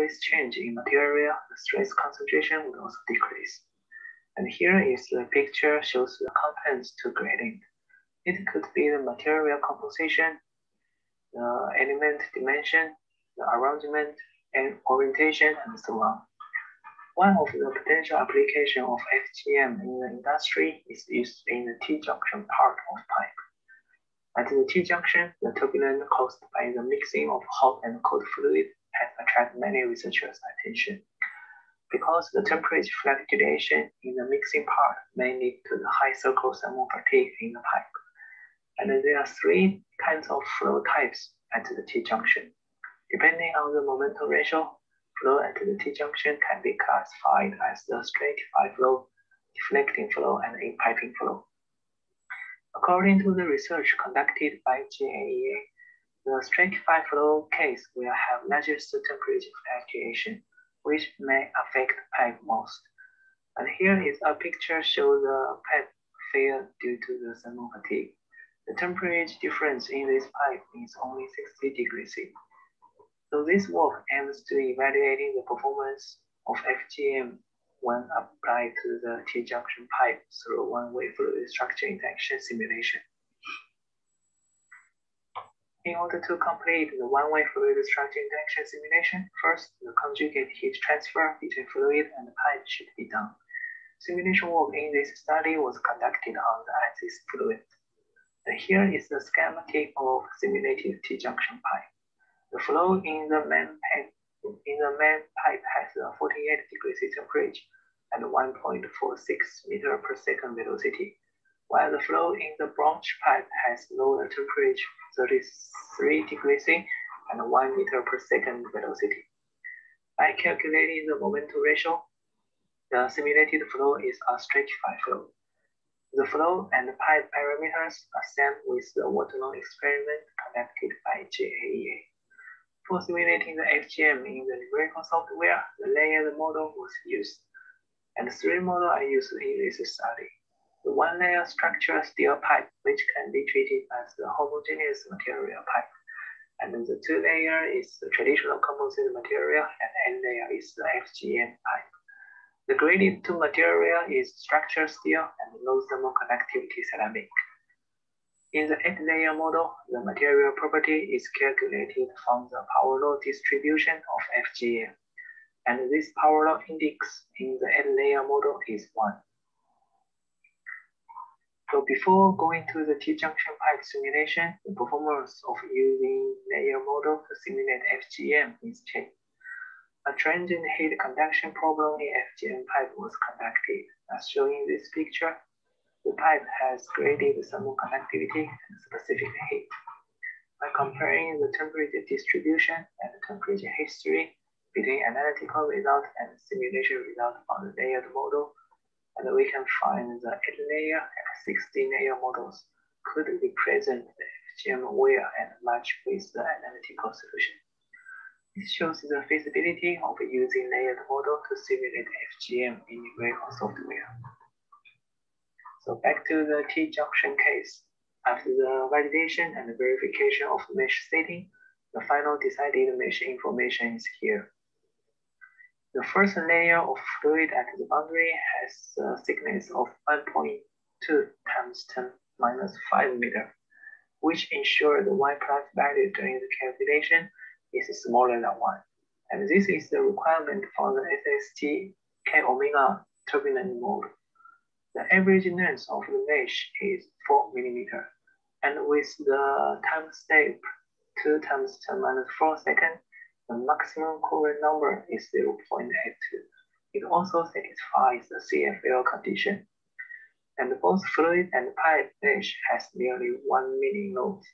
phase change in material, the stress concentration would also decrease. And here is the picture shows the contents to gradient. It could be the material composition, the element dimension, the arrangement, and orientation, and so on. One of the potential application of FGM in the industry is used in the T-junction part of pipe. At the T-junction, the turbulence caused by the mixing of hot and cold fluid has attracted many researchers' attention. Because the temperature fluctuation in the mixing part may lead to the high cycle thermal fatigue in the pipe. And there are three kinds of flow types at the T-junction. Depending on the momentum ratio, flow at the T-junction can be classified as the stratified flow, deflecting flow, and in-piping flow. According to the research conducted by JAEA, the stratified flow case will have largest temperature fluctuation, which may affect pipe most. And here is a picture show the pipe fail due to the thermal fatigue. The temperature difference in this pipe is only 60 degrees C. So this work aims to evaluating the performance of FGM when applied to the T-junction pipe through one-way fluid structure interaction simulation. In order to complete the one-way fluid structure interaction simulation, first, the conjugate heat transfer between fluid and pipe should be done. Simulation work in this study was conducted on the Ansys Fluent. Here is the schematic of simulated T-junction pipe. The flow in the main pipe, in the main pipe has a 48 degrees C temperature and 1.46 meter per second velocity, while the flow in the branch pipe has lower temperature, 33 degrees C and 1 meter per second velocity. By calculating the momentum ratio, the simulated flow is a stratified flow. The flow and pipe parameters are same with the WATLON experiment conducted by JAEA. For simulating the FGM in the numerical software, the layered model was used, and three models are used in this study. The one layer structural steel pipe, which can be treated as the homogeneous material pipe. And the two layer is the traditional composite material, and end layer is the FGM pipe. The graded two material is structural steel and low thermal conductivity ceramic. In the eight-layer model, the material property is calculated from the power law distribution of FGM, and this power law index in the eight-layer model is 1. So before going to the T-junction pipe simulation, the performance of using layer model to simulate FGM is checked. A transient heat conduction problem in FGM pipe was conducted, as shown in this picture. The pipe has graded thermal conductivity and specific heat. By comparing the temperature distribution and temperature history between analytical result and simulation result from the layered model, and we can find the 8-layer and 16-layer models could represent the FGM well and match with the analytical solution. This shows the feasibility of using layered model to simulate FGM in numerical software. So back to the T-junction case. After the validation and verification of mesh setting, the final decided mesh information is here. The first layer of fluid at the boundary has a thickness of 1.2 times 10 minus 5 meter, which ensure the Y plus value during the calculation is smaller than 1. And this is the requirement for the SST K omega turbulent mode. The average length of the mesh is 4 millimeter. And with the time step 2 times 10 minus 4 seconds, the maximum Courant number is 0.82. It also satisfies the CFL condition. And both fluid and pipe mesh has nearly 1 million nodes.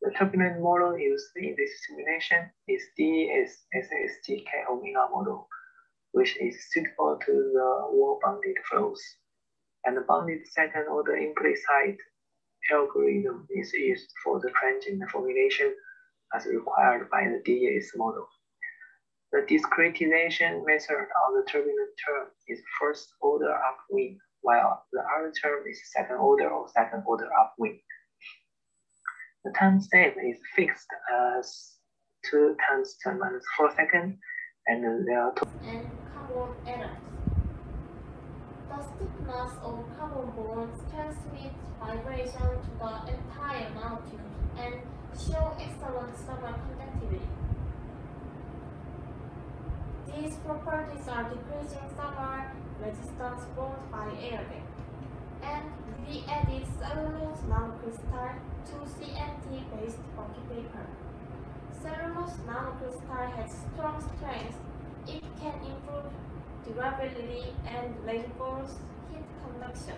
The turbulent model used in this simulation is DES SSTK omega model, which is suitable to the wall-bounded flows and the bounded second order implicit algorithm is used for the transient formulation as required by the DES model. The discretization method of the turbulent term is first order upwind, while the other term is second order or second order upwind. The time step is fixed as 2 times 10 minus 4 seconds, and there are two and carbon atoms. The stiffness of carbon bonds transmits vibration to the entire molecule and show excellent thermal conductivity. These properties are decreasing thermal resistance formed by airgap. And we added cellulose nanocrystal to CNT-based bucky paper. Cellulose nanocrystal has strong strength. It can improve durability and reinforce heat conduction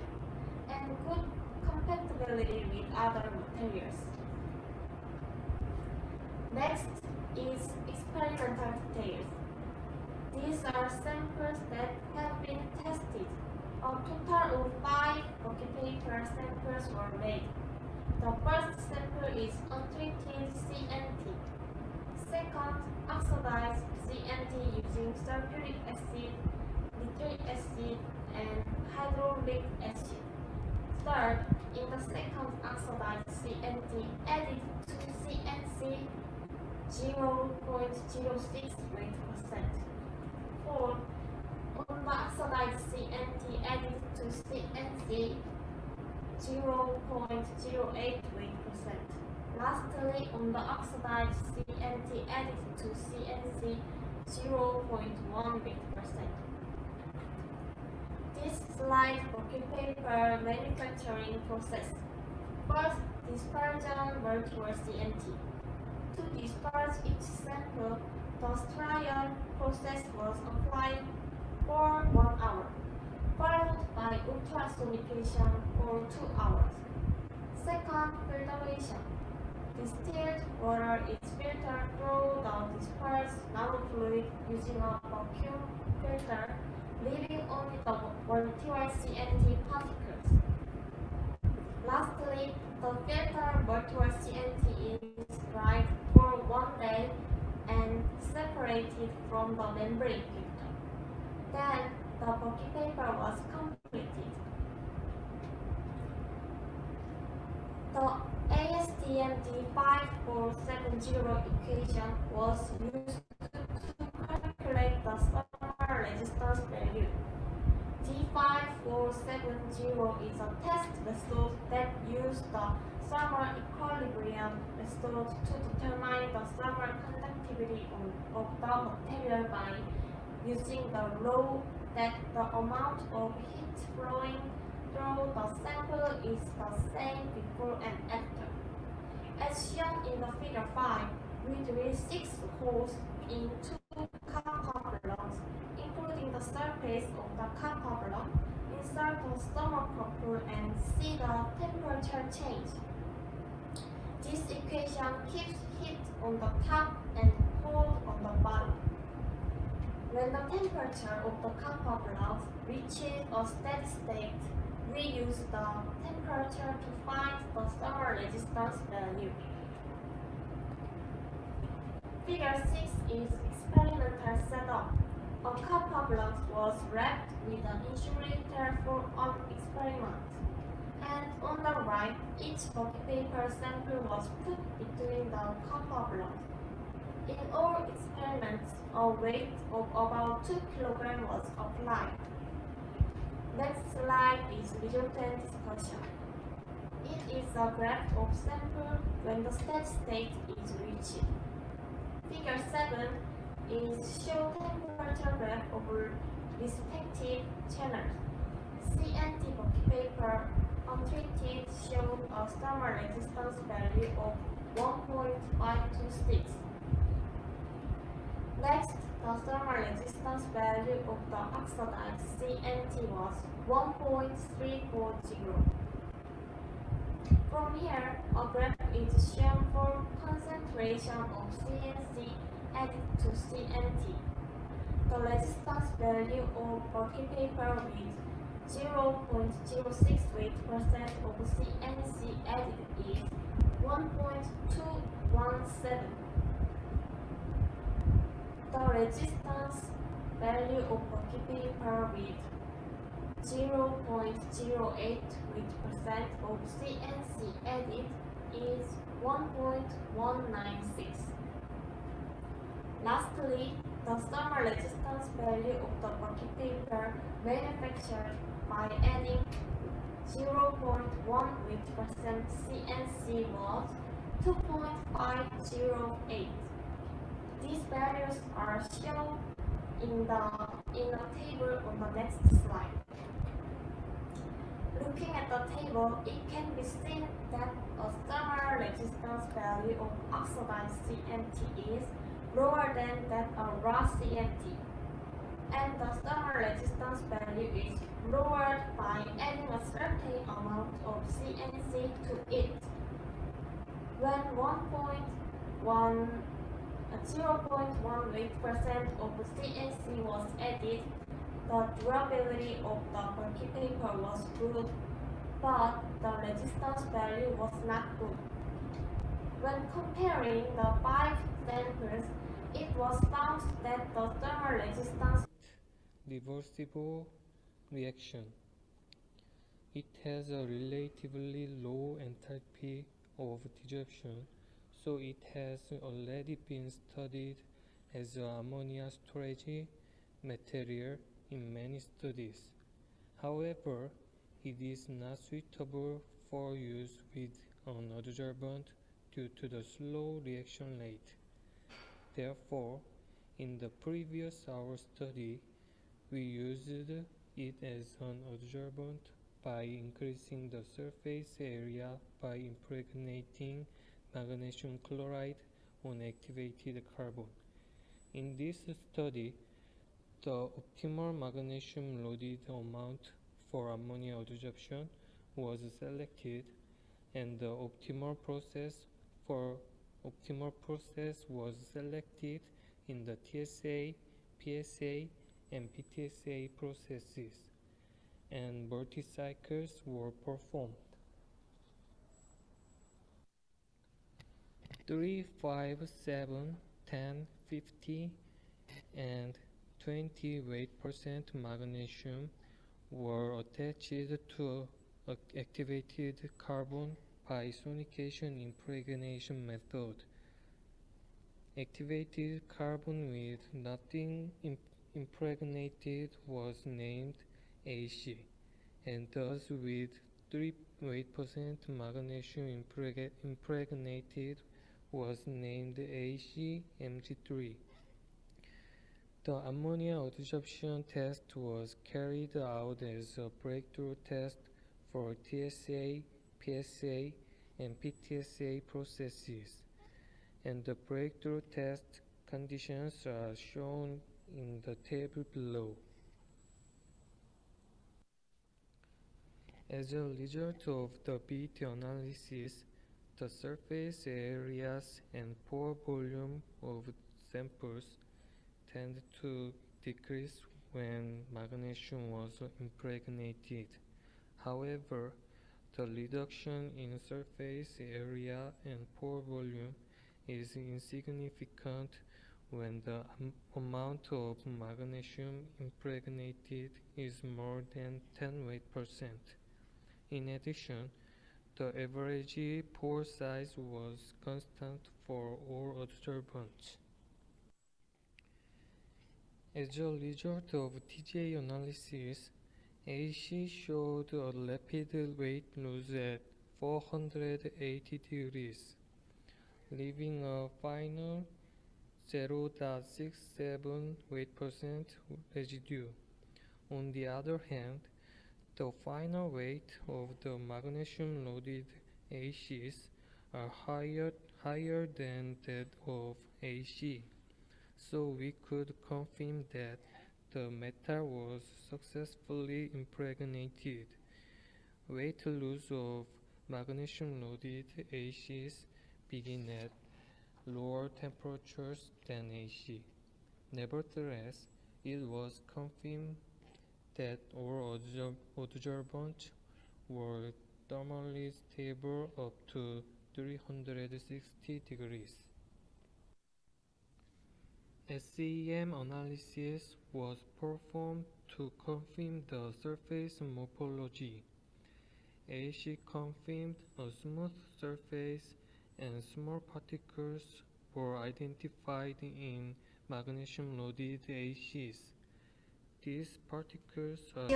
and good compatibility with other materials. Next is experimental details. These are samples that have been tested. A total of five paper samples were made. The first sample is untreated CNT. Second, oxidized CNT using sulfuric acid, nitric acid, and hydrochloric acid. Third, in the second oxidized CNT added to CNC 0.06 weight percent. Fourth, on oxidized CNT added to CNC 0.08%. Lastly, on the oxidized CNT added to CNC 0.1 weight percent. This slide bucky paper manufacturing process. First, dispersion virtual CNT. To disperse each sample, the trial process was applied for one hour, followed by ultrasonication for two hours. Second, filtration. Distilled water is filtered through the dispersed nanofluid using a vacuum filter, leaving only the volatile CNT particles. Lastly, the filtered virtual CNT is dried one day and separated from the membrane filter. Then, the bucky paper was completed. The ASTM D5470 equation was used to calculate the thermal resistance value. D5470 is a test method that uses the thermal equilibrium method to determine the thermal conductivity of, the material by using the law that the amount of heat flowing through the sample is the same before and after. As shown in the figure 5, we drill 6 holes in two copper the surface of the copper block, insert the thermocouple and see the temperature change. This equation keeps heat on the top and cold on the bottom. When the temperature of the copper block reaches a steady state, we use the temperature to find the thermal resistance value. Figure 6 is experimental setup. A copper block was wrapped with an insulator for an experiment. And on the right, each bucky paper sample was put between the copper blocks. In all experiments, a weight of about 2 kg was applied. Next slide is resultant discussion. It is a graph of sample when the steady state is reached. Figure 7 is show temperature graph over respective channels. CNT paper untreated showed a thermal resistance value of 1.526. Next, the thermal resistance value of the oxidized CNT was 1.340. From here, a graph is shown for concentration of CNC added to CNT. The resistance value of bucky paper with 0.06 weight percent of CNC added is 1.217. The resistance value of bucky paper with 0.08% of CNC added is 1.196. Lastly, the thermal resistance value of the bucky paper manufactured by adding 0.1 weight percent CNC was 2.508. These values are shown in the in a table on the next slide. Looking at the table, it can be seen that a thermal resistance value of oxidized CNT is lower than that of raw CNT, and the thermal resistance value is lowered by adding a certain amount of CNC to it. When 1.1 uh, 0.18% of CNC was added, the durability of the bucky paper was good, but the resistance value was not good. When comparing the five samples, it was found that the thermal resistance reversible reaction. It has a relatively low enthalpy of disruption, so it has already been studied as ammonia storage material in many studies. However, it is not suitable for use with an adsorbent due to the slow reaction rate. Therefore, in the previous hour study, we used it as an adsorbent by increasing the surface area by impregnating magnesium chloride on activated carbon. In this study, the optimal magnesium loaded amount for ammonia adsorption was selected and the optimal process for optimal process was selected in the TSA, PSA, and PTSA processes and multi-cycles were performed. 3, 5, 7, 10, 50, and 20 weight percent magnesium were attached to activated carbon by sonication impregnation method. Activated carbon with nothing impregnated was named AC, and thus with 3 weight percent magnesium impregnated was named AC MG3. The ammonia adsorption test was carried out as a breakthrough test for TSA, PSA, and PTSA processes, and the breakthrough test conditions are shown in the table below. As a result of the BET analysis, the surface areas and pore volume of samples tend to decrease when magnesium was impregnated. However, the reduction in surface area and pore volume is insignificant when the amount of magnesium impregnated is more than 10 weight percent. In addition, the average pore size was constant for all adsorbents. As a result of TJ analysis, AC showed a rapid weight loss at 480 degrees, leaving a final 0.67 weight percent residue. On the other hand, the final weight of the magnesium loaded ACs are higher, higher than that of AC, so we could confirm that the metal was successfully impregnated. Weight loss of magnesium loaded ACs begin at lower temperatures than AC. Nevertheless, it was confirmed that all adsorbents were thermally stable up to 360 degrees. SEM analysis was performed to confirm the surface morphology. AC confirmed a smooth surface and small particles were identified in magnesium-loaded ACs. These particles are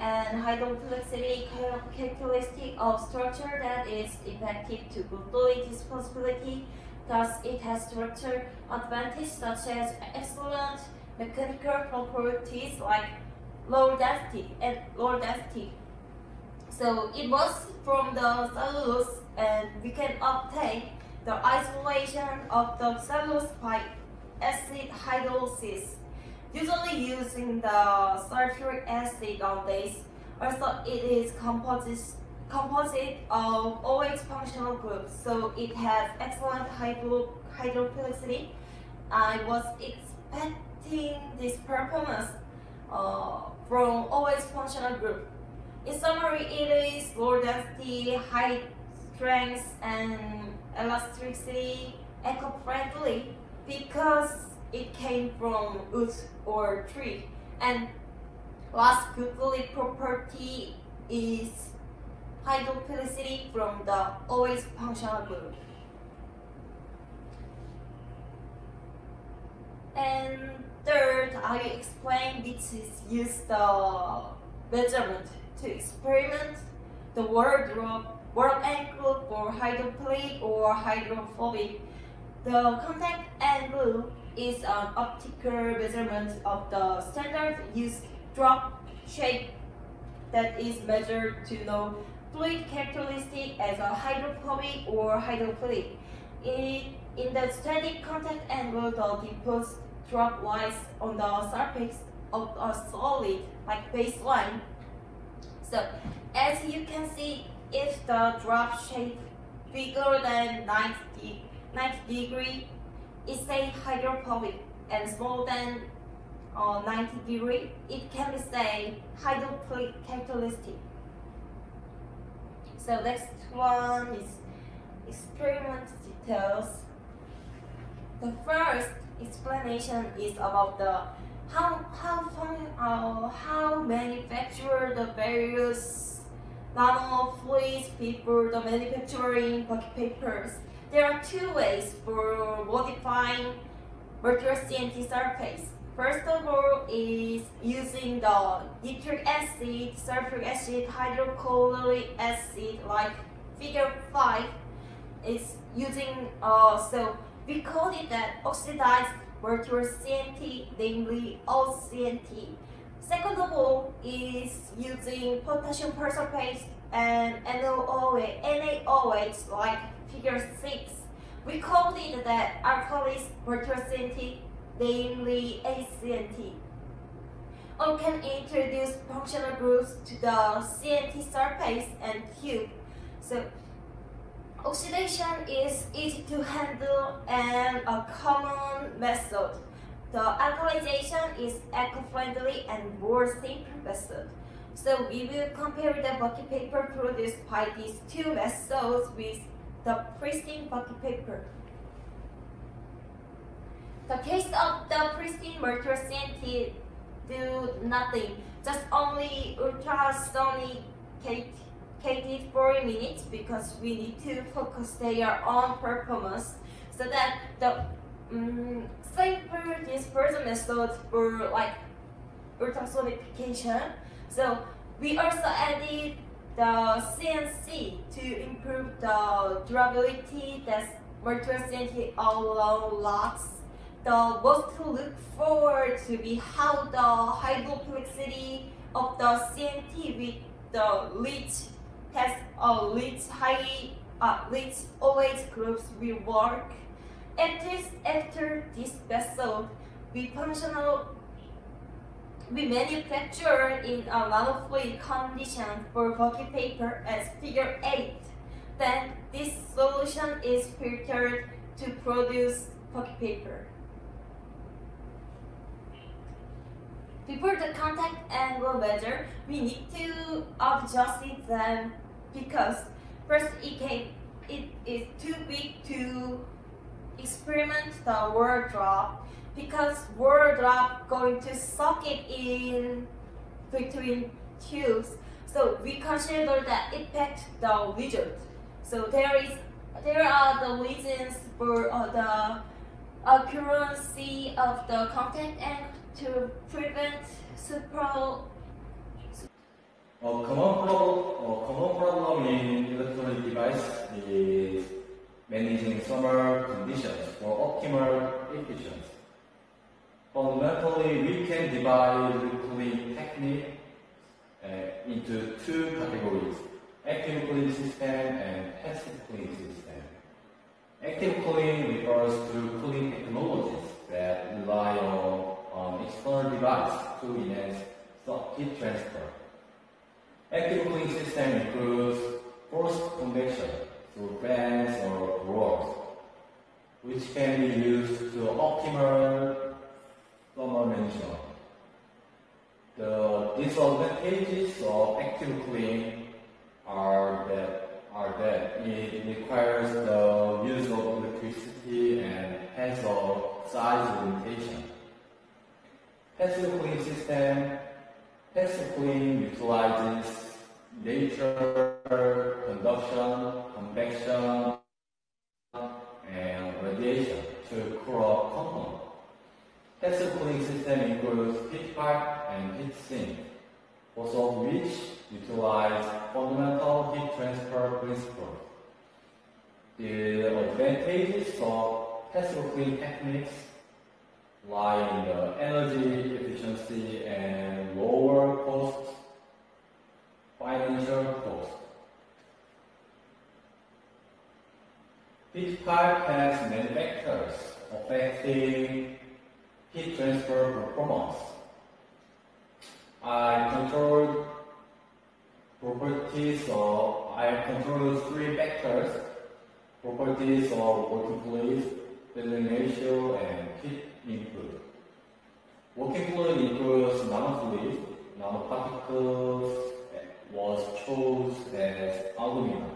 and hydrophobicity characteristic of structure that is effective to fluid disposability. Thus, it has structure advantage such as excellent mechanical properties like low density and low density. So it was from the cellulose and we can obtain the isolation of the cellulose by acid hydrolysis usually using the sulfuric acid nowadays. Also, it is composite, composite of OH functional groups, so it has excellent hydro, hydrophilicity. I was expecting this performance uh, from OH functional group. In summary, it is low density, high strength, and elasticity, eco-friendly because it came from wood or tree. And last goodly property is hydrophilicity from the OH functional group. And third, I explain which is use the uh, measurement to experiment the drop, water angle for hydrophilic or hydrophobic. The contact angle is an optical measurement of the standard used drop shape that is measured to know fluid characteristic as a hydrophobic or hydrophilic. In, in the static contact angle, the diffuse drop lies on the surface of a solid like baseline. So as you can see, if the drop shape bigger than 90, 90 degree is say hydrophobic and smaller than uh, 90 degree, it can be say hydrophilic characteristic. So next one is experiment details. The first explanation is about the how how uh, how manufacture the various nanofluids before the manufacturing papers. There are two ways for modifying virtual CNT surface. First of all is using the nitric acid, sulfuric acid, hydrochloric acid like figure 5 is using, uh, so we call it that oxidized virtual CNT, namely OCNT. Second of all is using potassium persulfate and NaOH, NaOH like figure 6. We call it the alkalis virtuosity, namely ACNT. Or can introduce functional groups to the CNT surface and tube. So oxidation is easy to handle and a common method. The alkalization is eco-friendly and more simple method. So we will compare the bucky paper produced by these two methods with the pristine bucky paper. The case of the pristine mercury CNT do nothing, just only ultrasonicated for a minute because we need to focus their own performance so that the um, simple dispersion method for like ultrasonification. So we also added the CNC to improve the durability that virtual CNT allow lots. The most to look forward to be how the hydrophilicity of the CNT with the leach test or leach high uh, leach OH groups will work. After, after this vessel, we functional we manufacture in a nanofluid condition for bucky paper as figure 8. Then this solution is filtered to produce bucky paper. Before the contact angle measure, we need to adjust them because first it, can, it is too big to experiment the word drop because water drop going to soak it in between tubes. So we consider that effect the result. So there is there are the reasons for uh, the accuracy of the contact and to prevent super A common problem, a common problem in electronic device is managing summer conditions for optimal efficiency. Fundamentally, we can divide the cooling technique uh, into two categories, active cooling system and passive cooling system. Active cooling refers to cooling technologies that rely on, on external device to enhance heat transfer. Active cooling system includes forced convection through fans or blowers, which can be used to optimal thermal management. The disadvantages of active cooling conduction, convection, and radiation to cool component. Passive cooling system includes heat pipe and heat sink, both of which utilize fundamental heat transfer principles. The advantages of passive cooling techniques lie in the energy efficiency and lower cost, Heat pipe has many factors affecting heat transfer performance. I control properties of, I control three factors, properties of working fluid, filling ratio, and heat input. Working fluid includes nanofluid, nanoparticles was chosen as aluminum.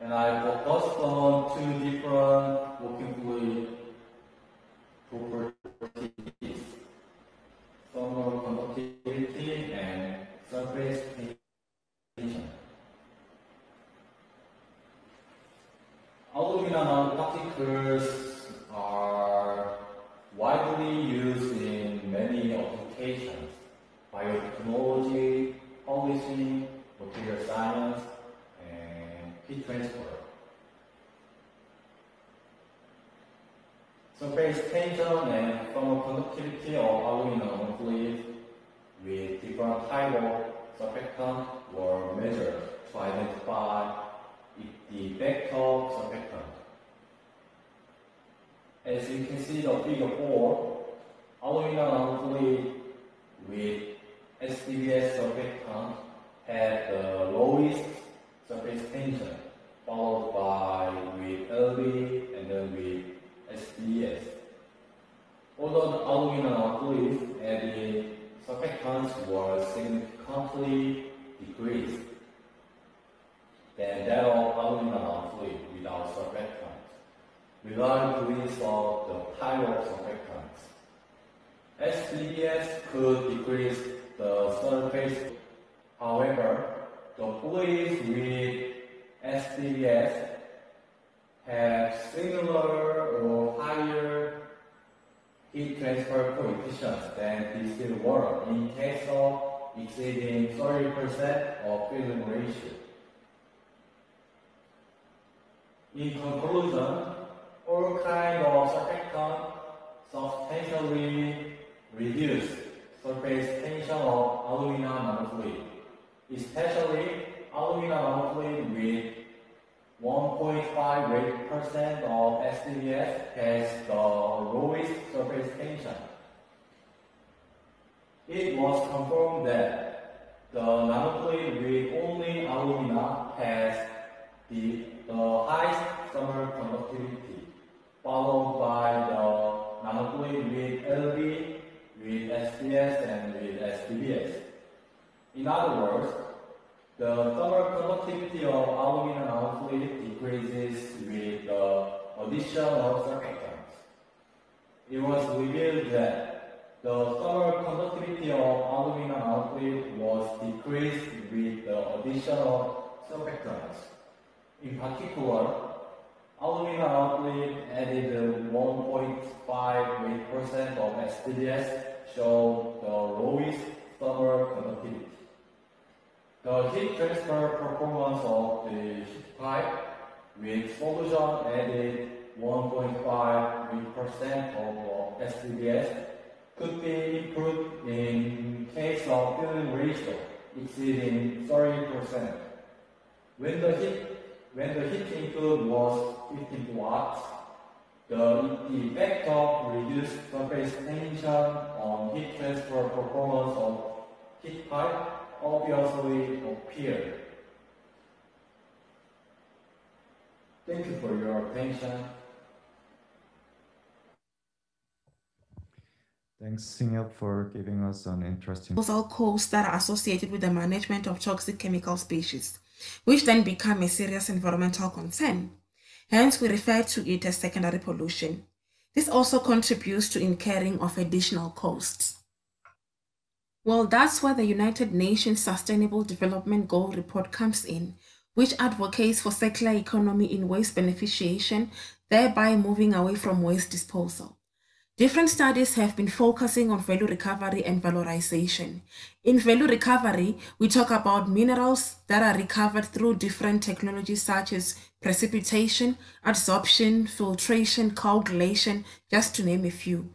And I focused on two different working fluid properties, thermal conductivity and surface tension. Aluminum nanoparticles are widely used in many applications, biotechnology, publishing, material science, and heat transfer. Surface tension and thermal conductivity of aluminum fluid with different type of surfactant were measured to identify the vector surfactant. As you can see the figure 4, aluminum fluid with SDBS surfactant had the lowest surface tension, followed by with LB and then with SDS. Although the aluminum fluid added surfactants were significantly decreased than that of aluminum fluid without surfactants, regardless of uh, the type of surfactants. SDBS could decrease the surface. However, the fluids with SDBS have similar or higher heat transfer coefficients than distilled water in case of exceeding 30% of filling ratio. In conclusion, all kinds of surfactant substantially reduce surface tension of aluminum nanofluid, especially aluminum nanofluid with 1.5 rate percent of SDBS has the lowest surface tension. It was confirmed that the nanofluid with only alumina has the, the highest thermal conductivity, followed by the nanofluid with LB, with SDS, and with SDBS. In other words, the thermal conductivity of aluminum nanofluid decreases with the addition of surfactants. It was revealed that the thermal conductivity of aluminum nanofluid was decreased with the addition of surfactants. In particular, Alumina output added 1.5% of SDBS showed the lowest thermal conductivity. The heat transfer performance of the heat pipe with solution added 1.5% of SDBS could be improved in case of filling ratio exceeding 30%. When the heat when the heat input was 15 watts, the, the effect of reduced surface tension on heat transfer performance of heat pipe obviously appear. Thank you for your attention. Thanks, Singyup, for giving us an interesting disposal costs that are associated with the management of toxic chemical species, which then become a serious environmental concern. Hence, we refer to it as secondary pollution. This also contributes to incurring of additional costs. Well, that's where the United Nations Sustainable Development Goal Report comes in, which advocates for circular economy in waste beneficiation, thereby moving away from waste disposal. Different studies have been focusing on value recovery and valorization. In value recovery, we talk about minerals that are recovered through different technologies such as precipitation, adsorption, filtration, coagulation, just to name a few.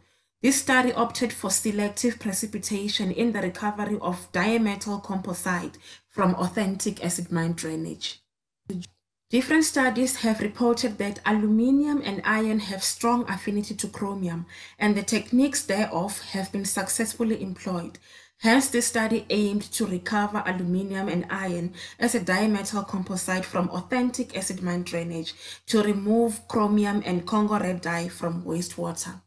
This study opted for selective precipitation in the recovery of dimetal composite from authentic acid mine drainage. Different studies have reported that aluminium and iron have strong affinity to chromium, and the techniques thereof have been successfully employed. Hence, this study aimed to recover aluminium and iron as a dimetal composite from authentic acid mine drainage to remove chromium and Congo red dye from wastewater.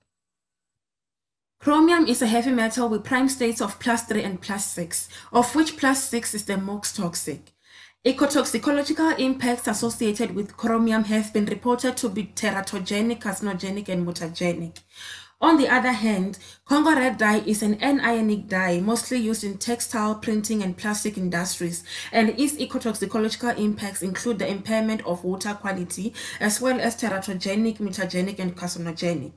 Chromium is a heavy metal with prime states of plus 3 and plus 6, of which plus 6 is the most toxic. Ecotoxicological impacts associated with chromium have been reported to be teratogenic, carcinogenic, and mutagenic. On the other hand, Congo red dye is an anionic dye mostly used in textile, printing, and plastic industries, and its ecotoxicological impacts include the impairment of water quality as well as teratogenic, mutagenic, and carcinogenic.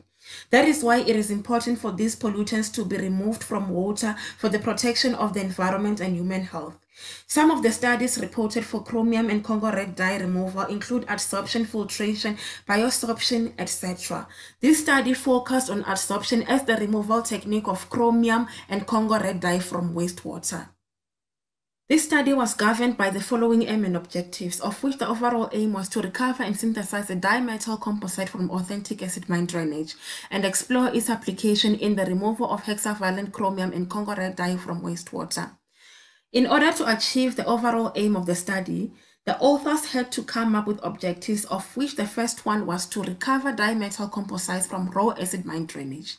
That is why it is important for these pollutants to be removed from water for the protection of the environment and human health. Some of the studies reported for chromium and Congo red dye removal include adsorption, filtration, biosorption, etc. This study focused on adsorption as the removal technique of chromium and Congo red dye from wastewater. This study was governed by the following aim and objectives, of which the overall aim was to recover and synthesize a dimetal composite from authentic acid mine drainage and explore its application in the removal of hexavalent chromium and Congo red dye from wastewater. In order to achieve the overall aim of the study, the authors had to come up with objectives of which the first one was to recover dimetal composites from raw acid mine drainage.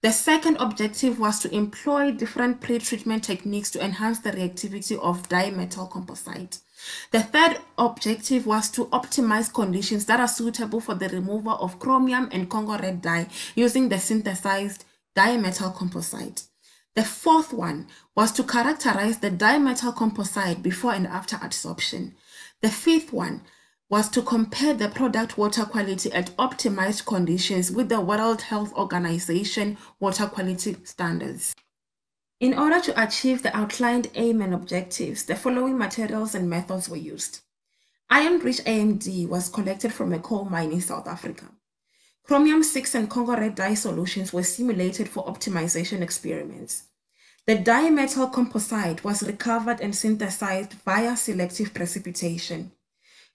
The second objective was to employ different pre-treatment techniques to enhance the reactivity of dimetal composite. The third objective was to optimize conditions that are suitable for the removal of chromium and Congo red dye using the synthesized dimetal composite. The fourth one was to characterize the dimetal composite before and after adsorption. The fifth one was to compare the product water quality at optimized conditions with the World Health Organization water quality standards. In order to achieve the outlined aim and objectives, the following materials and methods were used. Iron-rich AMD was collected from a coal mine in South Africa. Chromium-6 and Congo red dye solutions were simulated for optimization experiments. The dimetal composite was recovered and synthesized via selective precipitation.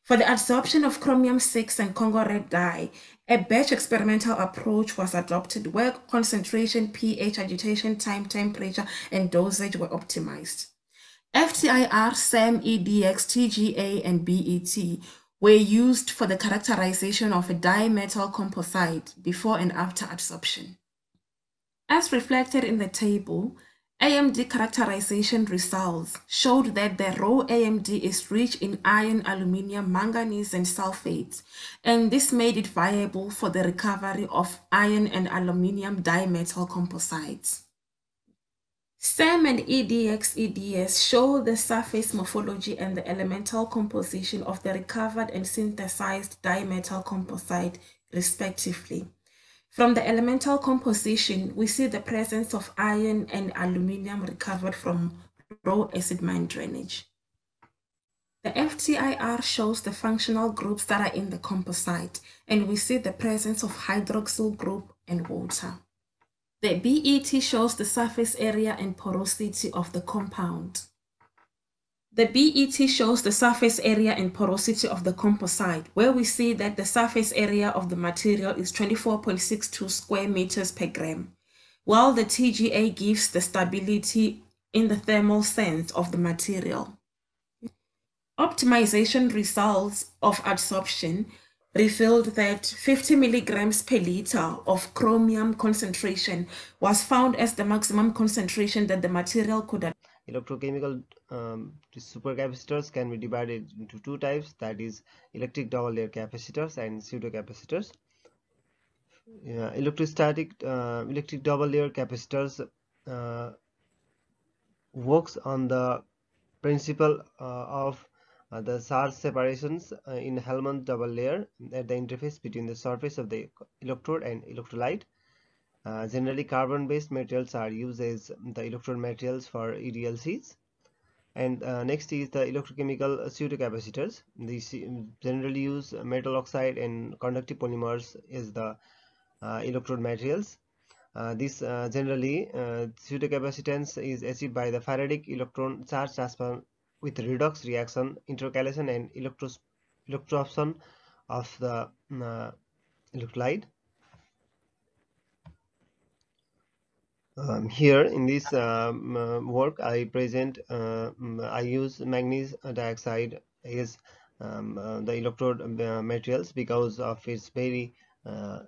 For the adsorption of chromium-6 and Congo red dye, a batch experimental approach was adopted where concentration, pH, agitation, time, temperature, and dosage were optimized. FTIR, SEM, EDX, TGA, and BET were used for the characterization of a dimetal composite before and after adsorption. As reflected in the table, AMD characterization results showed that the raw AMD is rich in iron, aluminium, manganese, and sulfates, and this made it viable for the recovery of iron and aluminium dimetal composites. SEM and EDX EDS show the surface morphology and the elemental composition of the recovered and synthesized dimetal composite, respectively. From the elemental composition, we see the presence of iron and aluminium recovered from raw acid mine drainage. The FTIR shows the functional groups that are in the composite, and we see the presence of hydroxyl group and water. The BET shows the surface area and porosity of the compound. The BET shows the surface area and porosity of the composite, where we see that the surface area of the material is 24.62 square meters per gram, while the TGA gives the stability in the thermal sense of the material. Optimization results of adsorption revealed that 50 milligrams per liter of chromium concentration was found as the maximum concentration that the material could. Electrochemical um, supercapacitors can be divided into two types that is electric double layer capacitors and pseudocapacitors. Uh, electrostatic uh, electric double layer capacitors uh, works on the principle uh, of uh, the charge separations uh, in Helmholtz double layer at the interface between the surface of the electrode and electrolyte. Uh, generally, carbon-based materials are used as the electrode materials for EDLCs. And uh, next is the electrochemical pseudocapacitors. These generally use metal oxide and conductive polymers as the uh, electrode materials. Uh, this generally pseudocapacitance is achieved by the Faradic electron charge transfer with redox reaction, intercalation and electros electroabsorption of the uh, electrolyte. Um, here in this um, uh, work I present uh, I use manganese dioxide as um, uh, the electrode uh, materials because of its very uh,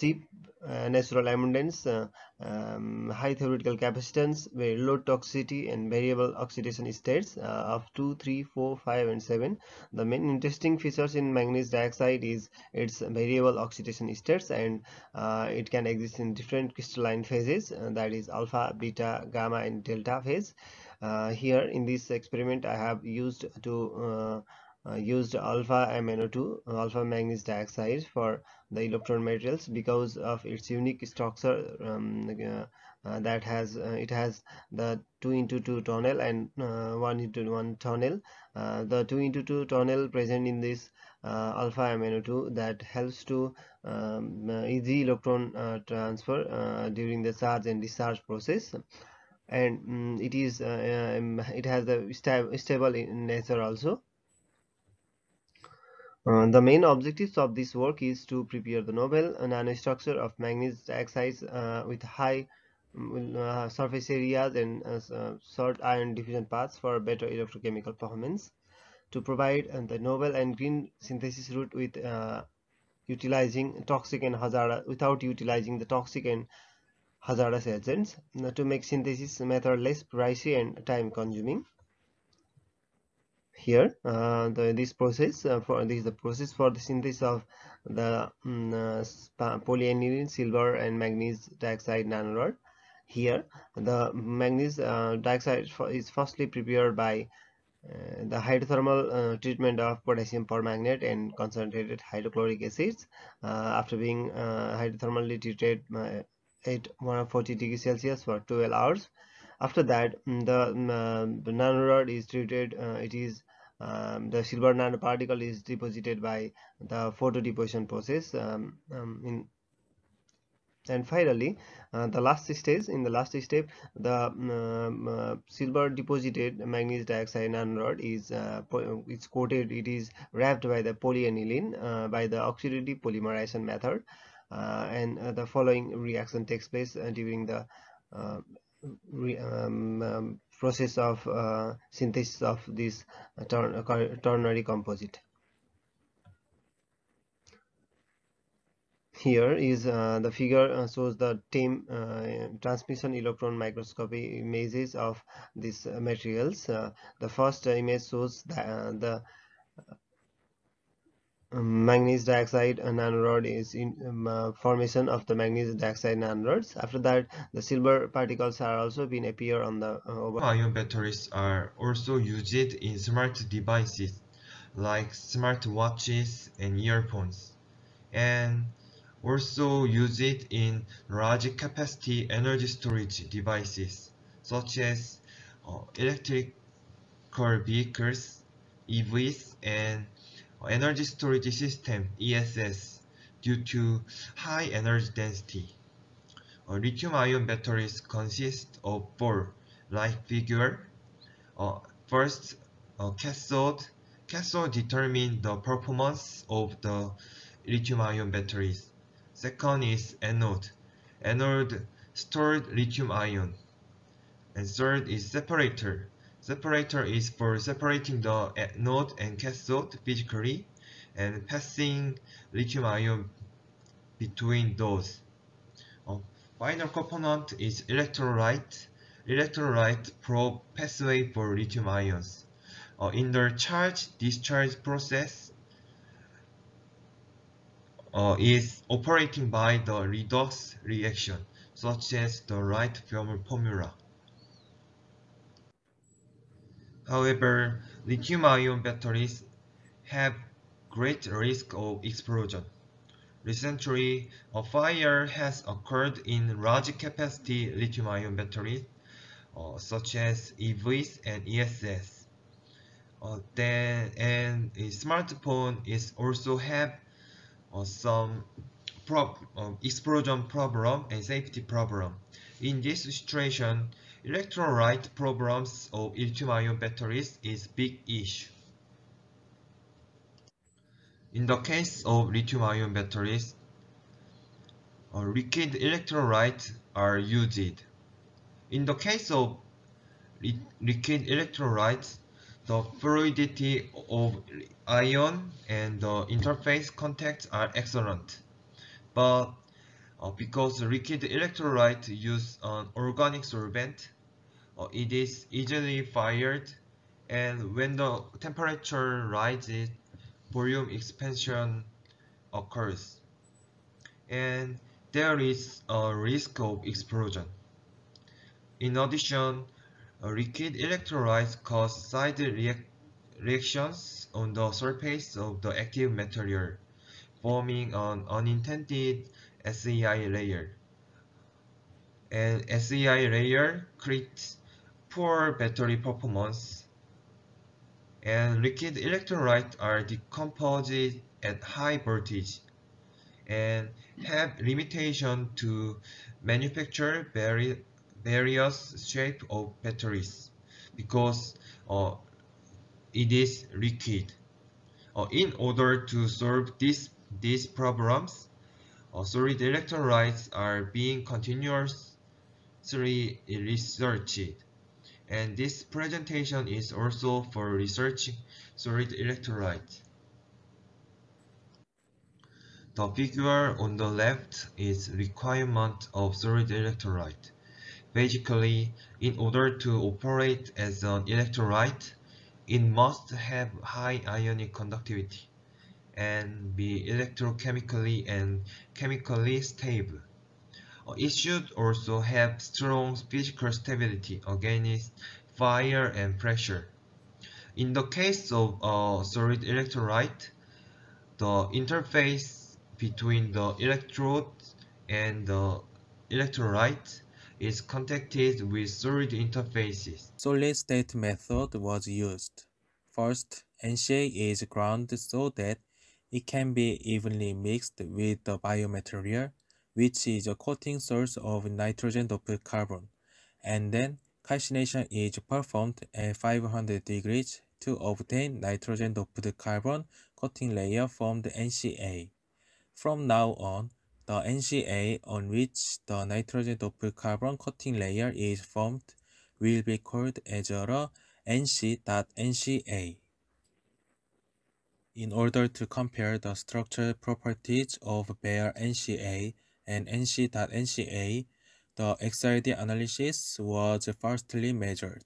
cheap uh, natural abundance, uh, um, high theoretical capacitance, very low toxicity and variable oxidation states uh, of 2, 3, 4, 5 and 7. The main interesting features in manganese dioxide is its variable oxidation states and uh, it can exist in different crystalline phases uh, that is alpha, beta, gamma and delta phase. Uh, here in this experiment I have used to uh, used alpha MnO2 alpha manganese dioxide for the electron materials because of its unique structure um, uh, uh, that has uh, it has the 2 into 2 tunnel and uh, 1 into 1 tunnel. Uh, the 2 into 2 tunnel present in this alpha MnO2 that helps to um, easy electron transfer during the charge and discharge process. And um, it is it has the sta stable in nature also uh, the main objectives of this work is to prepare the novel nanostructure of manganese dioxide uh, with high mm, uh, surface areas and uh, uh, short ion diffusion paths for better electrochemical performance. To provide the novel and green synthesis route with utilizing toxic and hazardous without utilizing the toxic and hazardous agents. To make synthesis method less pricey and time consuming here uh, the, this process uh, for this is the process for the synthesis of the um, uh, polyaniline silver and manganese dioxide nanorod here the manganese uh, dioxide is firstly prepared by uh, the hydrothermal uh, treatment of potassium permanganate and concentrated hydrochloric acids after being hydrothermally treated at 140 degrees celsius for 12 hours. After that mm, the, um, the nanorod is treated it is um, the silver nanoparticle is deposited by the photo deposition process um, um, in and finally uh, the last stage in the last step the um, uh, silver deposited manganese dioxide nanorod is uh, it's coated it is wrapped by the polyaniline uh, by the oxidative polymerization method uh, and uh, the following reaction takes place during the um, um, process of uh, synthesis of this uh, ternary composite. Here is uh, the figure uh, shows the uh, transmission electron microscopy images of these uh, materials. the first image shows the, the manganese dioxide nanorod is in um, uh, formation of the manganese dioxide nanorods. After that, the silver particles are also been appear on the uh, ion batteries are also used in smart devices like smart watches and earphones, and also used in large capacity energy storage devices such as uh, electrical vehicles, EVs, and energy storage system ESS due to high energy density. Uh, Lithium-ion batteries consist of four like figure. Uh, first, uh, cathode. Cathode determine the performance of the lithium-ion batteries. Second is anode. Anode stored lithium-ion. And third is separator. Separator is for separating the anode and cathode physically and passing lithium ion between those. Uh, final component is electrolyte. Electrolyte probe pathway for lithium ions. Uh, in the charge discharge process uh, is operating by the redox reaction, such as the right formula. However, lithium-ion batteries have great risk of explosion. Recently, a fire has occurred in large capacity lithium-ion batteries, uh, such as EVs and ESS. Uh, then, and a smartphone is also have uh, some prob uh, explosion problem and safety problem. In this situation, electrolyte problems of lithium-ion batteries is big issue. In the case of lithium-ion batteries, liquid electrolytes are used. In the case of li liquid electrolytes, the fluidity of ion and the interface contacts are excellent. But because liquid electrolyte use an organic solvent, uh, it is easily fired and when the temperature rises, volume expansion occurs. And there is a risk of explosion. In addition, liquid electrolytes cause side reac reactions on the surface of the active material, forming an unintended SEI layer. And SEI layer creates poor battery performance, and liquid electrolytes are decomposed at high voltage and have limitation to manufacture vari various shape of batteries because uh, it is liquid. Uh, in order to solve this, these problems, uh, solid electrolytes are being continuously researched. And this presentation is also for researching solid electrolytes. The figure on the left is requirement of solid electrolyte. Basically, in order to operate as an electrolyte, it must have high ionic conductivity and be electrochemically and chemically stable. Uh, it should also have strong physical stability against fire and pressure. In the case of a solid electrolyte, the interface between the electrode and the electrolyte is contacted with solid interfaces. Solid-state method was used. First, NCA is ground so that it can be evenly mixed with the biomaterial, which is a coating source of nitrogen-doped carbon, and then calcination is performed at 500 degrees to obtain nitrogen-doped carbon coating layer from the NCA. From now on, the NCA on which the nitrogen-doped carbon coating layer is formed will be called as a NC.NCA. In order to compare the structural properties of bare NCA and NC.NCA, the XRD analysis was firstly measured.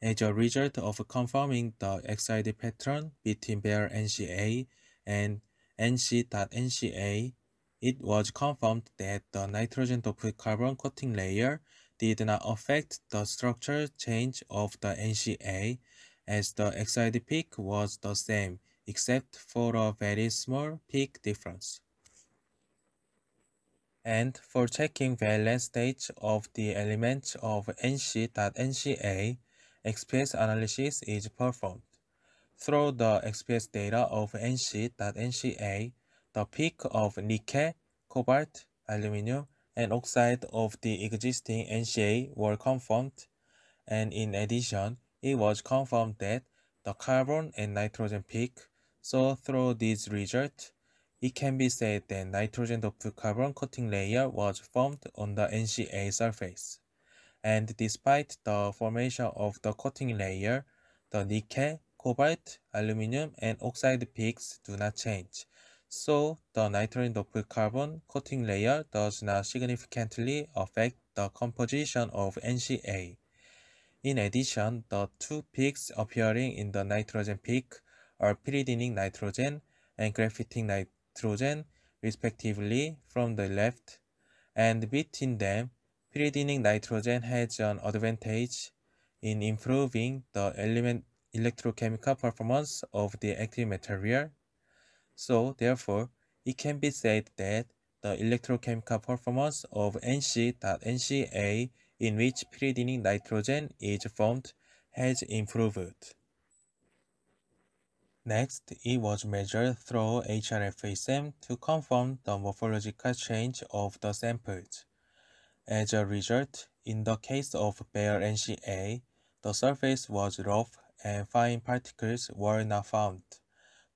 As a result of confirming the XRD pattern between bare NCA and NC.NCA, it was confirmed that the nitrogen-doped carbon coating layer did not affect the structural change of the NCA as the XRD peak was the same except for a very small peak difference. And for checking valence state of the elements of NC.NCA, XPS analysis is performed. Through the XPS data of NC.NCA, the peak of nickel, cobalt, aluminum, and oxide of the existing NCA were confirmed, and in addition, it was confirmed that the carbon and nitrogen peak, so through these results, it can be said that nitrogen-doped carbon coating layer was formed on the NCA surface. And despite the formation of the coating layer, the nickel, cobalt, aluminum, and oxide peaks do not change. So the nitrogen-doped carbon coating layer does not significantly affect the composition of NCA. In addition, the two peaks appearing in the nitrogen peak are pyridinic nitrogen and graphitic nitrogen, respectively, from the left, and between them, pyridinic nitrogen has an advantage in improving the element electrochemical performance of the active material so therefore, it can be said that the electrochemical performance of NC.NCA in which pyridinic nitrogen is formed has improved. Next, it was measured through HRFSM to confirm the morphological change of the samples. As a result, in the case of bare NCA, the surface was rough and fine particles were not found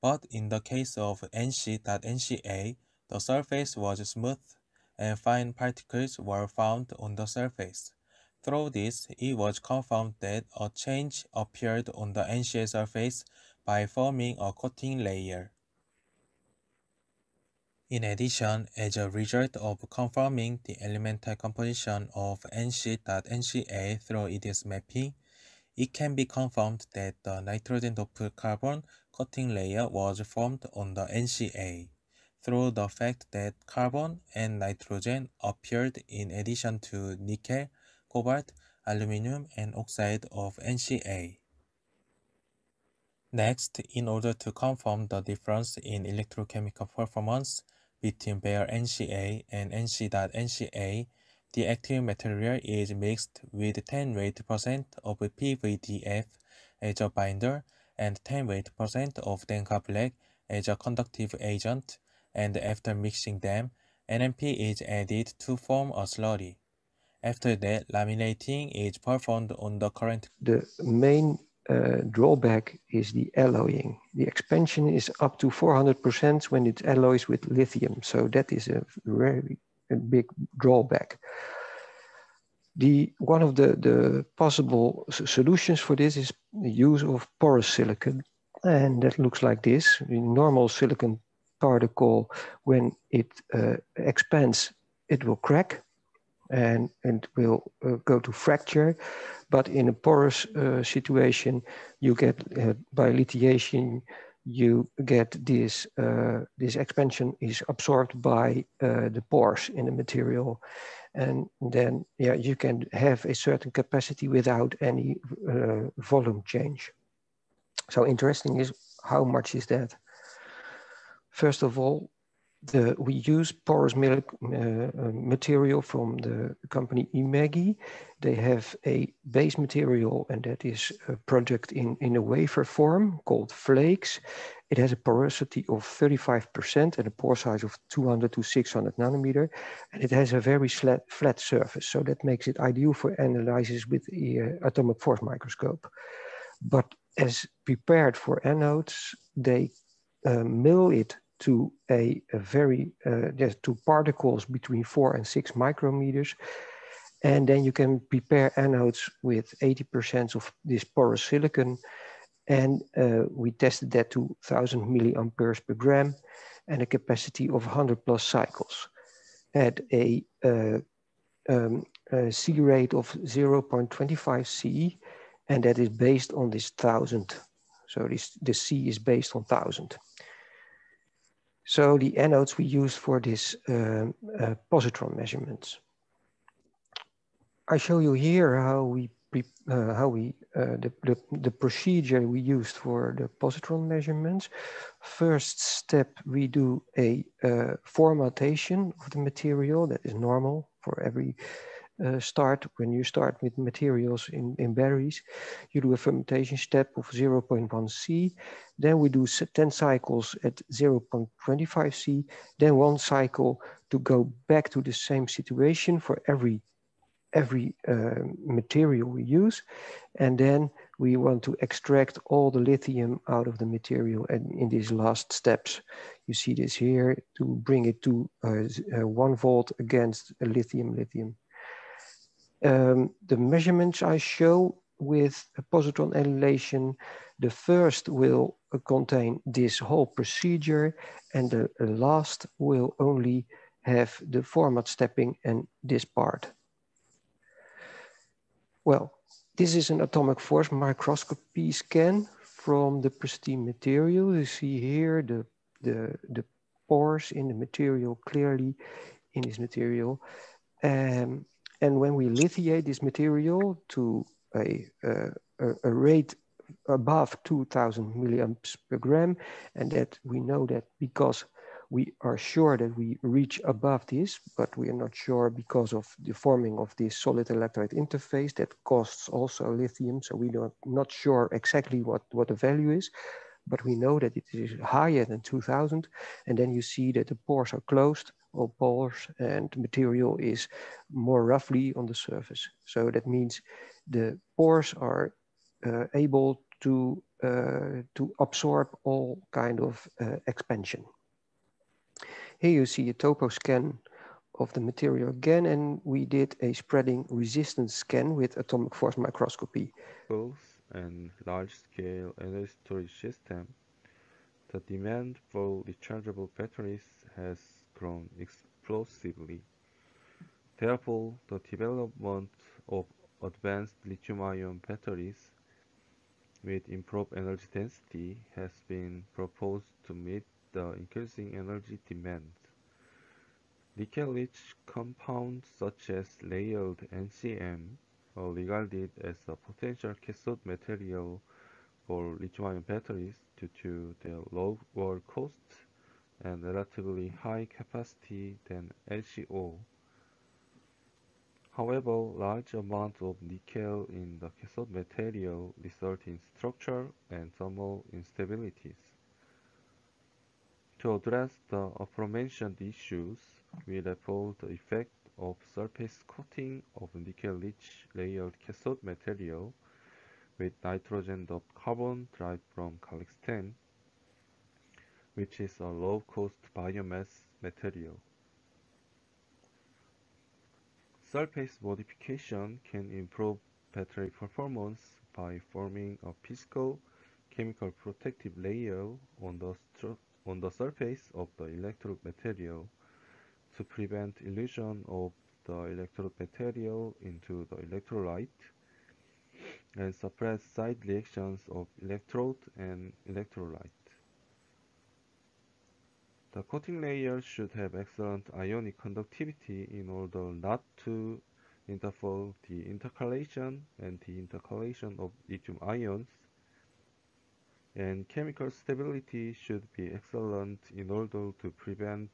but in the case of NC.NCA, the surface was smooth and fine particles were found on the surface. Through this, it was confirmed that a change appeared on the NCA surface by forming a coating layer. In addition, as a result of confirming the elemental composition of NC.NCA through EDS mapping, it can be confirmed that the nitrogen-doped carbon coating layer was formed on the NCA through the fact that carbon and nitrogen appeared in addition to nickel, cobalt, aluminum, and oxide of NCA. Next, in order to confirm the difference in electrochemical performance between bare NCA and NC.NCA, the active material is mixed with 10 weight percent of PVDF as a binder and 10 weight percent of Denka black as a conductive agent, and after mixing them, NMP is added to form a slurry. After that, laminating is performed on the current. The main uh, drawback is the alloying. The expansion is up to 400% when it alloys with lithium. So that is a very a big drawback. The, one of the, the possible solutions for this is the use of porous silicon. And that looks like this. The normal silicon particle, when it uh, expands, it will crack and, and will uh, go to fracture. But in a porous uh, situation, you get uh, by lithiation, you get this, uh, this expansion is absorbed by uh, the pores in the material. And then yeah you can have a certain capacity without any uh, volume change. So interesting is how much is that. First of all the we use porous milk uh, uh material from the company Imagi. They have a base material, and that is a product in in a wafer form called flakes, it has a porosity of 35% and a pore size of 200 to 600 nanometer. And it has a very flat, flat surface. So that makes it ideal for analysis with the uh, atomic force microscope. But as prepared for anodes, they uh, mill it to a, a very, uh, particles between four and six micrometers. And then you can prepare anodes with 80% of this porous silicon and uh, we tested that to 1000 milliamperes per gram and a capacity of 100 plus cycles at a, uh, um, a C rate of 0.25 C, and that is based on this 1000. So this, the C is based on 1000. So the anodes we use for this um, uh, positron measurements. I show you here how we uh, how we uh, the, the, the procedure we used for the positron measurements. First step, we do a uh, formation of the material that is normal for every uh, start. When you start with materials in, in batteries, you do a formation step of 0.1 C. Then we do 10 cycles at 0.25 C. Then one cycle to go back to the same situation for every every uh, material we use. And then we want to extract all the lithium out of the material and in these last steps. You see this here to bring it to uh, uh, one volt against a lithium, lithium. Um, the measurements I show with a positron annihilation, the first will contain this whole procedure and the last will only have the format stepping and this part. Well, this is an atomic force microscopy scan from the pristine material. You see here the, the, the pores in the material clearly in this material. Um, and when we lithiate this material to a, a, a rate above 2000 milliamps per gram, and that we know that because we are sure that we reach above this, but we are not sure because of the forming of this solid electrolyte interface that costs also lithium. So we are not sure exactly what, what the value is, but we know that it is higher than 2000. And then you see that the pores are closed, all pores, and material is more roughly on the surface. So that means the pores are uh, able to, uh, to absorb all kind of uh, expansion. Here you see a topo scan of the material again, and we did a spreading resistance scan with atomic force microscopy. Both and large-scale energy storage system, the demand for rechargeable batteries has grown explosively. Therefore, the development of advanced lithium-ion batteries with improved energy density has been proposed to meet the increasing energy demand. Nickel-rich compounds such as layered NCM are regarded as a potential cathode material for lithium-ion batteries due to their lower cost and relatively high capacity than LCO. However, large amounts of nickel in the cathode material result in structural and thermal instabilities. To address the aforementioned issues, we report the effect of surface coating of nickel-rich layered cathode material with nitrogen-doped carbon derived from Calyx-10, which is a low-cost biomass material. Surface modification can improve battery performance by forming a physical chemical protective layer on the on the surface of the electrode material to prevent illusion of the electrode material into the electrolyte and suppress side reactions of electrode and electrolyte. The coating layer should have excellent ionic conductivity in order not to interfere the intercalation and the intercalation of lithium ions and chemical stability should be excellent in order to prevent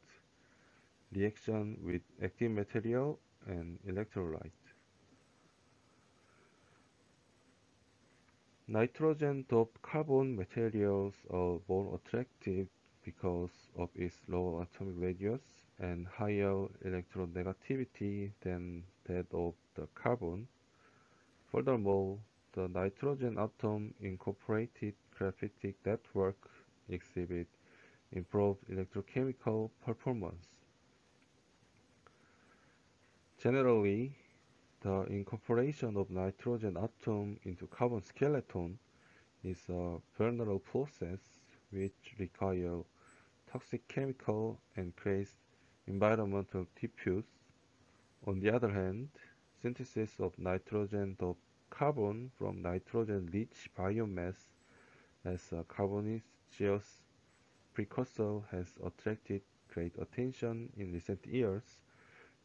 reaction with active material and electrolyte. Nitrogen-doped carbon materials are more attractive because of its lower atomic radius and higher electronegativity than that of the carbon. Furthermore, the nitrogen atom incorporated graphitic network exhibit improved electrochemical performance. Generally, the incorporation of nitrogen atom into carbon skeleton is a vulnerable process which requires toxic chemical and creates environmental diffuse. On the other hand, synthesis of nitrogen doped carbon from nitrogen-rich biomass as a carbonaceous precursor has attracted great attention in recent years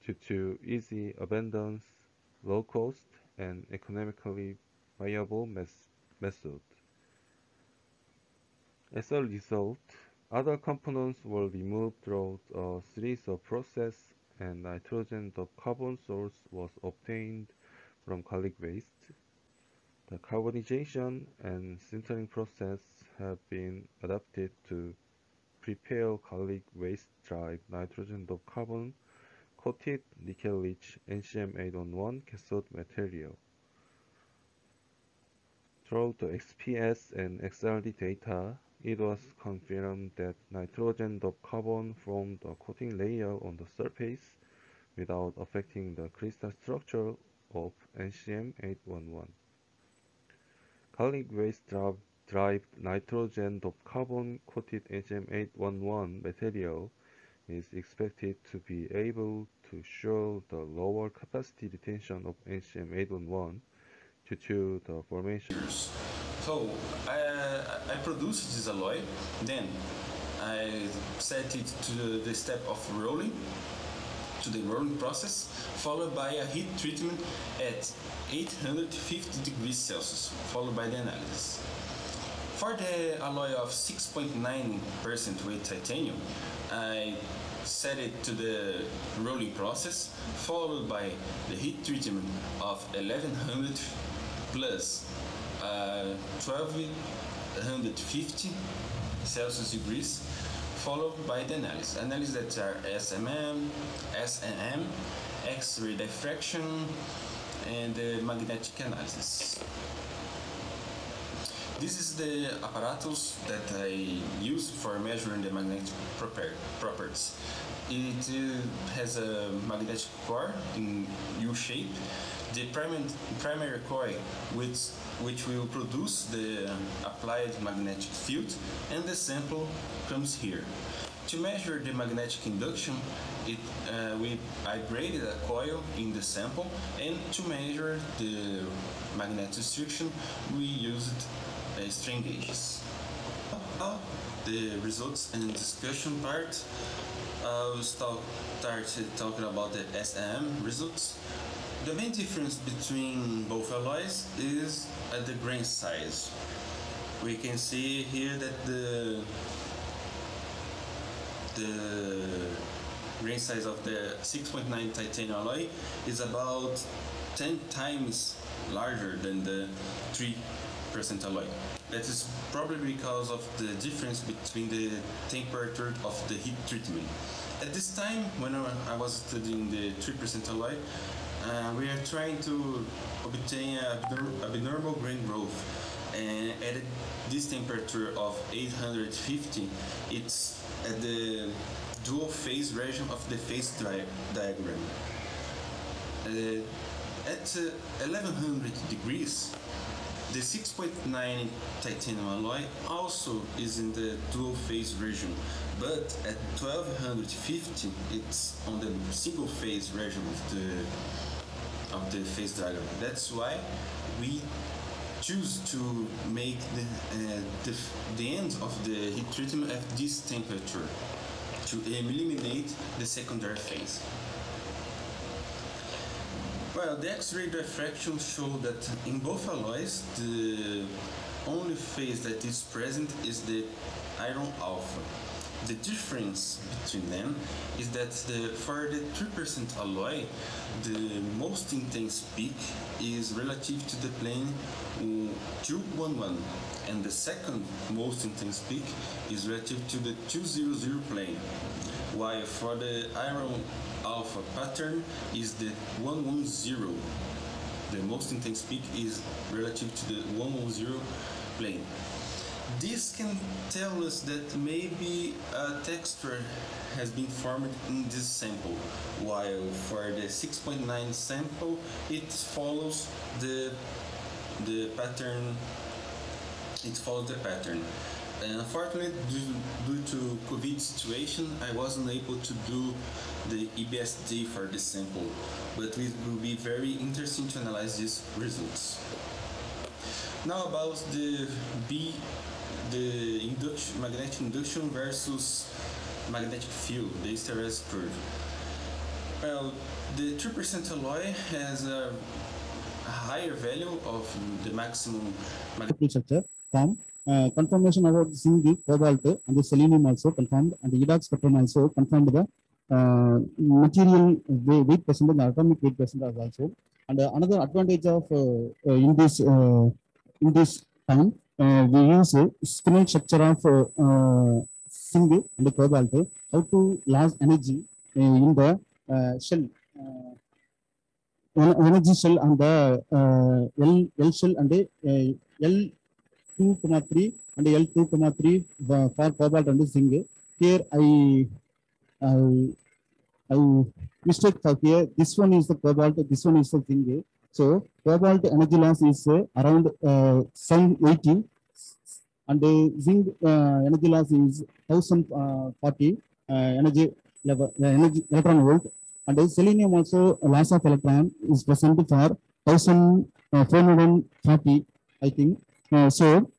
due to easy abundance, low cost, and economically viable method. As a result, other components were removed through a series of processes and nitrogen the carbon source was obtained from garlic waste. The carbonization and sintering process have been adapted to prepare garlic waste drive nitrogen the carbon coated nickel-rich NCM811 cathode material. Through the XPS and XRD data, it was confirmed that nitrogen doped carbon formed a coating layer on the surface without affecting the crystal structure of NCM811. Garlic waste derived nitrogen doped carbon coated NCM811 material is expected to be able to show the lower capacity retention of NCM811 due to the formation. So I, I produced this alloy, then I set it to the step of rolling, to the rolling process, followed by a heat treatment at 850 degrees Celsius, followed by the analysis. For the alloy of 6.9% weight titanium, I set it to the rolling process, followed by the heat treatment of 1100 plus uh, 1250 Celsius degrees, followed by the analysis. Analysis that are SMM, SNM, X-ray diffraction, and the magnetic analysis. This is the apparatus that I use for measuring the magnetic properties. It uh, has a magnetic core in U shape. The primary, primary coil, which, which will produce the applied magnetic field, and the sample comes here. To measure the magnetic induction, it, uh, we, I braided a coil in the sample, and to measure the magnetostriction, we used uh, strain gauges. Now, the results and discussion part, I will start, start talking about the SEM results. The main difference between both alloys is at the grain size. We can see here that the the grain size of the 6.9 titanium alloy is about 10 times larger than the 3 percent alloy. That is probably because of the difference between the temperature of the heat treatment. At this time, when I was studying the 3% alloy, uh, we are trying to obtain a abnormal grain growth. And at this temperature of 850, it's at the dual phase region of the phase di diagram. Uh, at uh, 1100 degrees, the 6.9 titanium alloy also is in the dual phase region, but at 1250 it's on the single phase region of the of the phase diagram. That's why we choose to make the, uh, the, the end of the heat treatment at this temperature to eliminate the secondary phase. Well, the X-ray diffraction show that in both alloys, the only phase that is present is the iron alpha. The difference between them is that the, for the 3% alloy, the most intense peak is relative to the plane 211, and the second most intense peak is relative to the 200 plane. While for the iron alpha pattern is the 110. The most intense peak is relative to the 110 plane. This can tell us that maybe a texture has been formed in this sample, while for the 6.9 sample it follows the the pattern it follows the pattern. And unfortunately, due, to COVID situation, I wasn't able to do the EBSD for this sample, but it will be very interesting to analyze these results. Now about the B, the induction, magnetic induction versus magnetic field, the hysteresis curve. Well, the 3% alloy has a higher value of the maximum form. Uh, confirmation about zinc, cobalt, and the selenium also confirmed, and the EDOX spectrum also confirmed the uh, material weight, percentage, and atomic weight percentage also. And uh, another advantage of uh, uh, in this uh, in this time, we use uh, spinel structure of uh, zinc and the cobalt, how to last energy in the shell. Energy shell and the L, L shell and the uh, L2, comma 3 and L2, comma 3 for cobalt and zinc. Here I, I, I mistake for here. This one is the cobalt, this one is the zinc. So cobalt energy loss is uh, around uh, 780 and the zinc uh, energy loss is 1040 uh, energy level, uh, energy electron volt and the selenium also loss of electron is present for 1440 I think. Uh, so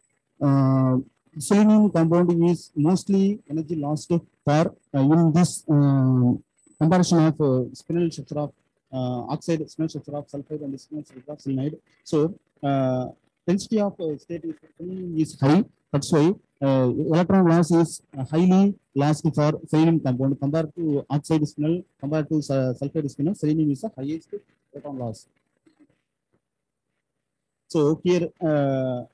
uh, selenium compound is mostly energy lost for uh, in this comparison of spinel structure of oxide, spinel structure of sulfide and spinel structure of selenide. So density of state is, high. That's why uh, electron loss is highly lost for selenium compound compared to oxide spinel, compared to sulfide spinel, selenium is the highest electron loss. So here, uh,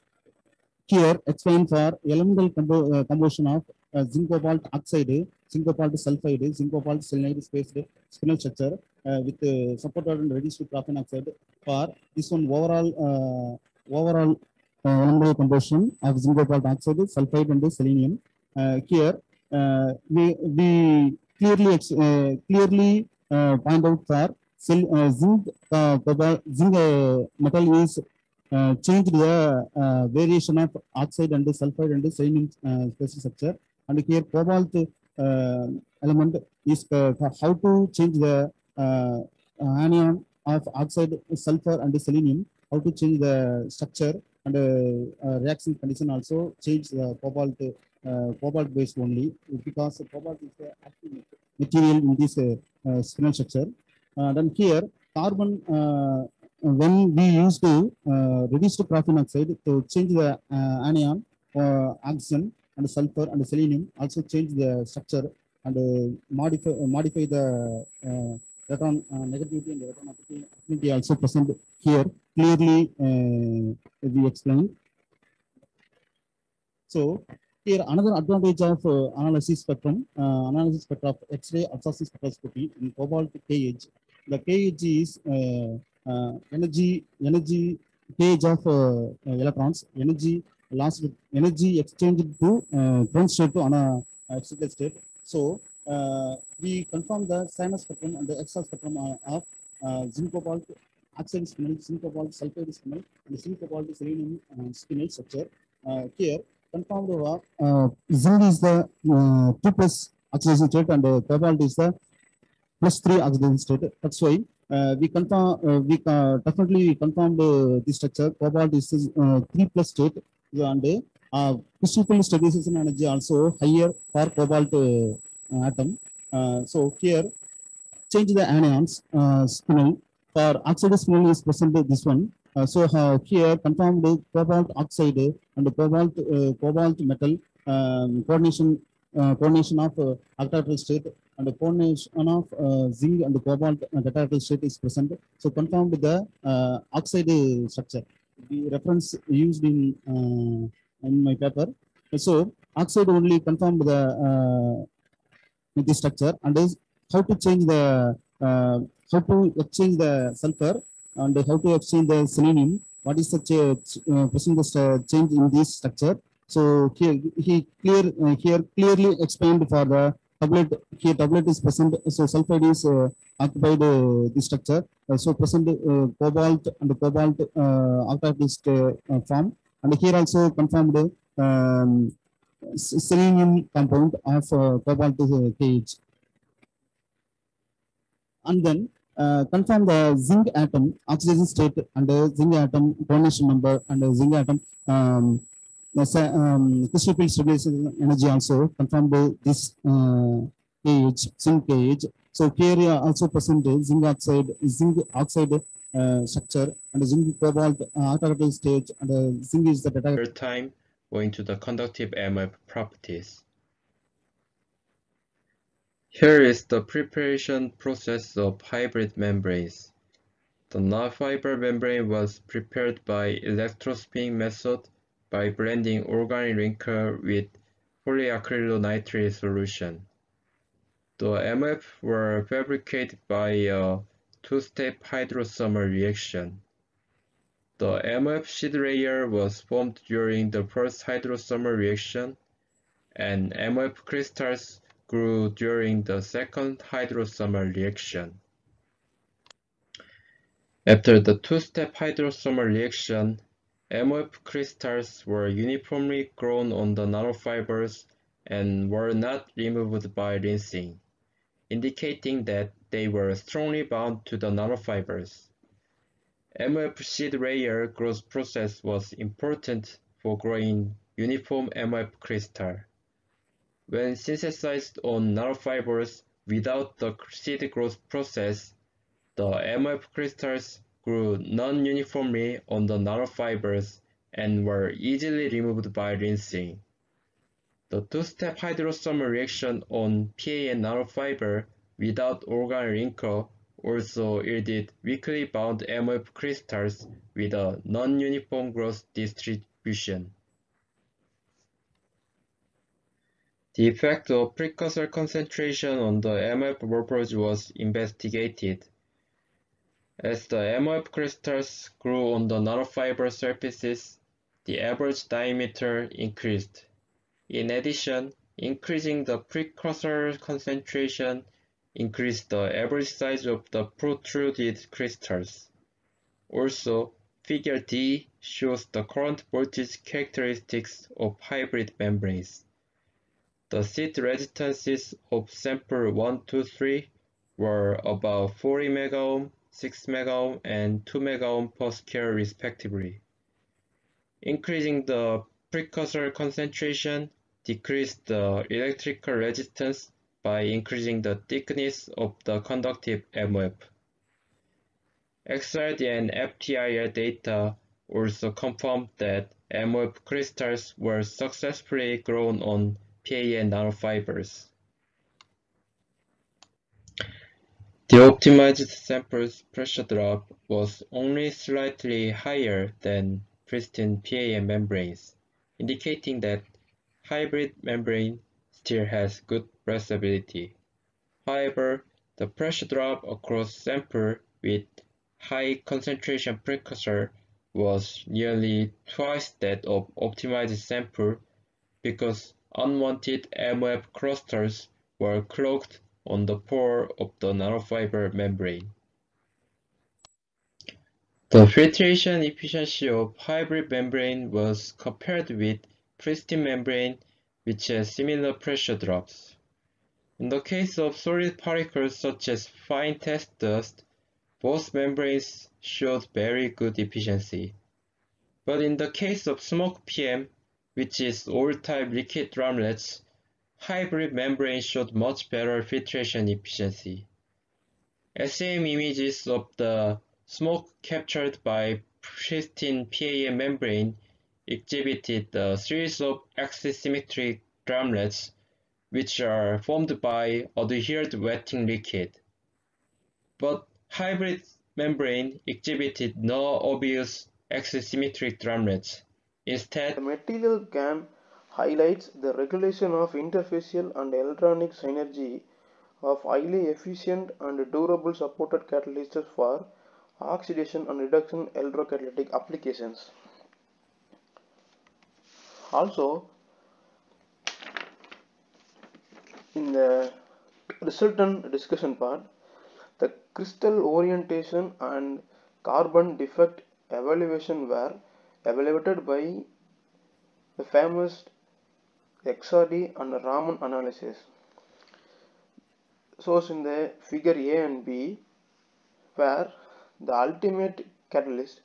here explain for elemental compo uh, composition of uh, zinc cobalt oxide, zinc cobalt sulfide, zinc cobalt selenide spaced spinel structure uh, with uh, supported and reduced graphene oxide. For this one overall uh, overall uh, elemental composition of zinc cobalt oxide, sulfide, and selenium. Uh, here uh, we we clearly uh, clearly uh, point out for uh, zinc uh, cobalt zinc uh, metal is uh, changed the uh, variation of oxide and sulfide and selenium uh, special structure. And here cobalt uh, element is uh, how to change the uh, anion of oxide, sulfur and selenium, how to change the structure and reaction condition also change the cobalt cobalt based only because cobalt is the active material in this spinel structure. Then here carbon when we use the uh, reduced graphene oxide to change the uh, anion oxygen and sulfur and selenium also change the structure and uh, modify modify the electron negativity and electron affinity also present here. Clearly we explained. So here another advantage of uh, analysis spectrum uh, analysis spectrum of x-ray absorption spectroscopy in cobalt K-edge the K-edge is uh, energy energy page of uh, uh, electrons energy lost energy exchanged to uh, ground state to on a excited state. So uh, we confirm the sinus spectrum and the extra spectrum uh, of uh, zinc cobalt oxide spinel zinc cobalt sulfide spinel and zinc cobalt selenium uh, spinel structure. Uh, here confirmed uh, uh, zinc is the uh, 2 plus oxidation state and uh, cobalt is the plus 3 oxidation state. That's why uh, we confirm uh, we uh, definitely we confirmed uh, this structure. Cobalt is uh, 3 plus state. And uh, crystal stabilization energy also higher for cobalt uh, atom. Uh, so here change the anions uh, spinel for oxide spinel is present this one. Uh, so uh, here confirmed cobalt oxide and cobalt uh, cobalt metal um, coordination uh, coordination of uh, octahedral state and the coordination of uh, zinc and cobalt and tetrahedral state is present. So confirmed the uh, oxide structure. The reference used in uh, in my paper. So oxide only confirmed the uh, the structure and is how to change the uh, how to exchange the sulfur and how to exchange the selenium. What is the ch- uh, change in this structure? So here he clear uh, here clearly explained for the tablet here tablet is present. So sulfide is uh, occupied uh, the structure. Uh, so present uh, cobalt and cobalt uh, octahedral uh, form. And here also confirmed um, selenium compound of uh, cobalt uh, K-edge. And then uh, confirm the zinc atom oxidation state and the zinc atom coordination number and the zinc atom um, the sa- um, crystal field stabilization energy also confirmed this uh, K-edge, zinc K-edge. So here also present zinc oxide, zinc oxide uh, structure and zinc cobalt uh, stage and uh, zinc is the data Third time, going to the conductive MF properties. Here is the preparation process of hybrid membranes. The nanofiber membrane was prepared by electrospin method by blending organic linker with polyacrylonitrile solution. The MF were fabricated by a two-step hydrothermal reaction. The MF sheet layer was formed during the first hydrothermal reaction, and MF crystals grew during the second hydrothermal reaction. After the two-step hydrothermal reaction, MF crystals were uniformly grown on the nanofibers and were not removed by rinsing, indicating that they were strongly bound to the nanofibers. MF seed layer growth process was important for growing uniform MF crystal. When synthesized on nanofibers without the seed growth process, the MF crystals grew non-uniformly on the nanofibers and were easily removed by rinsing. The two-step hydrothermal reaction on PAN nanofiber without organic linker also yielded weakly bound MF crystals with a non-uniform growth distribution. The effect of precursor concentration on the MF morphology was investigated. As the MF crystals grew on the nanofiber surfaces, the average diameter increased. In addition, increasing the precursor concentration increased the average size of the protruded crystals. Also, figure D shows the current voltage characteristics of hybrid membranes. The sheet resistances of sample 1, 2, 3 were about 40 megaohm, 6 megaohm, and 2 megaohm per scale respectively. Increasing the precursor concentration decreased the electrical resistance by increasing the thickness of the conductive MF. XRD and FTIR data also confirmed that MF crystals were successfully grown on PAN nanofibers. The optimized sample's pressure drop was only slightly higher than pristine PAN membranes, indicating that hybrid membrane still has good breathability. However, the pressure drop across sample with high concentration precursor was nearly twice that of optimized sample because unwanted MF clusters were clogged on the pore of the nanofiber membrane. The filtration efficiency of hybrid membrane was compared with pristine membrane which has similar pressure drops. In the case of solid particles such as fine test dust, both membranes showed very good efficiency. But in the case of smoke PM, which is old-type liquid droplets, hybrid membrane showed much better filtration efficiency. SEM images of the smoke captured by pristine PAN membrane exhibited a series of axisymmetric droplets which are formed by adhered wetting liquid. But hybrid membrane exhibited no obvious axisymmetric droplets. Instead, The material can highlights the regulation of interfacial and electronic synergy of highly efficient and durable supported catalysts for oxidation and reduction electrocatalytic applications. Also, in the resultant discussion part, the crystal orientation and carbon defect evaluation were evaluated by the famous XRD and Raman analysis. So in the figure A and B, where the ultimate catalyst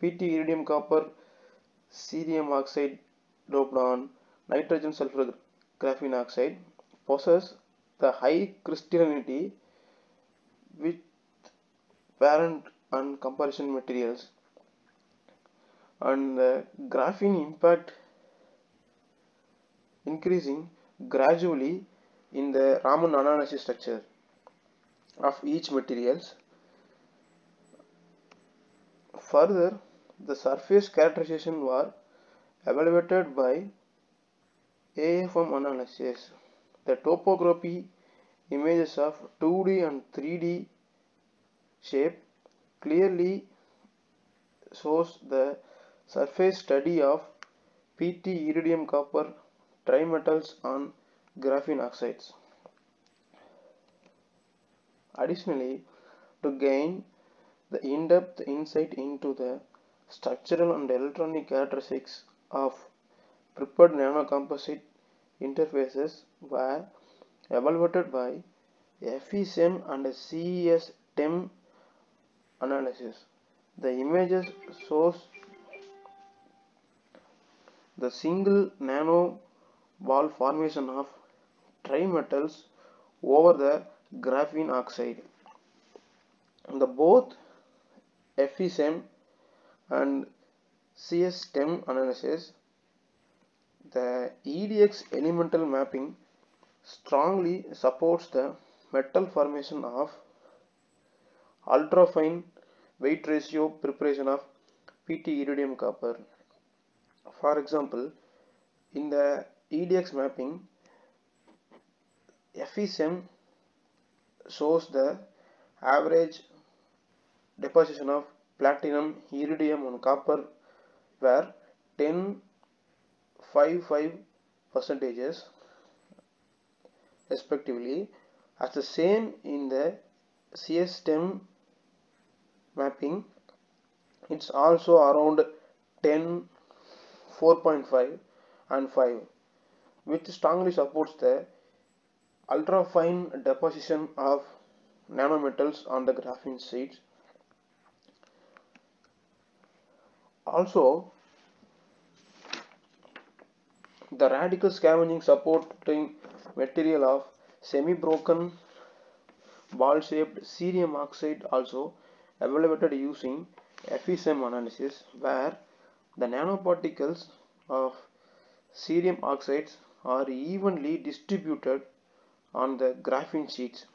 PT iridium copper cerium oxide doped on nitrogen sulfur graphene oxide possess the high crystallinity with parent and comparison materials and the graphene impact increasing gradually in the Raman analysis structure of each materials. Further, the surface characterization were evaluated by AFM analysis. The topography images of 2D and 3D shape clearly shows the surface study of PT iridium copper trimetals on graphene oxides. Additionally, to gain the in-depth insight into the structural and electronic characteristics of prepared nanocomposite interfaces were evaluated by FESEM and CS TEM analysis. The images shows the single nano ball formation of trimetals over the graphene oxide. The both FESEM and CS-TEM analysis, the EDX elemental mapping strongly supports the metal formation of ultra-fine weight ratio preparation of PT iridium copper. For example, in the EDX mapping, FESEM shows the average deposition of platinum, iridium and copper were 10, 5, 5 percentages respectively as the same in the CS-TEM mapping. It's also around 10 4.5 and 5 which strongly supports the ultra fine deposition of nanometals on the graphene sheets. Also the radical scavenging supporting material of semi-broken ball-shaped cerium oxide also evaluated using FESEM analysis where the nanoparticles of cerium oxides are evenly distributed on the graphene sheets.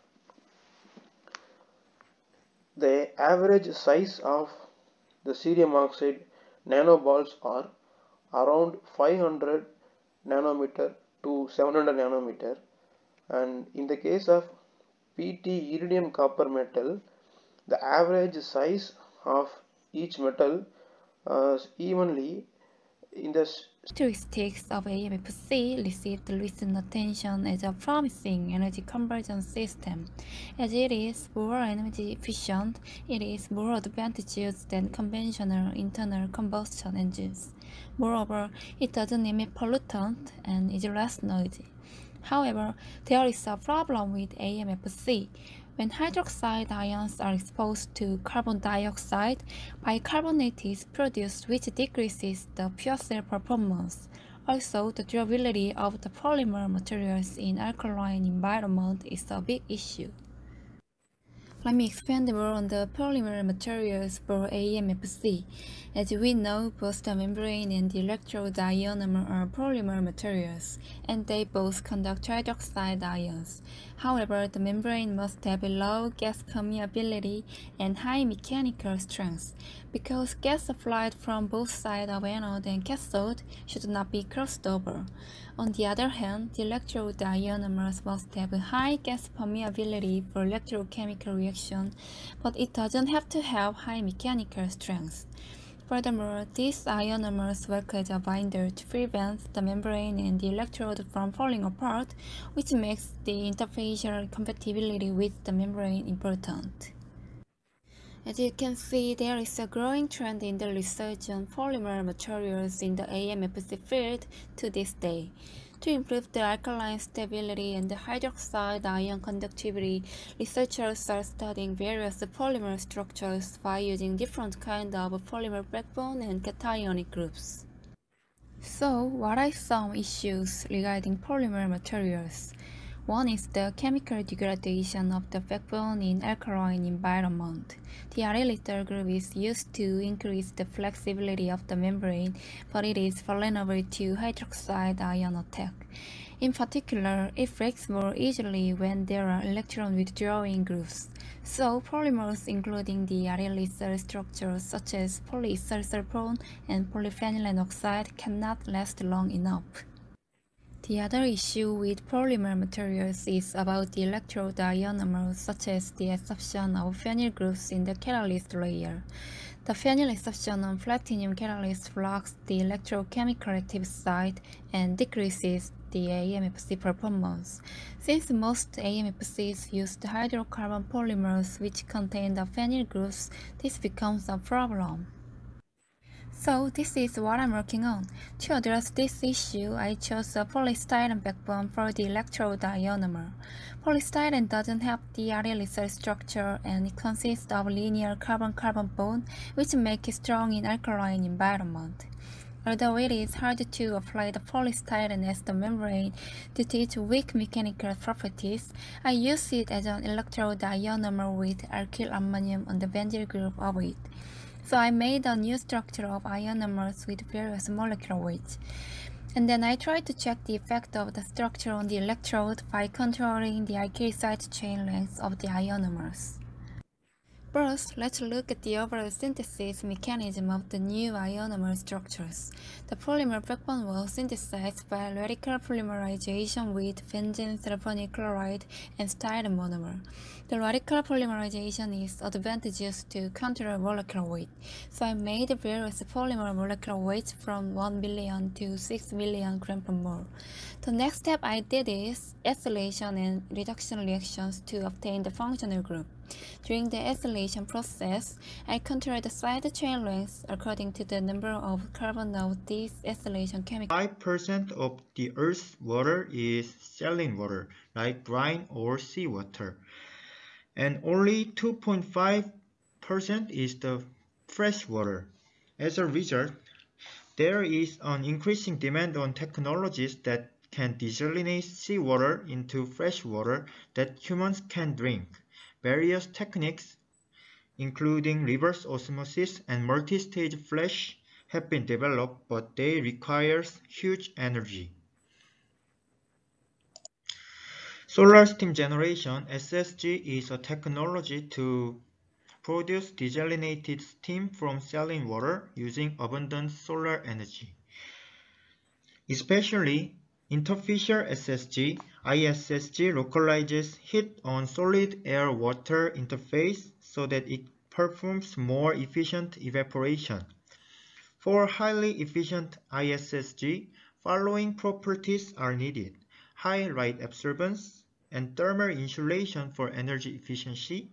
The average size of the cerium oxide nanoballs are around 500 nanometer to 700 nanometer and in the case of PT iridium copper metal the average size of each metal uh, evenly characteristics of AMFC received recent attention as a promising energy conversion system. As it is more energy efficient, it is more advantageous than conventional internal combustion engines. Moreover, it doesn't emit pollutants and is less noisy. However, there is a problem with AMFC. When hydroxide ions are exposed to carbon dioxide, bicarbonate is produced which decreases the fuel cell performance. Also, the durability of the polymer materials in alkaline environment is a big issue. Let me expand more on the polymer materials for AMFC. As we know, both the membrane and the electrode ionomer are polymer materials, and they both conduct hydroxide ions. However, the membrane must have a low gas permeability and high mechanical strength, because gas supplied from both sides of anode and cathode should not be crossed over. On the other hand, the electrode ionomers must have high gas permeability for electrochemical reaction, but it doesn't have to have high mechanical strength. Furthermore, these ionomers work as a binder to prevent the membrane and the electrode from falling apart, which makes the interfacial compatibility with the membrane important. As you can see, there is a growing trend in the research on polymer materials in the AMFC field to this day. To improve the alkaline stability and the hydroxide ion conductivity, researchers are studying various polymer structures by using different kinds of polymer backbone and cationic groups. So, what are some issues regarding polymer materials? One is the chemical degradation of the backbone in alkaline environment. The ethyl group is used to increase the flexibility of the membrane, but it is vulnerable to hydroxide ion attack. In particular, it breaks more easily when there are electron withdrawing groups. So, polymers including the ethyl structures such as polyether sulfone and polyphenylene oxide cannot last long enough. The other issue with polymer materials is about the electrode ionomers such as the absorption of phenyl groups in the catalyst layer. The phenyl absorption on platinum catalyst blocks the electrochemical active site and decreases the AMFC performance. Since most AMFCs use hydrocarbon polymers which contain the phenyl groups, this becomes a problem. So this is what I'm working on. To address this issue, I chose a polystyrene backbone for the electrode ionomer. Polystyrene doesn't have the aryl ether structure and it consists of linear carbon-carbon bond which make it strong in alkaline environment. Although it is hard to apply the polystyrene as the membrane due to its weak mechanical properties, I use it as an electrode ionomer with alkyl ammonium on the benzene group of it. So I made a new structure of ionomers with various molecular weights. And then I tried to check the effect of the structure on the electrode by controlling the alkyl side chain length of the ionomers. First, let's look at the overall synthesis mechanism of the new ionomer structures. The polymer backbone was synthesized by radical polymerization with benzene sulfonic chloride and styrene monomer. The radical polymerization is advantageous to control molecular weight, so I made various polymer molecular weights from 1 billion to 6 billion gram per mole. The next step I did is acylation and reduction reactions to obtain the functional group. During the acylation process, I control the side chain length according to the number of carbon of this acylation chemical. 5% of the Earth's water is saline water, like brine or seawater. And only 2.5% is the fresh water. As a result, there is an increasing demand on technologies that can desalinate seawater into fresh water that humans can drink. Various techniques, including reverse osmosis and multi-stage flash, have been developed, but they require huge energy. Solar steam generation SSG is a technology to produce desalinated steam from saline water using abundant solar energy. Especially Interfacial SSG ISSG localizes heat on solid air-water interface so that it performs more efficient evaporation. For highly efficient ISSG, following properties are needed. High light absorbance and thermal insulation for energy efficiency,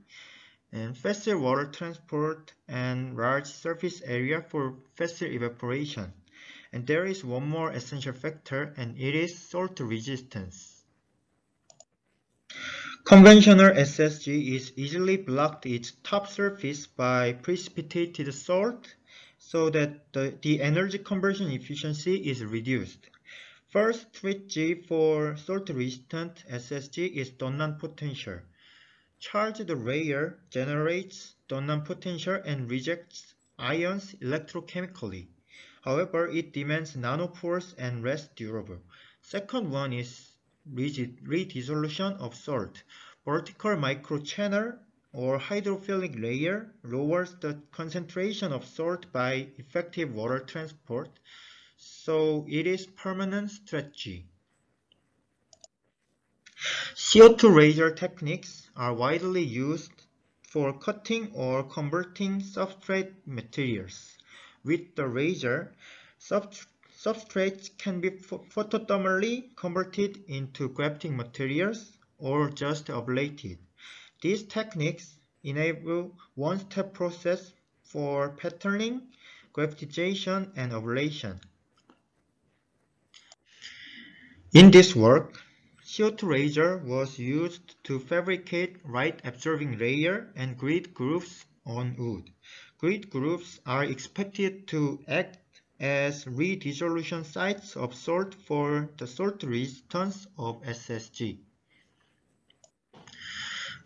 and faster water transport and large surface area for faster evaporation. And there is one more essential factor and it is salt resistance. Conventional SSG is easily blocked its top surface by precipitated salt so that the, the energy conversion efficiency is reduced. First strategy for salt-resistant SSG is Donnan potential. Charged layer generates Donnan potential and rejects ions electrochemically. However, it demands nanopores and less durable. Second one is rigid redissolution of salt. Vertical microchannel or hydrophilic layer lowers the concentration of salt by effective water transport, so it is permanent strategy. CO2 laser techniques are widely used for cutting or converting substrate materials. With the laser, substrates can be photothermally converted into graphitic materials or just ablated. These techniques enable one-step process for patterning, graphitization, and ablation. In this work, CO2 laser was used to fabricate light absorbing layer and grid grooves on wood. Grid grooves are expected to act as redissolution sites of salt for the salt resistance of SSG.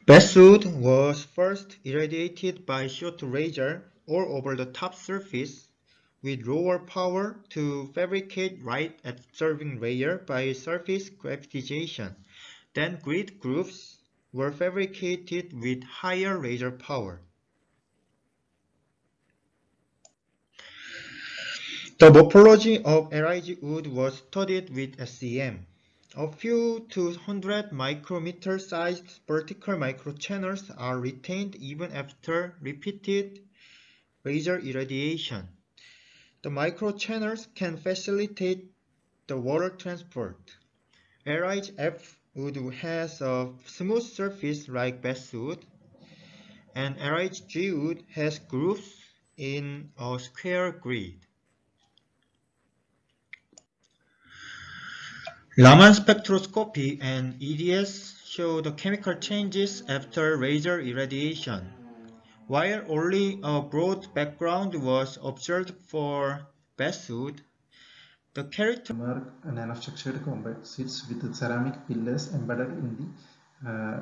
Basswood was first irradiated by CO2 laser all over the top surface with lower power to fabricate light absorbing layer by surface graphitization. Then grid grooves were fabricated with higher laser power. The morphology of LIG wood was studied with SEM. A few to hundred micrometer sized vertical microchannels are retained even after repeated laser irradiation. The microchannels can facilitate the water transport. LIG-F wood has a smooth surface like basswood, and LIG wood has grooves in a square grid. Raman spectroscopy and EDS show the chemical changes after laser irradiation. While only a broad background was observed for basswood, the character mark nanostructured composites with ceramic pillars embedded in the uh,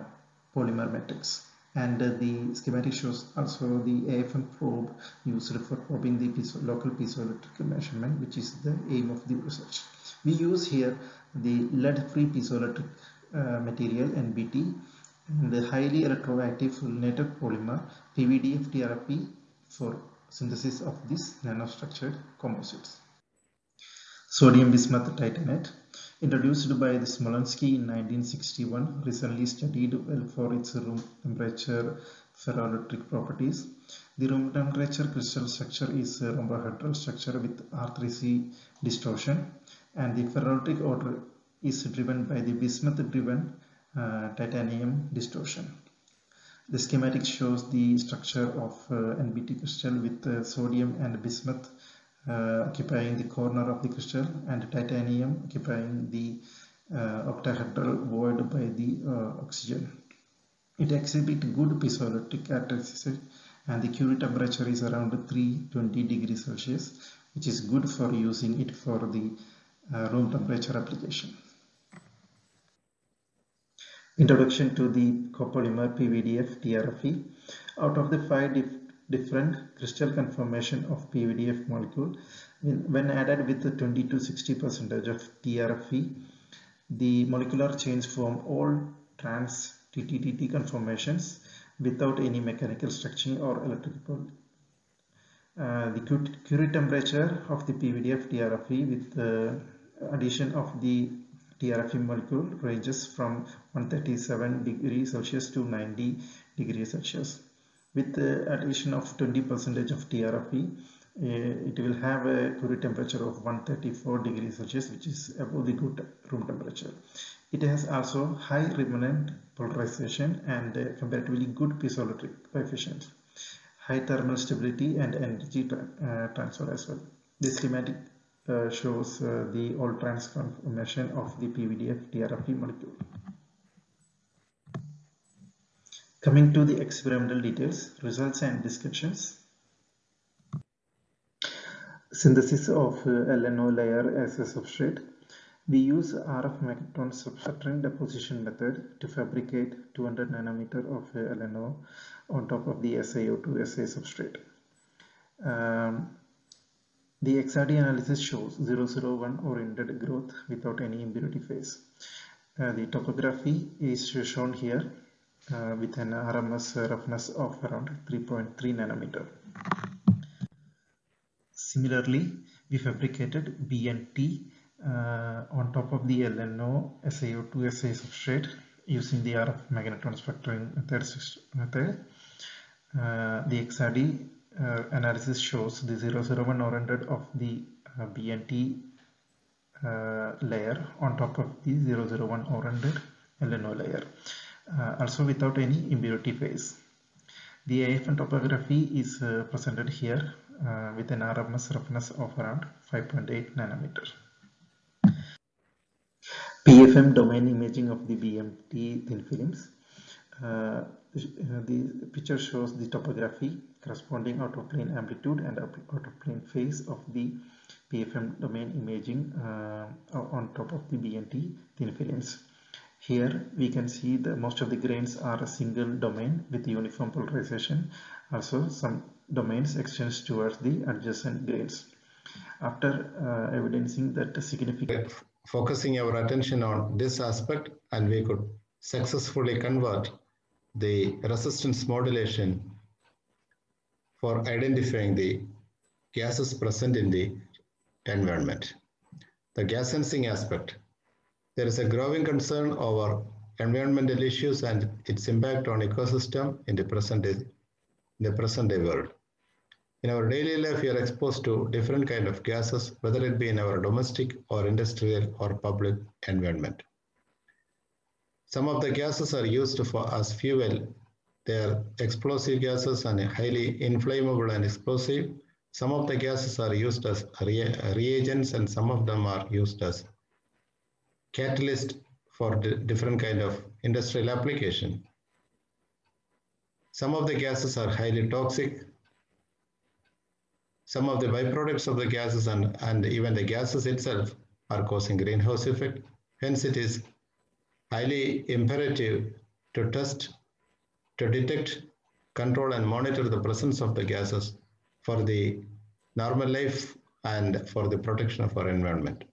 polymer matrix. And uh, the schematic shows also the AFM probe used for probing the piezo local piezoelectric measurement, which is the aim of the research. We use here the lead-free piezoelectric uh, material NBT and the highly electroactive fluorinated polymer PVDF TRFE for synthesis of these nanostructured composites. Sodium bismuth titanate introduced by the Smolensky in 1961 recently studied well for its room temperature ferroelectric properties. The room temperature crystal structure is a rhombohedral structure with R3C distortion and the ferroelectric order is driven by the bismuth driven uh, titanium distortion. The schematic shows the structure of uh, NBT crystal with uh, sodium and bismuth uh, occupying the corner of the crystal and titanium occupying the uh, octahedral void by the uh, oxygen. It exhibits good piezoelectric characteristics and the Curie temperature is around 320 degrees Celsius which is good for using it for the uh, room temperature application. Introduction to the copolymer PVDF TRFE. Out of the five different crystal conformation of PVDF molecule, when, added with the 20 to 60 percentage of TRFE, the molecular chains form all trans TTTT conformations without any mechanical stretching or electrical uh, the Curie temperature of the PVDF TRFE with the addition of the TRFE molecule ranges from 137 degrees Celsius to 90 degrees Celsius. With the addition of 20 percentage of TRFE, uh, it will have a Curie temperature of 134 degrees Celsius, which is above the good room temperature. It has also high remanent polarization and uh, comparatively good piezoelectric coefficient, high thermal stability and energy tra uh, transfer as well. this schematic uh, shows uh, the all transformation of the PVDF TRFE molecule. Coming to the experimental details, results and descriptions. Synthesis of uh, LNO layer as a substrate. We use RF magnetron substrate deposition method to fabricate 200 nanometer of uh, LNO on top of the SiO2 SA substrate. Um, the XRD analysis shows 001 oriented growth without any impurity phase. Uh, the topography is shown here uh, with an RMS roughness of around 3.3 nanometer. Similarly, we fabricated BNT uh, on top of the LNO SiO2 SA substrate using the RF magnetron spectrum method. Uh, the XRD uh, analysis shows the 001 oriented of the uh, BNT uh, layer on top of the 001 oriented LNO layer uh, also without any impurity phase. The AFM topography is uh, presented here uh, with an RMS roughness of around 5.8 nanometer. PFM domain imaging of the BNT thin films. Uh, the picture shows the topography corresponding out of plane amplitude and out of plane phase of the PFM domain imaging uh, on top of the BNT thin films. Here we can see that most of the grains are a single domain with uniform polarization. Also some domains extends towards the adjacent grains. After uh, evidencing that significant focusing our attention on this aspect and we could successfully convert the resistance modulation for identifying the gases present in the environment. The gas sensing aspect. There is a growing concern over environmental issues and its impact on ecosystem in the present day, in the present day world. In our daily life, we are exposed to different kind of gases, whether it be in our domestic or industrial or public environment. Some of the gases are used for as fuel. They are explosive gases and highly inflammable and explosive. Some of the gases are used as rea reagents and some of them are used as catalyst for different kind of industrial application. Some of the gases are highly toxic. Some of the byproducts of the gases and, and even the gases itself are causing greenhouse effect. Hence, it is highly imperative to test, to detect, control and monitor the presence of the gases for the normal life and for the protection of our environment.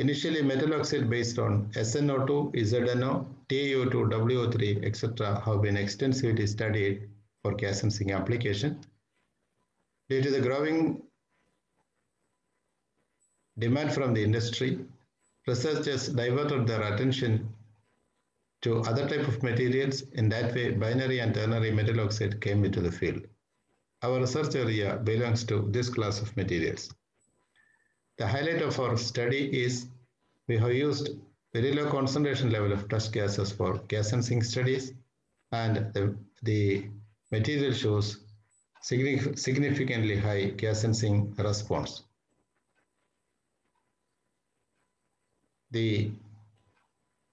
Initially, metal oxide based on SNO2, ZNO, TiO2, WO3, etc. have been extensively studied for gas sensing application. Due to the growing demand from the industry, researchers diverted their attention to other type of materials. In that way, binary and ternary metal oxide came into the field. Our research area belongs to this class of materials. The highlight of our study is we have used very low concentration level of test gases for gas sensing studies and the, the material shows significantly high gas sensing response. The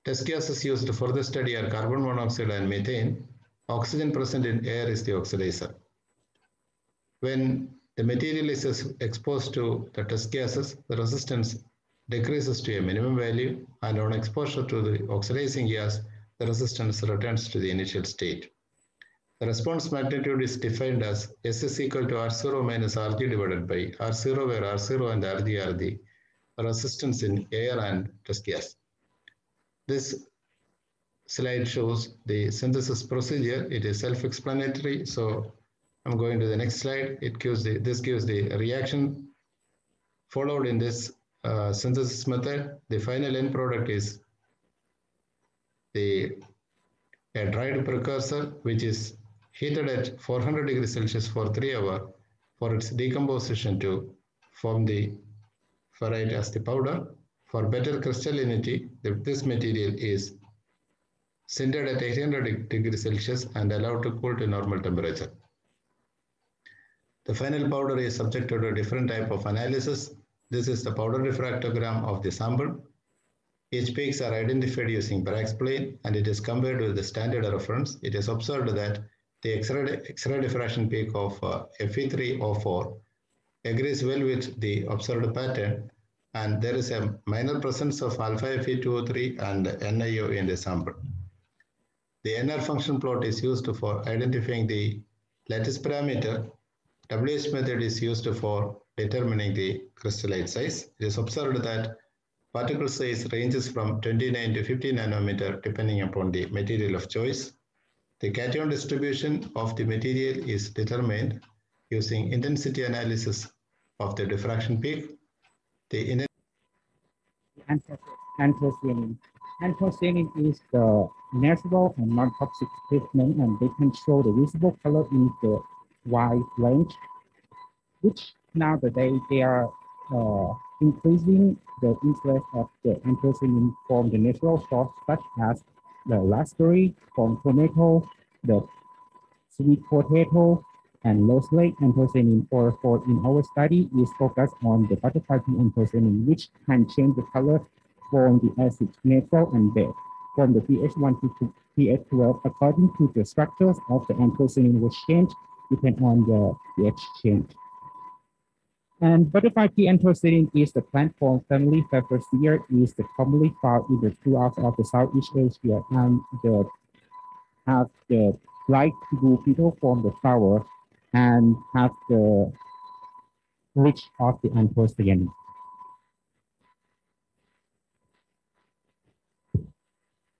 test gases used for the study are carbon monoxide and methane. Oxygen present in air is the oxidizer. When the material is exposed to the test gases, the resistance decreases to a minimum value and on exposure to the oxidizing gas, the resistance returns to the initial state. The response magnitude is defined as S is equal to R0 minus Rg divided by R0 where R0 and Rg are the resistance in air and test gas. This slide shows the synthesis procedure. It is self-explanatory. So I'm going to the next slide. It gives the, this gives the reaction followed in this uh, synthesis method. The final end product is the a dried precursor which is heated at 400 degrees Celsius for three hours for its decomposition to form the ferrite as the powder. For better crystallinity, this material is sintered at 800 degrees Celsius and allowed to cool to normal temperature. The final powder is subjected to a different type of analysis. This is the powder diffractogram of the sample. Each peaks are identified using Bragg's plane and it is compared with the standard reference. It is observed that the X-ray diffraction peak of uh, Fe3O4 agrees well with the observed pattern and there is a minor presence of alpha Fe2O3 and NIO in the sample. The NR function plot is used for identifying the lattice parameter WH method is used for determining the crystallite size. It is observed that particle size ranges from 29 to 50 nanometer depending upon the material of choice. The cation distribution of the material is determined using intensity analysis of the diffraction peak. The anthocyanin. Anthocyanin is the natural and non-toxic treatment and they can show the visible color in the wide range, which nowadays they are uh, increasing the interest of the anthocyanin from the natural source such as the raspberry from tomato, the sweet potato, and low slate anthocyanin for, for in our study is focused on the butterfly anthocyanin, which can change the color from the acid neutral and base from the pH 1 to pH 12 according to the structures of the anthocyanin was changed depending on the pH change. And butterfly pea anthocyanin is the plant form family Fabaceae is the commonly found in the throughout of the Southeast Asia and the have the light blue petal from the flower and have the rich of the anthocyanin.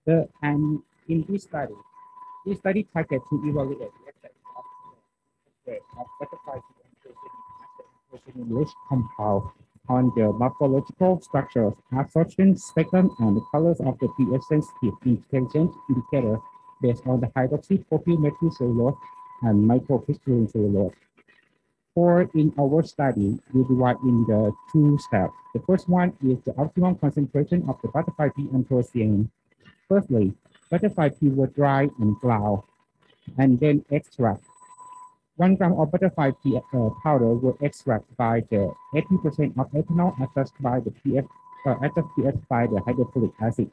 The, and in this study, this study target to evaluate the the, of butterfly rich compound on the morphological structures, absorption spectrum, and the colors of the pH sensitive intelligence indicator based on the hydroxypropyl methylcellulose and microcrystalline cellulose. For in our study, we divide in the two steps. The first one is the optimum concentration of the butterfly pea anthocyanin. Firstly, butterfly pea were dry and ground, and then extract. One gram of butterfly pea uh, powder will extract by the 80% of ethanol adjusted by the pH, uh, pH by the hydrofluoric acid.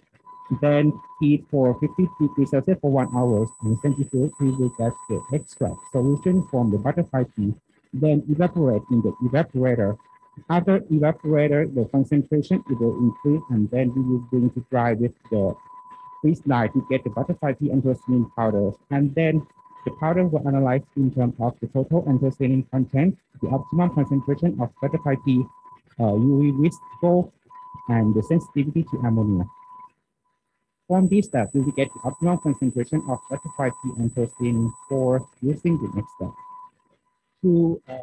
Then heat for 50 degrees Celsius for one hour and centrifuge, we will get the extract solution from the butterfly pea, then evaporate in the evaporator. After evaporator, the concentration it will increase and then we will bring to dry with the freeze dye to get the butterfly pea anthocyanin powder. And then the powder were analyzed in terms of the total anthocyanin content, the optimum concentration of butterfly pea, uh, UV and the sensitivity to ammonia. From this step, we will get the optimal concentration of butterfly pea anthocyanin for using the next step. To uh,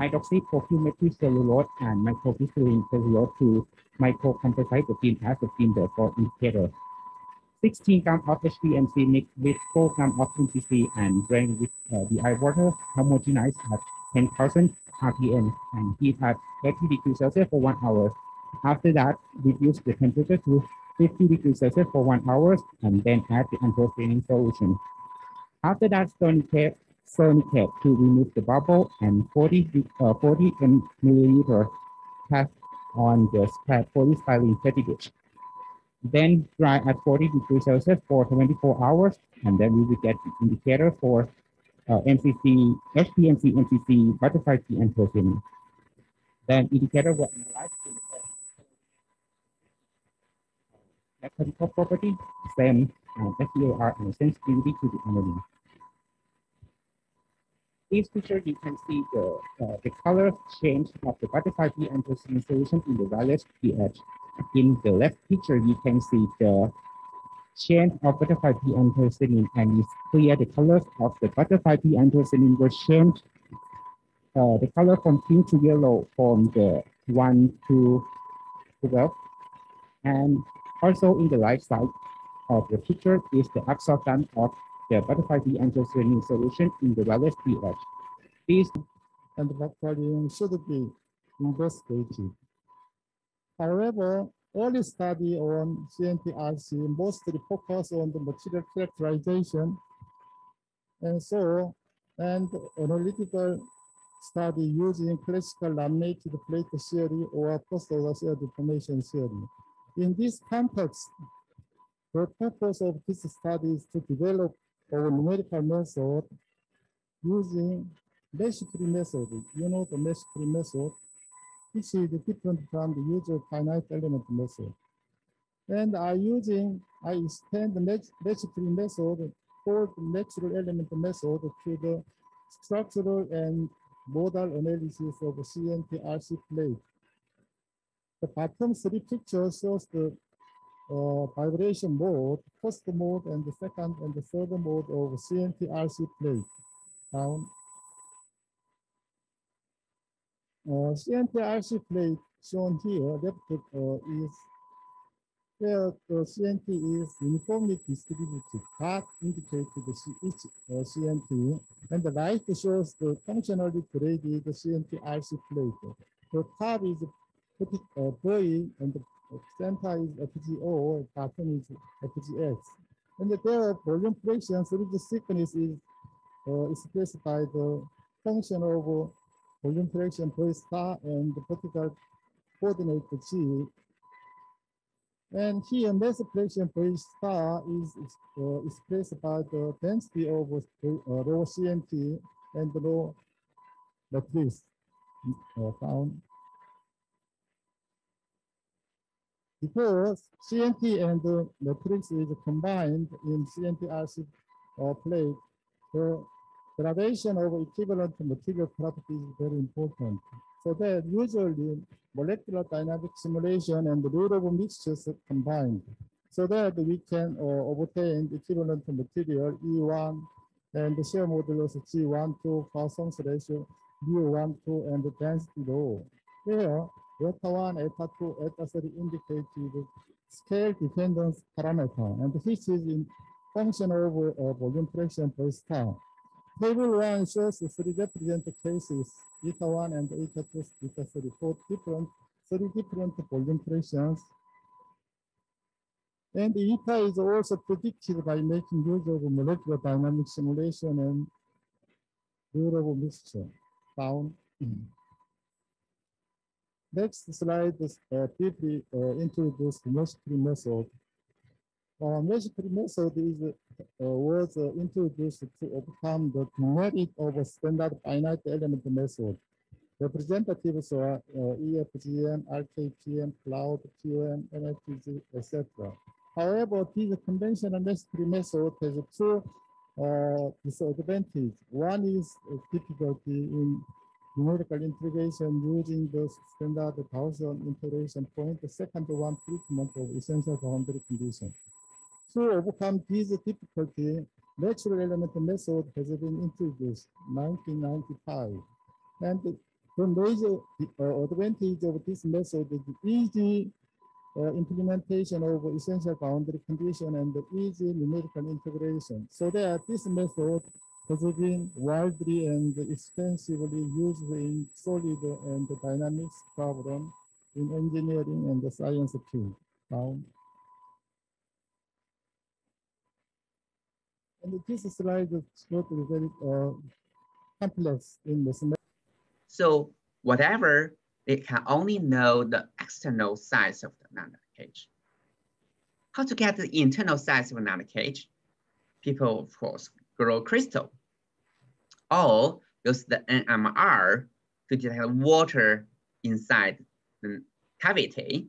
hydroxypropylmethylcellulose and microcrystalline cellulose to microcomposite the gene as the gene for indicator. 16 gram of HPMC mixed with 4 gram of MCC and drain with uh, eye water homogenized at 10,000 RPM and heat at 30 degrees Celsius for one hour. After that, reduce the temperature to 50 degrees Celsius for one hour and then add the anthocyanin solution. After that, tourniquet, tourniquet to remove the bubble and 40, uh, 40 milliliter test on the polystyrene dish. Then dry at 40 degrees Celsius for 24 hours, and then we will get the indicator for uh, MCC, HPMC, MCC, butterfly pea, and protein. Then indicator will analyze mechanical property, same and SDAR and sensitivity to the ammonia. This picture, you can see the, uh, the color change of the butterfly pea anthocyanin solution in the various pH. In the left picture, you can see the change of butterfly pea anthocyanin and it's clear the colors of the butterfly pea anthocyanin were changed. Uh, the color from pink to yellow from the 1 to 12. And also in the right side of the picture is the absorption of the butterfly pea anthocyanin solution in the. These and factoring should be investigated. However, early study on CNTRC mostly focus on the material characterization and so and analytical study using classical laminated plate theory or post-order cell deformation theory. In this context, the purpose of this study is to develop a numerical method using mesh-free method. You know the mesh-free method which is different from the usual finite element method. And I using, I extend the mesh-free method for the natural element method to the structural and modal analysis of CNT-RC plate. The bottom three pictures shows the uh, vibration mode, first mode and the second and the third mode of CNT-RC plate. Down Uh, CNT-RC plate shown here, left uh, is where the CNT is uniformly distributed. That indicates the each uh, CNT, and the right shows the functionally graded CNT-RC plate. The top is uh, V, and the center is FGO, bottom is FGX. And the volume fraction through the thickness is uh, expressed by the function of volume fraction per star and the vertical coordinate g. And here mass fraction per star is uh, expressed by the density of uh, rho CNT and rho matrix uh, found. Because CNT and the matrix is combined in CNT RC uh, plate, the gradation of equivalent material properties is very important. So that usually molecular dynamic simulation and the rule of mixtures combined so that we can uh, obtain equivalent material E1 and the shear modulus G1 to Poisson's ratio mu1 2 and the density rho. Here, eta 1, eta 2, eta 3 indicated scale dependence parameter, and which is in function of uh, volume fraction per star. Table 1 shows three represent cases, eta 1 and eta 2, eta 3, for different, three different volume fractions. And eta is also predicted by making use of molecular dynamic simulation and rule mixture found. Next slide is uh, briefly uh, introduce the mesh-free method. Uh, mesh-free method is uh, was uh, introduced to overcome the kinetic of a standard finite element method. Representatives are uh, EFGM, RKPM, Cloud, QM, NFTG, etc. However, this conventional mesh-free method has two uh, disadvantages. One is difficulty in numerical integration using the standard Gaussian integration point. The second one, treatment of essential boundary condition. To overcome this difficulty, natural element method has been introduced 1995. And the major uh, advantage of this method is easy uh, implementation of essential boundary condition and the easy numerical integration. So that this method has been widely and extensively used in solid and dynamics problem in engineering and the science field. And this slide is not very uh, complex in semester. So whatever, it can only know the external size of the NAND cage. How to get the internal size of a nanocage? People, of course, grow crystal or use the NMR to detect water inside the cavity.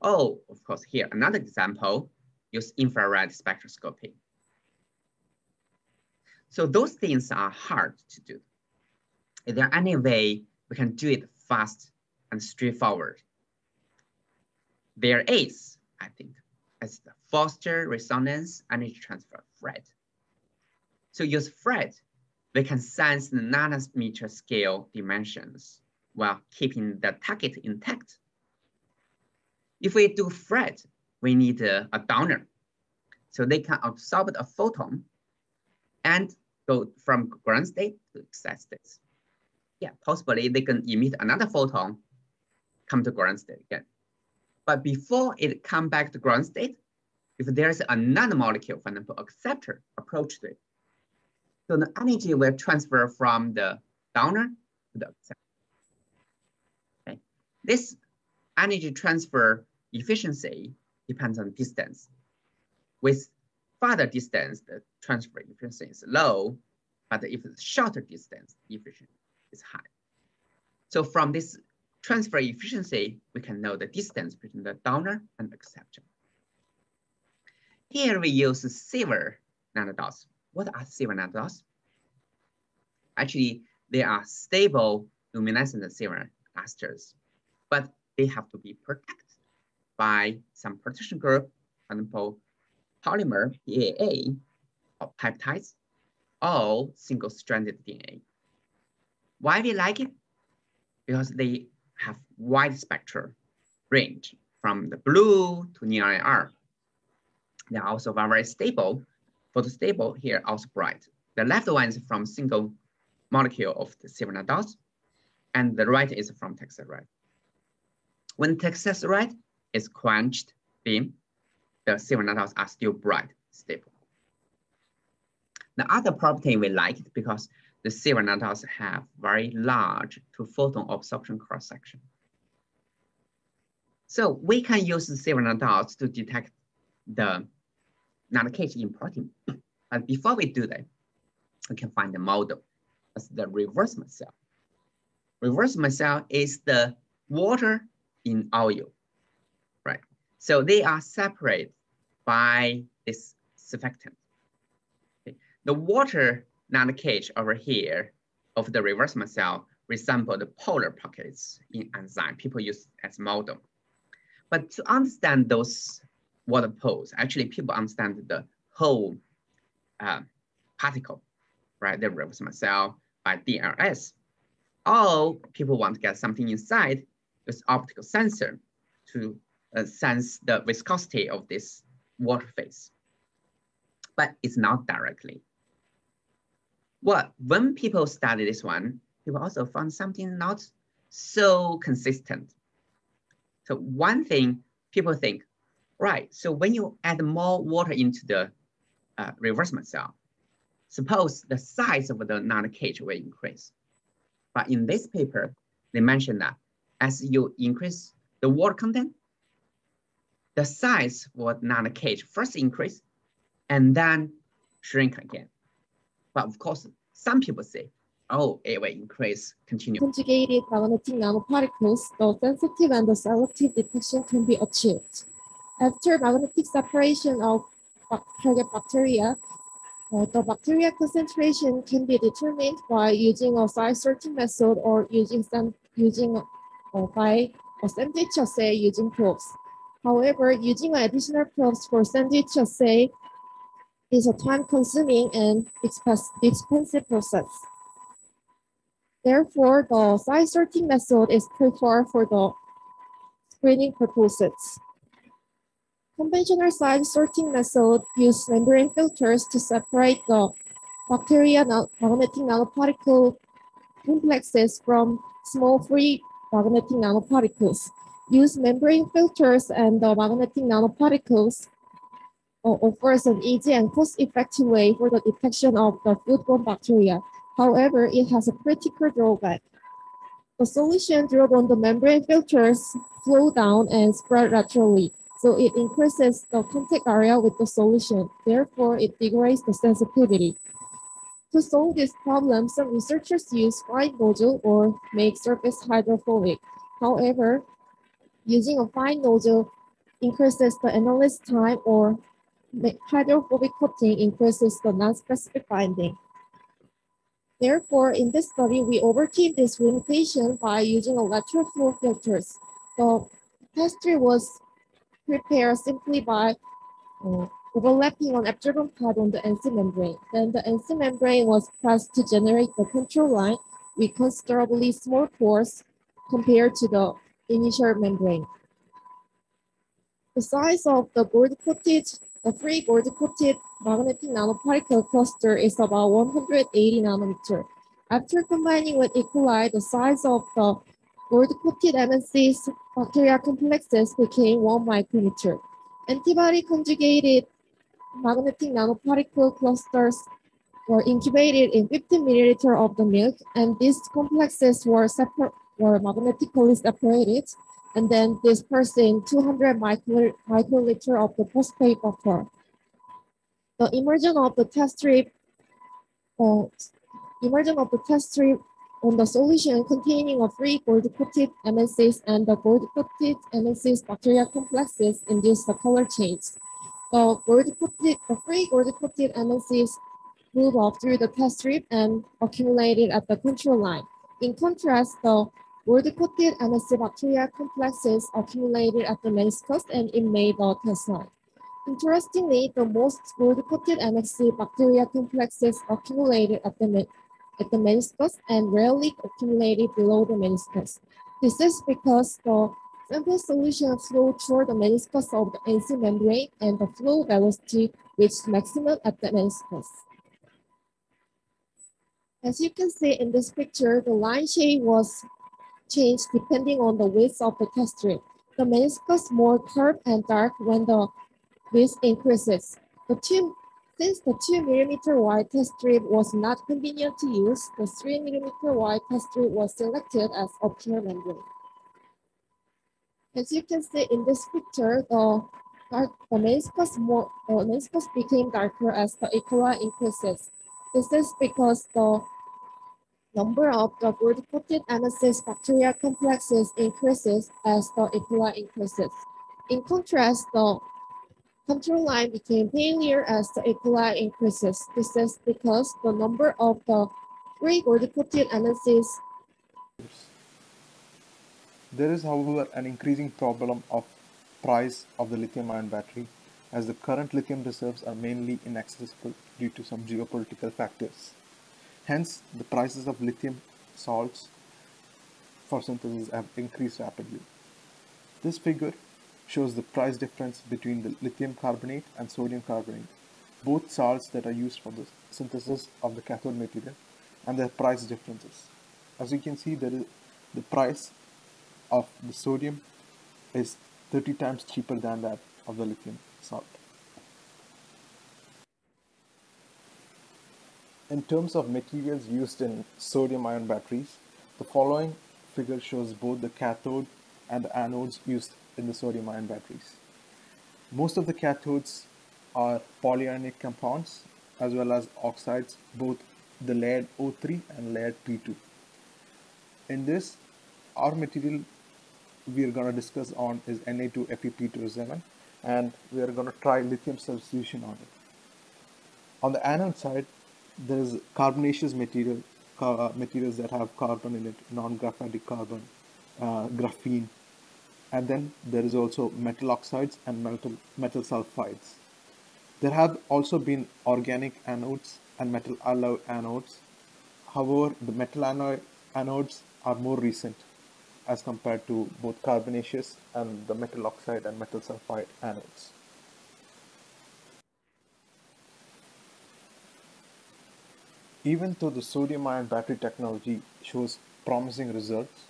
Oh, of course, here, another example, use infrared spectroscopy. So those things are hard to do. Is there any way we can do it fast and straightforward? There is, I think, as the Förster resonance energy transfer FRET. So use FRET, we can sense the nanometer scale dimensions while keeping the target intact. If we do FRET, we need a, a donor. So they can absorb a photon and go from ground state to excited state. Yeah, possibly they can emit another photon, come to ground state again. But before it come back to ground state, if there's another molecule, for example, acceptor approach to it, so the energy will transfer from the donor to the acceptor. Okay. This energy transfer efficiency depends on distance. With farther distance, the transfer efficiency is low, but if it's shorter distance, efficiency is high. So from this transfer efficiency, we can know the distance between the donor and acceptor. Here we use silver nanodots. What are silver nanodots? Actually, they are stable luminescent silver clusters, but they have to be protected by some protection group, for example, polymer PAA or peptides, or single-stranded DNA. Why we like it? Because they have wide spectral range from the blue to near IR. They're also very stable. Photostable here also bright. The left one is from single molecule of the silver dots, and the right is from Texas Red. When Texas Red is quenched beam, the silver dots are still bright, stable. The other property we like because the silver nanodots have very large two photon absorption cross section. So we can use the silver nanodots to detect the nanocage in protein. But before we do that, we can find the model That's the reverse cell. Reverse cell is the water in oil, right? So they are separated by this surfactant. Okay. The water nanocage over here of the reverse cell resemble the polar pockets in enzyme. People use as model. But to understand those water poles, actually people understand the whole uh, particle, right? The reverse cell by DLS. All people want to get something inside this optical sensor to uh, sense the viscosity of this water phase, but it's not directly. Well, when people study this one, people also found something not so consistent. So one thing people think, right, so when you add more water into the uh, reverse micelle, suppose the size of the nanocage will increase. But in this paper, they mentioned that as you increase the water content, the size of for nanocage first increase and then shrink again. But of course, some people say, oh, it will increase continue. Conjugated magnetic nanoparticles, the sensitive and the selective detection can be achieved. After magnetic separation of target bacteria, uh, the bacteria concentration can be determined by using a size sorting method or using some using uh, by a sandwich assay using probes. However, using additional probes for sandwich assay is a time-consuming and expensive process. Therefore, the size sorting method is preferred for the screening purposes. Conventional size sorting method use membrane filters to separate the bacteria magnetic nanoparticle complexes from small free magnetic nanoparticles. Use membrane filters and the magnetic nanoparticles offers an easy and cost-effective way for the detection of the foodborne bacteria. However, it has a critical drawback. The solution dropped on the membrane filters flow down and spread laterally. So it increases the contact area with the solution. Therefore, it degrades the sensitivity. To solve this problem, some researchers use fine nozzle or make surface hydrophobic. However, using a fine nozzle increases the analysis time or hydrophobic coating increases the non-specific binding. Therefore, in this study, we overcame this limitation by using a lateral flow filters. The test was prepared simply by uh, overlapping an absorbent pad on the NC membrane. Then the NC membrane was pressed to generate the control line with considerably small pores compared to the initial membrane. The size of the gold-coated, the free gold-coated magnetic nanoparticle cluster is about 180 nanometer. After combining with E. coli, the size of the gold-coated MNC's bacteria complexes became one micrometer. Antibody conjugated magnetic nanoparticle clusters were incubated in 50 milliliter of the milk, and these complexes were separate were magnetically separated, and then dispersed in 200 micro, microliter of the phosphate buffer. The immersion of the test strip, uh, immersion of the test strip on the solution containing a free gold-coated MNCs and the gold-coated MNCs bacteria complexes induce the color change. The gold-coated, the free gold-coated MNCs move off through the test strip and accumulated at the control line. In contrast, the gold-coated MNC bacteria complexes accumulated at the meniscus and it made the test line. Interestingly, the most gold-coated MNC bacteria complexes accumulated at the at the meniscus and rarely accumulated below the meniscus. This is because the sample solution flowed through the meniscus of the NC membrane and the flow velocity reached maximum at the meniscus. As you can see in this picture, the line shape was changed depending on the width of the test strip. The meniscus more curved and dark when the width increases. The two Since the 2 millimeter wide test strip was not convenient to use, the 3 millimeter wide test strip was selected as optional membrane. As you can see in this picture, the, dark, the meniscus, more, uh, meniscus became darker as the E. increases. This is because the number of the gold-coated MNCs bacteria complexes increases as the E. increases. In contrast, the control line became paler as the E. increases. This is because the number of the free gold-coated MNCs There is, however, an increasing problem of price of the lithium-ion battery as the current lithium reserves are mainly inaccessible due to some geopolitical factors. Hence, the prices of lithium salts for synthesis have increased rapidly. This figure shows the price difference between the lithium carbonate and sodium carbonate, both salts that are used for the synthesis of the cathode material and their price differences. As you can see, there is the price of the sodium is 30 times cheaper than that of the lithium salt. In terms of materials used in sodium ion batteries, the following figure shows both the cathode and the anodes used in the sodium ion batteries. Most of the cathodes are polyanionic compounds as well as oxides, both the lead O3 and lead P2. In this, our material we are going to discuss on is Na2FeP2O7 and we are going to try lithium substitution on it. On the anode side, there is carbonaceous material, uh, materials that have carbon in it, non-graphitic carbon, uh, graphene, and then there is also metal oxides and metal, metal sulfides. There have also been organic anodes and metal alloy anodes. However, the metal alloy anodes are more recent as compared to both carbonaceous and the metal oxide and metal sulfide anodes. Even though the sodium ion battery technology shows promising results,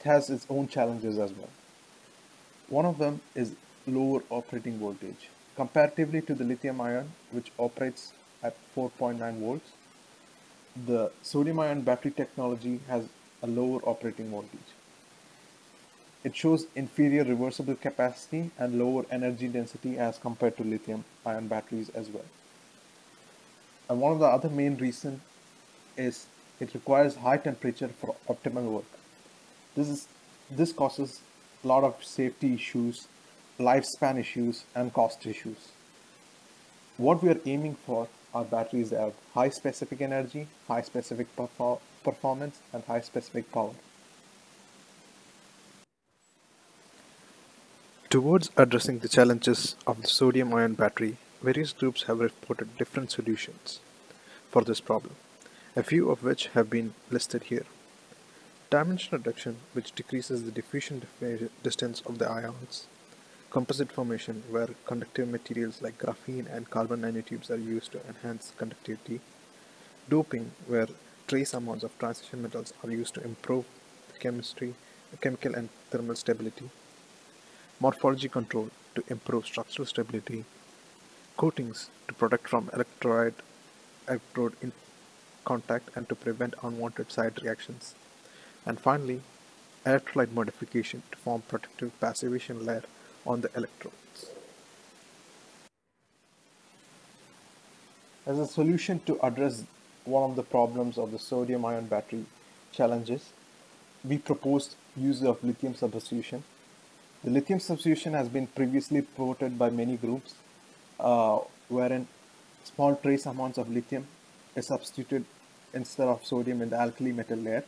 it has its own challenges as well. One of them is lower operating voltage. Comparatively to the lithium ion, which operates at 4.9 volts, the sodium ion battery technology has a lower operating voltage. It shows inferior reversible capacity and lower energy density as compared to lithium ion batteries as well. And one of the other main reasons is it requires high temperature for optimal work. This is this causes a lot of safety issues, lifespan issues, and cost issues. What we are aiming for are batteries that have high specific energy, high specific perfor performance, and high specific power. Towards addressing the challenges of the sodium ion battery, various groups have reported different solutions for this problem, a few of which have been listed here. Dimension reduction, which decreases the diffusion distance of the ions. Composite formation, where conductive materials like graphene and carbon nanotubes are used to enhance conductivity. Doping, where trace amounts of transition metals are used to improve the chemistry, chemical and thermal stability morphology control to improve structural stability, coatings to protect from electrolyte electrode contact and to prevent unwanted side reactions, and finally, electrolyte modification to form protective passivation layer on the electrodes. As a solution to address one of the problems of the sodium ion battery challenges, we proposed use of lithium substitution the lithium substitution has been previously promoted by many groups, uh, wherein small trace amounts of lithium is substituted instead of sodium in the alkali metal layer.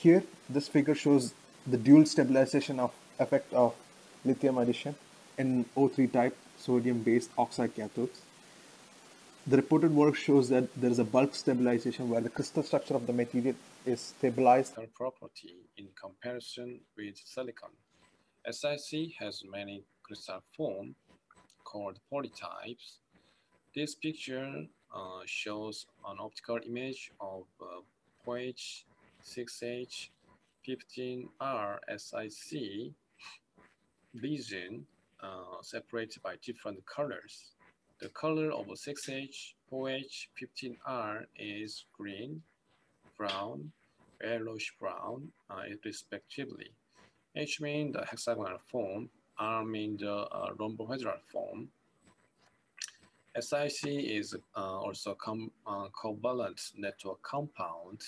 Here, this figure shows the dual stabilization of effect of lithium addition in O3 type sodium based oxide cathodes. The reported work shows that there is a bulk stabilization where the crystal structure of the material is stabilized. Property in comparison with silicon. SiC has many crystal form called polytypes. This picture uh, shows an optical image of uh, 6H15R SiC region uh, separated by different colors. The color of 6H, 4H, 15R is green, brown, yellowish brown, uh, respectively. H means the hexagonal form, R means the uh, rhombohedral form. SiC is uh, also com uh, covalent network compound.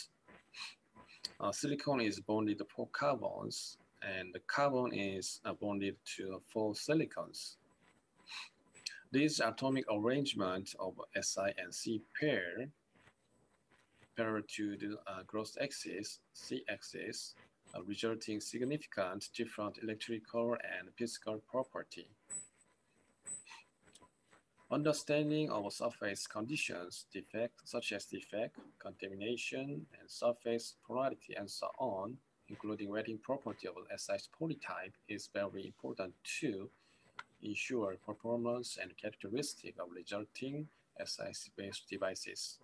Uh, silicon is bonded to four carbons, and the carbon is uh, bonded to four silicons. This atomic arrangement of Si and C pair parallel to the uh, growth axis, C axis, uh, resulting significant different electrical and physical property. Understanding of surface conditions, defect such as defect, contamination, and surface porosity, and so on, including wetting property of SiC polytype, is very important to ensure performance and characteristic of resulting SiC-based devices.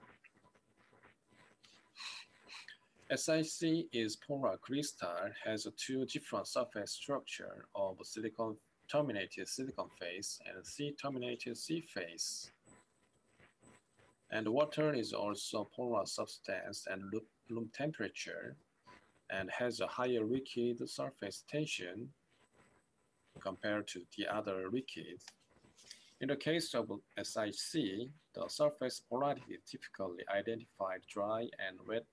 SiC is polar crystal, has two different surface structure of silicon terminated silicon face and C terminated C face. And water is also a polar substance and room temperature and has a higher liquid surface tension compared to the other liquids. In the case of SiC, the surface polarity typically identified dry and wet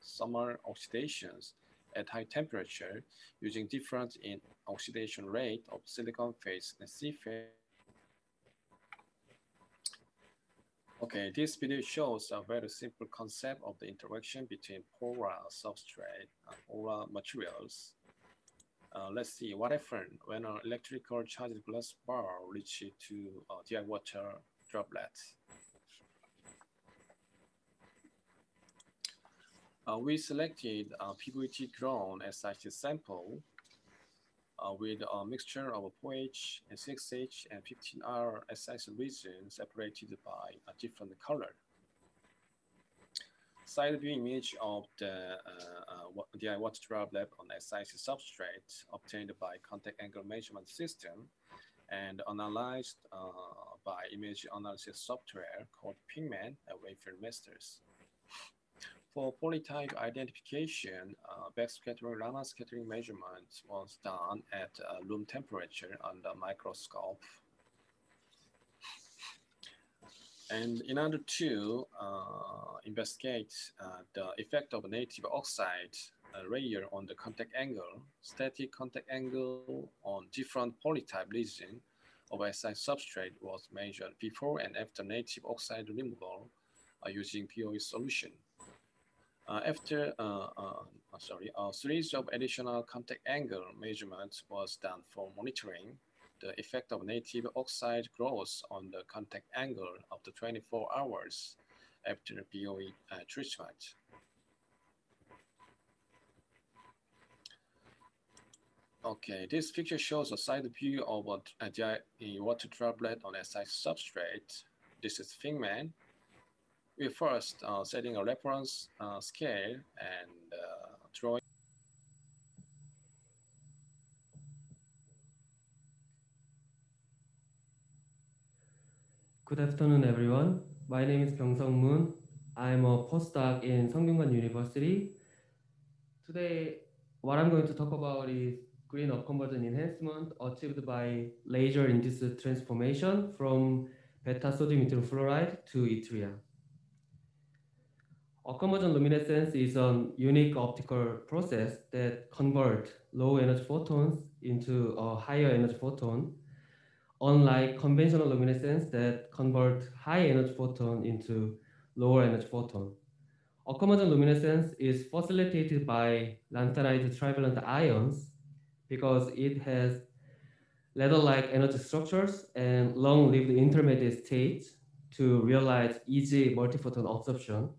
summer oxidations at high temperature using difference in oxidation rate of silicon face and C face. Okay, this video shows a very simple concept of the interaction between polar substrate and polar materials. Uh, let's see what happened when an electrical charged glass bar reaches to a DI water droplet. Uh, we selected a PVT grown SiC sample uh, with a mixture of 4H and 6H and 15R SiC regions separated by a different color. Side view image of the uh, uh, DI water droplet on SiC substrate obtained by contact angle measurement system and analyzed uh, by image analysis software called Pigment and Wayfield Masters. For polytype identification, uh, backscattering Raman scattering measurement was done at uh, room temperature under microscope. And in order to uh, investigate uh, the effect of native oxide uh, layer on the contact angle, static contact angle on different polytype region of SI substrate was measured before and after native oxide removal uh, using BOE solution. Uh, after, uh, uh, sorry, a series of additional contact angle measurements was done for monitoring the effect of native oxide growth on the contact angle after 24 hours after BOE uh, treatment. Okay, this picture shows a side view of a, a water droplet on a SI substrate. This is Fingman we first uh, setting a reference uh, scale and uh, drawing. Good afternoon, everyone. My name is Byung-Sung Moon. I'm a postdoc in Sungkyunkwan University. Today, what I'm going to talk about is green upconversion enhancement achieved by laser-induced transformation from beta sodium fluoride to yttria. Upconversion luminescence is a unique optical process that converts low energy photons into a higher energy photon, unlike conventional luminescence that convert high energy photon into lower energy photon. Upconversion luminescence is facilitated by lanthanide trivalent ions because it has ladder-like energy structures and long-lived intermediate states to realize easy multiphoton absorption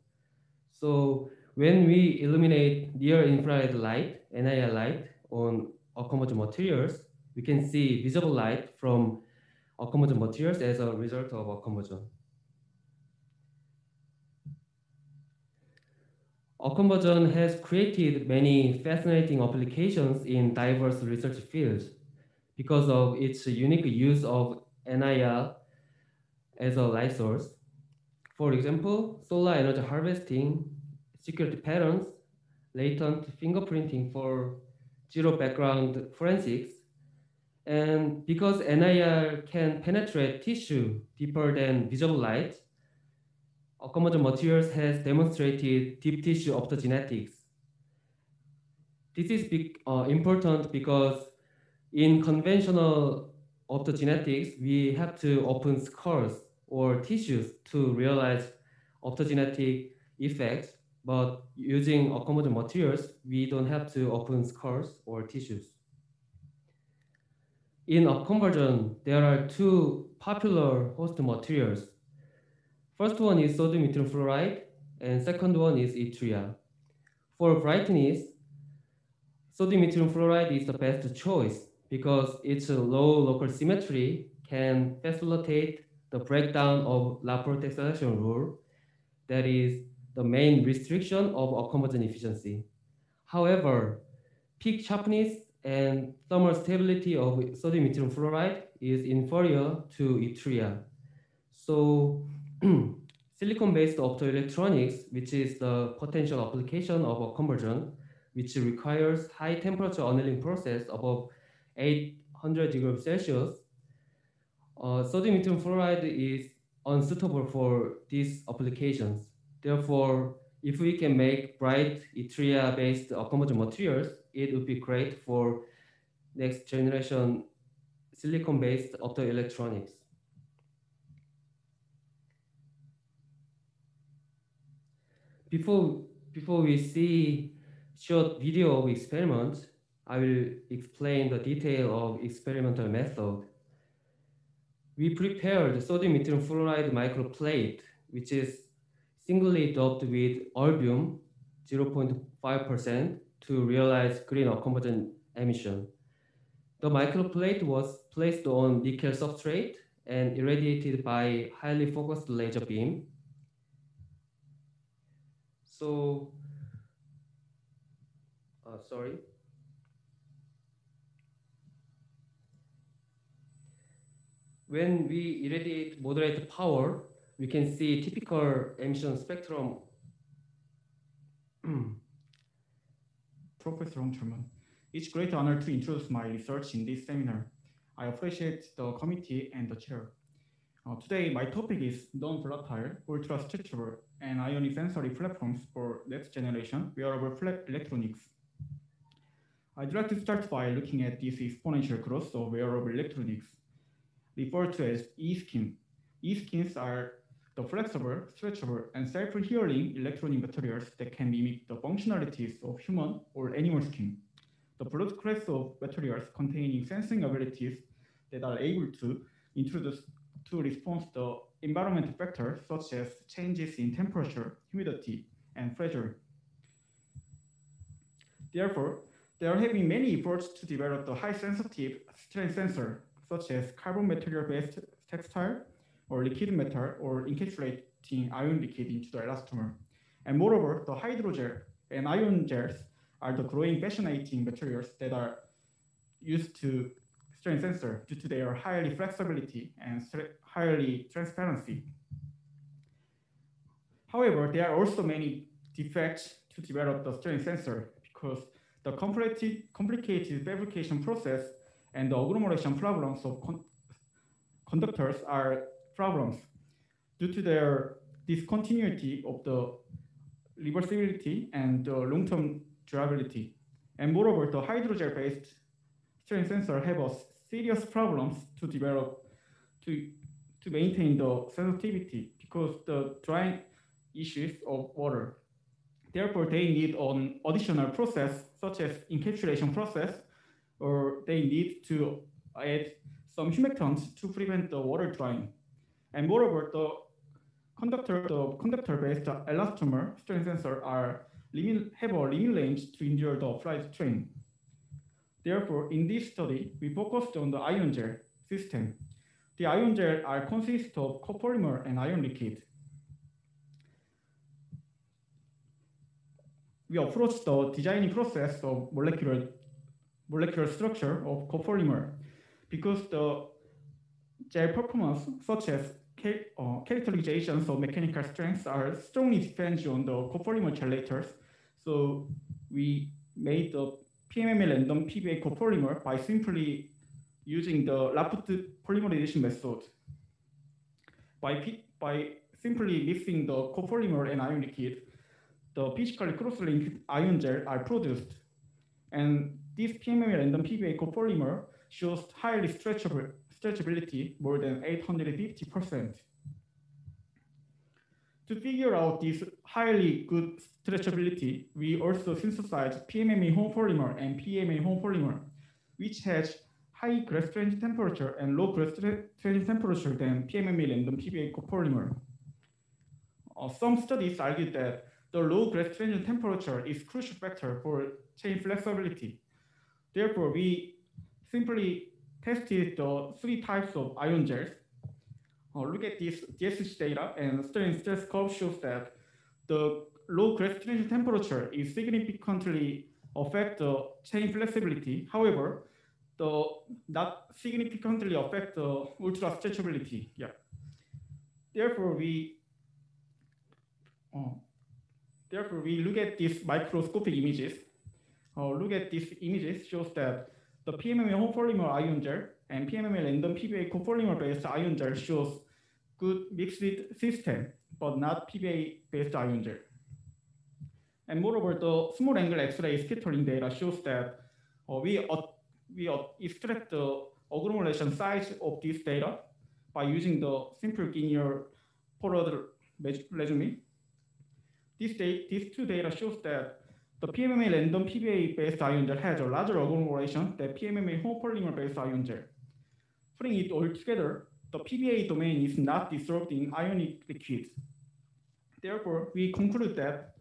so when we illuminate near infrared light, NIR light on upconversion materials, we can see visible light from upconversion materials as a result of upconversion. Upconversion has created many fascinating applications in diverse research fields because of its unique use of NIR as a light source. For example, solar energy harvesting, security patterns, latent fingerprinting for zero background forensics. And because NIR can penetrate tissue deeper than visible light, Okomoto Materials has demonstrated deep tissue optogenetics. This is big, uh, important because in conventional optogenetics, we have to open skulls or tissues to realize optogenetic effects. But using Okomoto materials, we don't have to open skulls or tissues. In upconversion, there are two popular host materials. First one is sodium yttrium fluoride, and second one is yttria. For brightness, sodium yttrium fluoride is the best choice because its low local symmetry can facilitate the breakdown of Laporte selection rule, that is the main restriction of accommodation efficiency. However, peak sharpness and thermal stability of sodium yttrium fluoride is inferior to yttria. So silicon-based optoelectronics, which is the potential application of a conversion, which requires high temperature annealing process above 800 degrees Celsius, uh, sodium yttrium fluoride is unsuitable for these applications. Therefore, if we can make bright yttria-based accommodation materials, it would be great for next generation silicon-based optoelectronics. Before, before we see short video of experiment, I will explain the detail of experimental method. We prepared sodium yttrium fluoride microplate, which is singly doped with erbium 0.5% to realize green accommodation emission. The microplate was placed on nickel substrate and irradiated by highly focused laser beam. So, uh, sorry. When we irradiate moderate power, we can see typical emission spectrum. Professor Chulman, it's great honor to introduce my research in this seminar. I appreciate the committee and the chair. Uh, today, my topic is non-volatile, ultra-stretchable, and ionic sensory platforms for next generation wearable electronics. I'd like to start by looking at this exponential growth of wearable electronics, referred to as e-skin. E-skins are the flexible, stretchable, and self-healing electronic materials that can mimic the functionalities of human or animal skin. The broad class of materials containing sensing abilities that are able to introduce to respond to environmental factors such as changes in temperature, humidity, and pressure. Therefore, there have been many efforts to develop the high sensitive strain sensor, such as carbon material based textile or liquid metal or encapsulating ion liquid into the elastomer. And moreover, the hydrogel and ion gels are the growing fascinating materials that are used to strain sensor due to their highly flexibility and highly transparency. However, there are also many defects to develop the strain sensor because the complicated, complicated fabrication process and the agglomeration problems of con conductors are problems due to their discontinuity of the reversibility and the long-term durability. And moreover, the hydrogel-based strain sensor have a serious problems to develop to, to maintain the sensitivity because the drying issues of water. Therefore, they need an additional process such as encapsulation process, or they need to add some humectants to prevent the water drying. And moreover, the conductor, the conductor-based uh, elastomer strain sensor are limit, have a limit range to endure the applied strain. Therefore, in this study, we focused on the ion gel system. The ion gel are consist of copolymer and ion liquid. We approached the designing process of molecular, molecular structure of copolymer because the gel performance, such as uh, characterizations of mechanical strengths are strongly dependent on the copolymer chelators. So we made the PMMA random PBA copolymer by simply using the RAFT polymerization method. By, P by simply mixing the copolymer and ion liquid, the physically cross-linked ion gel are produced. And this PMMA random PBA copolymer shows highly stretchable stretchability more than 850%. To figure out this highly good stretchability, we also synthesized PMMA homopolymer and PMA homopolymer, which has high glass transit temperature and low glass transit temperature than PMMA random PBA copolymer. Uh, some studies argue that the low glass transit temperature is crucial factor for chain flexibility. Therefore, we simply tested the three types of ion gels. Uh, look at this DSC data and strain stress curve shows that the low transit temperature is significantly affect the chain flexibility. However, the not significantly affect the ultra stretchability. Yeah. Therefore, we uh, therefore we look at these microscopic images. Uh, look at these images shows that the PMMA homopolymer ion gel and PMMA random PBA copolymer based ion gel shows good mixed system, but not PBA based ion gel. And moreover, the small angle X-ray scattering data shows that uh, we, uh, we uh, extract the agglomeration size of this data by using the simple linear polar resume. This, these two data shows that the PMMA random PBA based ion gel has a larger agglomeration than PMMA homopolymer-based ion gel. Putting it all together, the PBA domain is not dissolved in ionic liquids. Therefore, we conclude that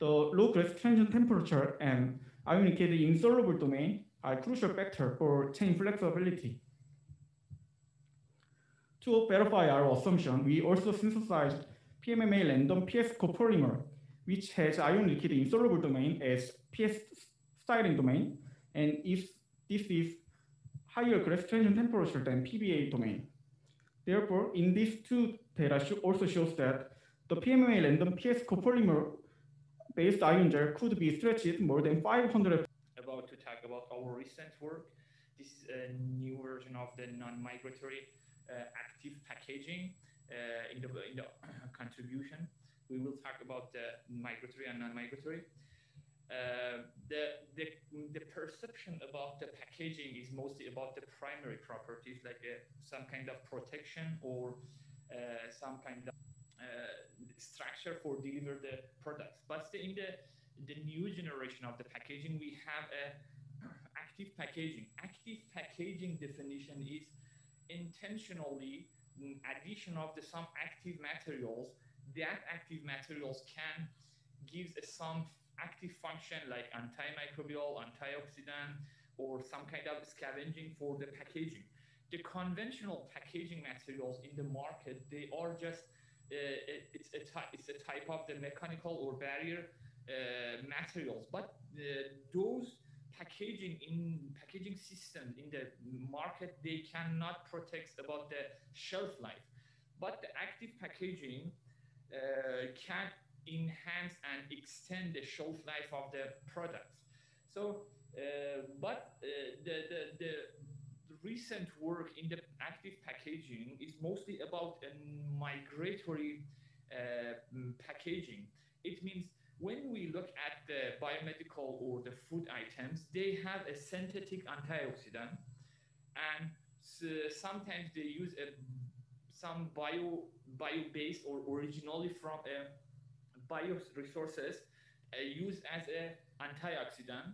the low glass transition temperature and ionic insoluble domain are crucial factors for chain flexibility. To verify our assumption, we also synthesized PMMA random PS copolymer which has ion liquid insoluble domain as PS styrene domain, and if this is higher glass transition temperature than PBA domain. Therefore, in these two data also shows that the PMMA random PS copolymer based ion gel could be stretched more than 500. About to talk about our recent work. This is a new version of the non-migratory uh, active packaging uh, in the, in the contribution we will talk about the migratory and non-migratory. Uh, the, the, the perception about the packaging is mostly about the primary properties like uh, some kind of protection or uh, some kind of uh, structure for deliver the products. But in the, the new generation of the packaging, we have a active packaging. Active packaging definition is intentionally addition of the some active materials that active materials can give some active function like antimicrobial, antioxidant, or some kind of scavenging for the packaging. The conventional packaging materials in the market, they are just, uh, it's, a it's a type of the mechanical or barrier uh, materials, but uh, those packaging in packaging system in the market, they cannot protect about the shelf life. But the active packaging, can enhance and extend the shelf life of the products. So, uh, but uh, the, the, the, recent work in the active packaging is mostly about a migratory packaging. It means when we look at the biomedical or the food items, they have a synthetic antioxidant, and so sometimes they use a some bio bio-based or originally from uh, bio resources uh, used as an antioxidant,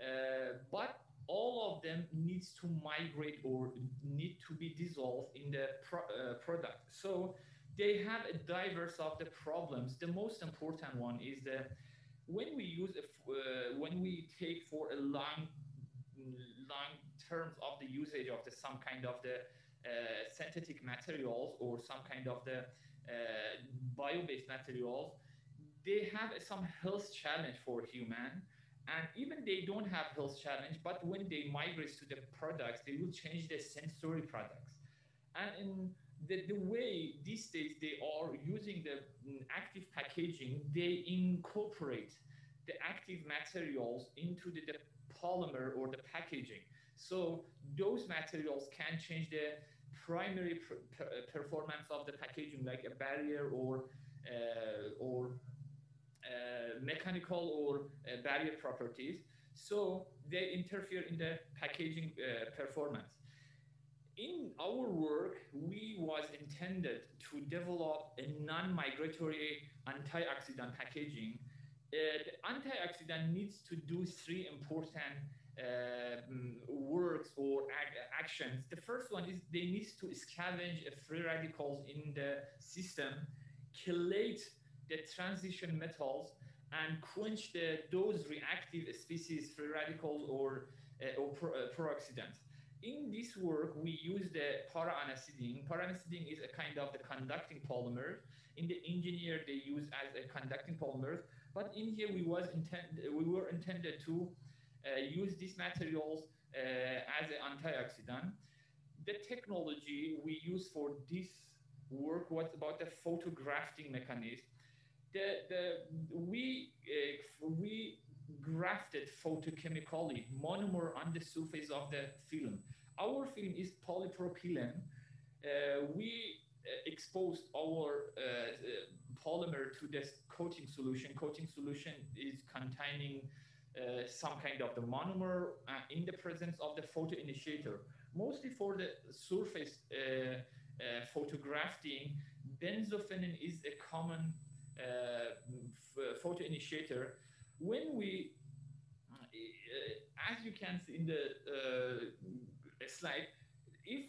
uh, but all of them needs to migrate or need to be dissolved in the pro uh, product. So they have a diverse of the problems. The most important one is that when we use uh, when we take for a long long terms of the usage of the some kind of the synthetic materials or some kind of the uh, bio-based materials, they have some health challenge for human. And even they don't have health challenge, but when they migrate to the products, they will change the sensory products. And in the, the way these days they are using the mm, active packaging, they incorporate the active materials into the, the polymer or the packaging. So those materials can change the primary per performance of the packaging, like a barrier or uh, or uh, mechanical or uh, barrier properties. So they interfere in the packaging uh, performance. In our work, we was intended to develop a non-migratory antioxidant packaging. Uh, the antioxidant needs to do three important uh, works or actions. The first one is they need to scavenge free radicals in the system, chelate the transition metals, and quench the, those reactive species free radicals or, uh, or pro, uh, peroxidants. In this work, we use the para-anisidine. Para-anisidine is a kind of the conducting polymer. In the engineer, they use as a conducting polymer. But in here, we was intend we were intended to use these materials uh, as an antioxidant. The technology we use for this work was about the photografting mechanism. The, the, we, uh, we grafted photochemically monomer on the surface of the film. Our film is polypropylene. Uh, we uh, exposed our uh, polymer to this coating solution. Coating solution is containing uh, some kind of the monomer uh, in the presence of the photo initiator. Mostly for the surface uh, uh photografting, benzophenone is a common uh, photo initiator. When we, as you can see in the slide, if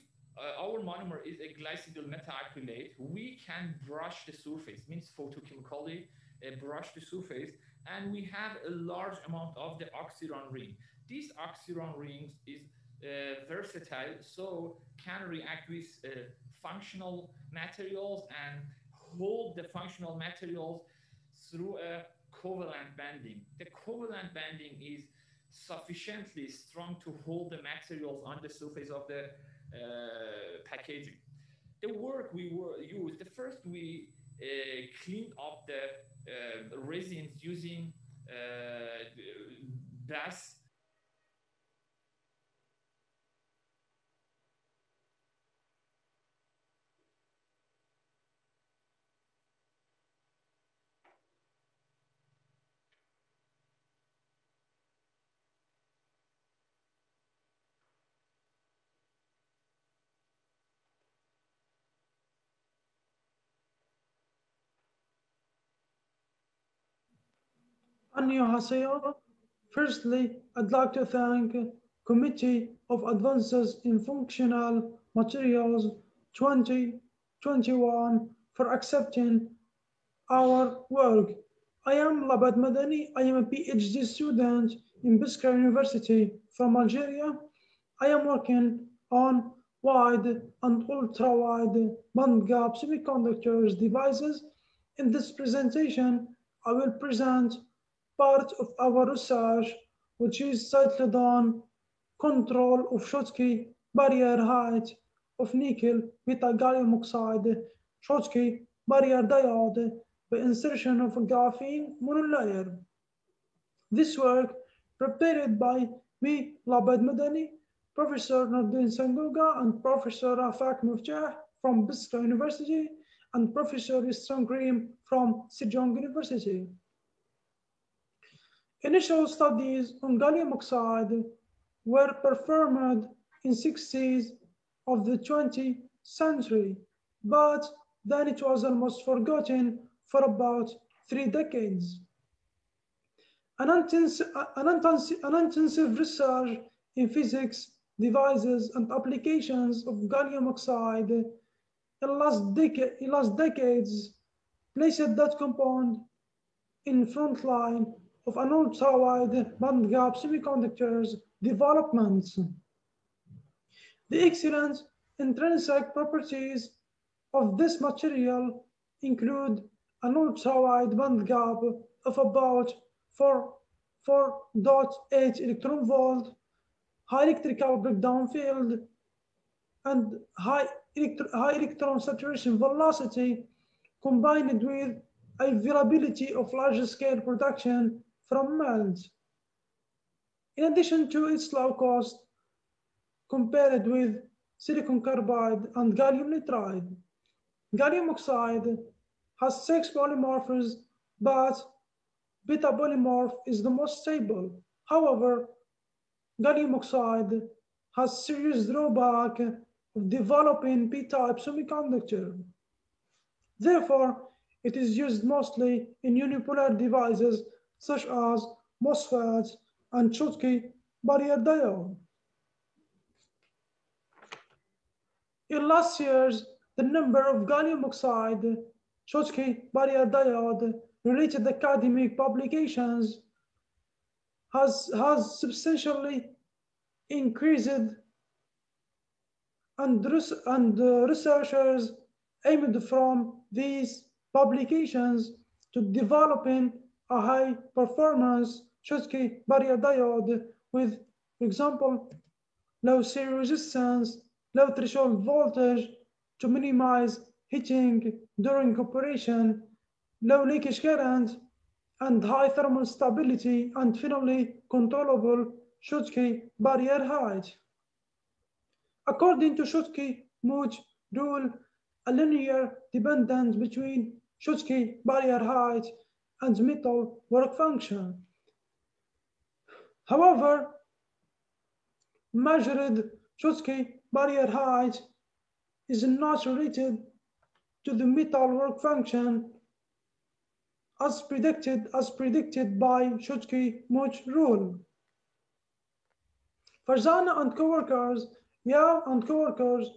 our monomer is a glycidyl methacrylate, we can brush the surface, means photochemically brush the surface and we have a large amount of the oxirane ring. These oxirane rings is uh, versatile, so can react with uh, functional materials and hold the functional materials through a covalent banding. The covalent banding is sufficiently strong to hold the materials on the surface of the uh, packaging. The work we were used, the first we uh, cleaned up the resins using uh, Annyeonghaseyo. Firstly, I'd like to thank Committee of Advances in Functional Materials 2021 for accepting our work. I am Labad Madani. I am a PhD student in Biskra University from Algeria. I am working on wide and ultra-wide bandgap semiconductors devices. In this presentation, I will present part of our research, which is titled on control of Schottky barrier height of nickel beta gallium oxide Schottky barrier diode by insertion of a graphene monolayer. This work prepared by me, Labad Madani, Professor Nordin Sangoga and Professor Afak Mufjah from Biskra University and Professor Isran Karim from Sejong University. Initial studies on gallium oxide were performed in 60s of the 20th century, but then it was almost forgotten for about three decades. An intensive, an, intensive, research in physics, devices, and applications of gallium oxide in last, in last decades placed that compound in frontline of an bandgap semiconductors developments. The excellent intrinsic properties of this material include an ultra-wide bandgap of about 4.8 electron volt, high electrical breakdown field, and high high electron saturation velocity combined with availability of large scale production from melts. In addition to its low cost compared with silicon carbide and gallium nitride, gallium oxide has six polymorphs, but beta polymorph is the most stable. However, gallium oxide has serious drawback of developing p-type semiconductor. Therefore, it is used mostly in unipolar devices such as MOSFETs and Schottky barrier diode. In last years, the number of gallium oxide Schottky barrier diode related academic publications has, has substantially increased and, and uh, researchers aimed from these publications to developing a high performance Schottky barrier diode with, for example, low series resistance, low threshold voltage to minimize heating during operation, low leakage current, and high thermal stability, and finally, controllable Schottky barrier height. According to Schottky-Mott rule, a linear dependence between Schottky barrier height and metal work function. However, measured Schottky barrier height is not related to the metal work function as predicted as predicted by Schottky-Mott rule. Farzana and coworkers, Yao and coworkers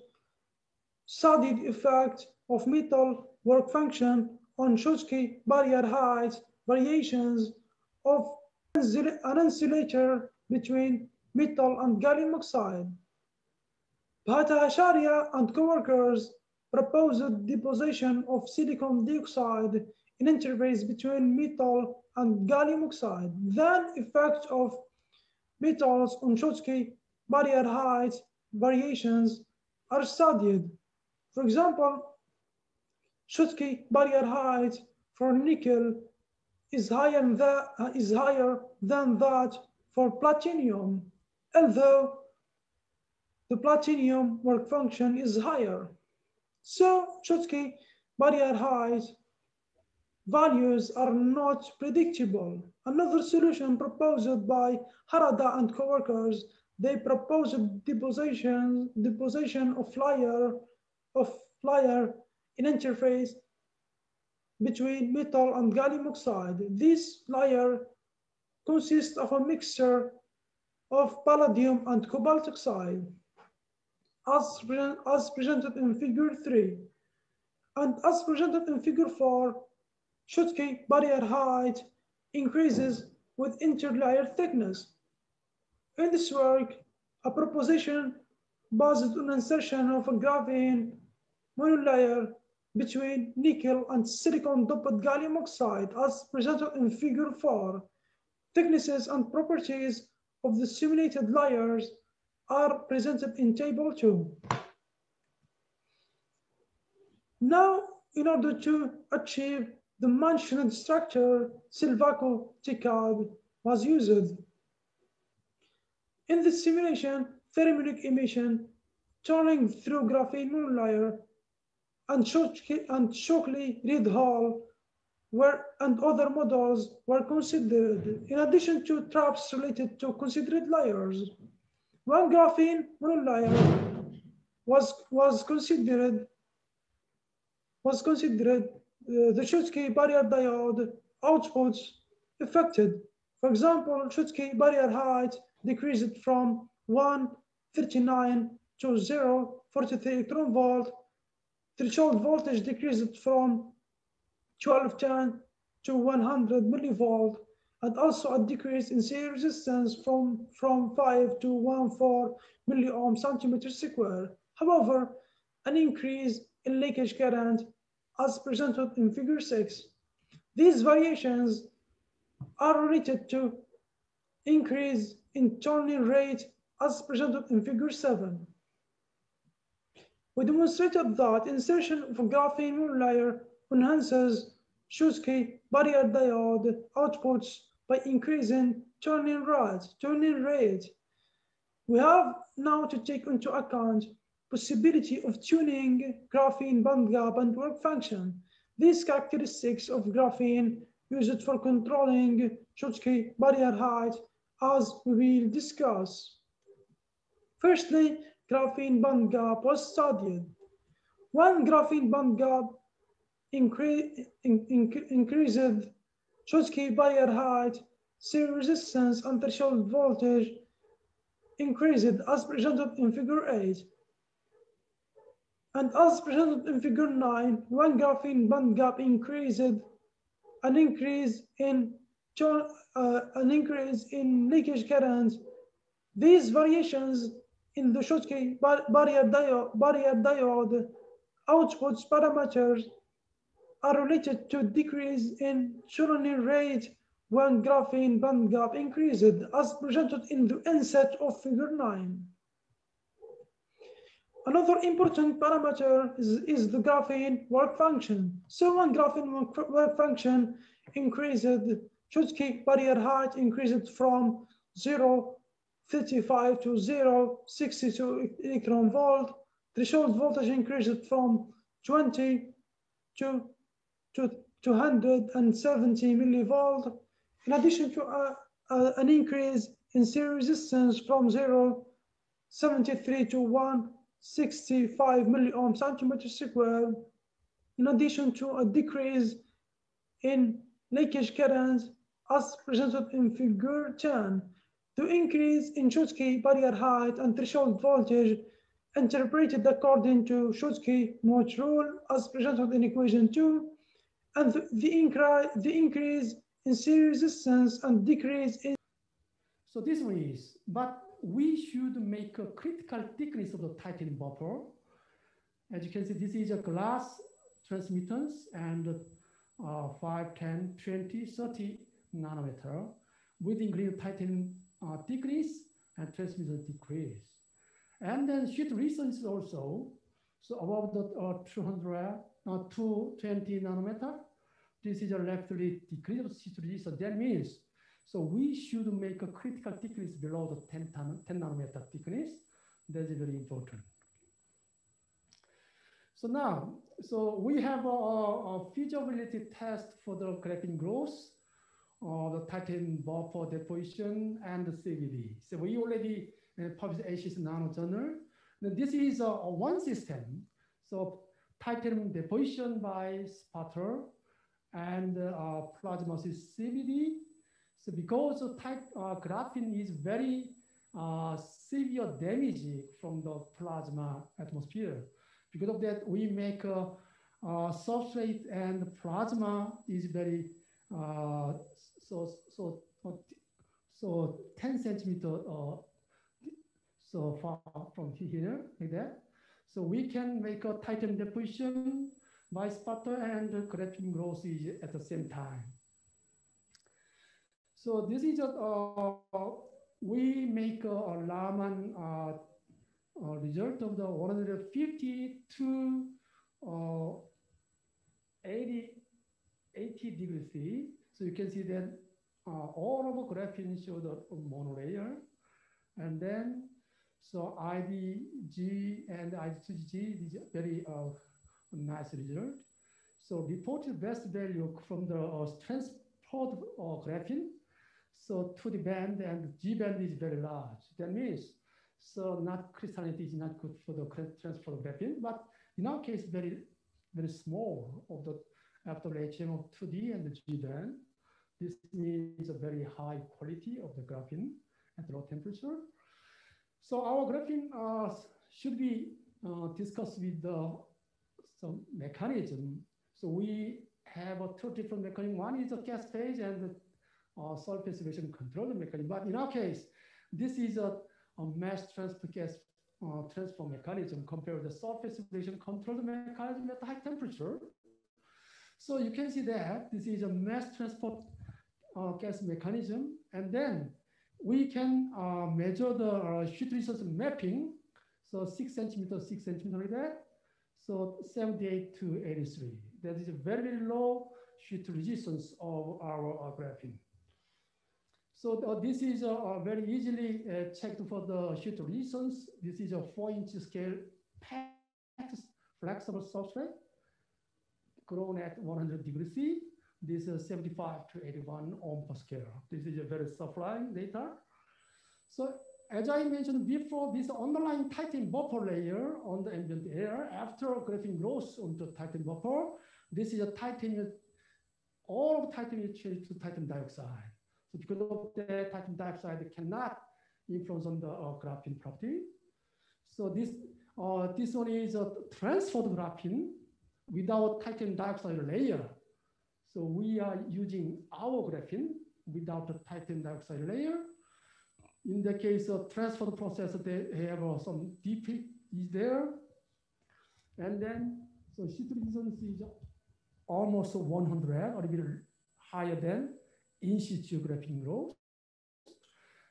studied effect of metal work function on Schottky barrier height variations of an insulator between metal and gallium oxide. Bhata and coworkers proposed deposition of silicon dioxide in interface between metal and gallium oxide. Then effect of metals on Schottky barrier height variations are studied. For example, Schottky barrier height for nickel is higher, than, uh, is higher than that for platinum, although the platinum work function is higher. So Schottky barrier height values are not predictable. Another solution proposed by Harada and coworkers, they proposed deposition, deposition of layer of layer in interface between metal and gallium oxide. This layer consists of a mixture of palladium and cobalt oxide, as, as presented in figure three. And as presented in figure four, Schottky barrier height increases with interlayer thickness. In this work, a proposition based on insertion of a graphene monolayer between nickel and silicon doped gallium oxide as presented in figure 4. Thicknesses and properties of the simulated layers are presented in table 2. Now, in order to achieve the mentioned structure, Silvaco TCAD was used. In this simulation, thermionic emission turning through graphene monolayer and, and Shockley Read Hall were, and other models were considered, in addition to traps related to considered layers. One graphene monolayer was, was considered was considered uh, the Schottky barrier diode outputs affected. For example, Schottky barrier height decreased from 139 to 0.43 electron volt threshold voltage decreased from 1210 to 100 millivolt and also a decrease in series resistance from, from 5 to 14 milliohm centimeter square. However, an increase in leakage current as presented in figure 6. These variations are related to increase in turning rate as presented in figure 7. We demonstrated that insertion of graphene monolayer enhances Schottky barrier diode outputs by increasing turning rate. Turning rate. We have now to take into account possibility of tuning graphene bandgap and work function. These characteristics of graphene used for controlling Schottky barrier height as we will discuss. Firstly, graphene bandgap was studied. One graphene bandgap incre in, in, increased Schottky barrier height, series resistance, and threshold voltage increased as presented in figure 8. And as presented in figure 9, one graphene band gap increased an increase in uh, an increase in leakage current. These variations in the Schottky barrier diode, outputs parameters are related to decrease in Choronin rate when graphene band gap increased as presented in the inset of figure 9. Another important parameter is, is the graphene work function. So when graphene work function increased, Schottky barrier height increased from 0 35 to 0 62 electron volt. Threshold voltage increased from 20 to, to 270 millivolt. In addition to a, a, an increase in series resistance from 0 73 to 1 65 milliohm centimeter square, in addition to a decrease in leakage current as presented in figure 10. The increase in Schottky barrier height and threshold voltage interpreted according to Schottky-Mott rule as presented in equation 2, and the, the, the increase in series resistance and decrease in... So this one is, but we should make a critical thickness of the titanium buffer. As you can see, this is a glass transmittance and uh, 5, 10, 20, 30 nanometer with increased titanium uh, decrease and transmission decrease. And then sheet resistance also, so above the uh, 200, uh, 220 nanometer, this is a rapidly decrease of sheet resistance. That means, so we should make a critical thickness below the 10, 10 nanometer thickness. That is very important. So now, so we have a, a feasibility test for the graphene growth uh, the titanium buffer deposition and the CVD. So we already uh, published ACS Nano Journal. This is uh, one system. So titanium deposition by sputter and uh, plasma CVD. So because the type, uh, graphene is very uh, severe damage from the plasma atmosphere. Because of that, we make a, a substrate and plasma is very so so so 10 centimeter uh, so far from here like that. So we can make a titanium deposition by sputter and graphene growth is at the same time. So this is a, uh, we make a, a Raman uh, uh, result of the 150 to uh, 80, 80 degrees C. So you can see that uh, all of the graphene show the monolayer. And then, so IDG and IDG is a very uh, nice result. So reported best value from the uh, transport uh, graphene. So to the band and G band is very large. That means, so not crystallinity is not good for the transport of graphene, but in our case, very, very small of the after HM of 2D and the G band. This means a very high quality of the graphene at low temperature. So our graphene uh, should be uh, discussed with the, some mechanism. So we have a two different mechanism. One is a gas phase and the uh, surface erosion control mechanism. But in our case, this is a, a mass transfer gas uh, transfer mechanism compared with the surface erosion control mechanism at high temperature. So you can see that this is a mass transport uh, gas mechanism. And then we can uh, measure the uh, sheet resistance mapping. So six centimeter, six centimeter like that. So 78 to 83. That is a very, very low sheet resistance of our uh, graphene. So uh, this is uh, very easily uh, checked for the sheet resistance. This is a four inch scale packed flexible substrate grown at 100 degrees C. This is 75 to 81 ohm per scale. This is a very supplying data. So as I mentioned before, this underlying titanium buffer layer on the ambient air, after graphene grows onto titanium buffer, this is a titanium, all of titanium changed to titanium dioxide. So because of that, titanium dioxide cannot influence on the uh, graphene property. So this, uh, this one is a transferred graphene without titanium dioxide layer. So we are using our graphene without the titanium dioxide layer. In the case of transfer process, they have uh, some defect is there. And then, so sheet resistance is almost 100 or a bit higher than in situ graphene growth.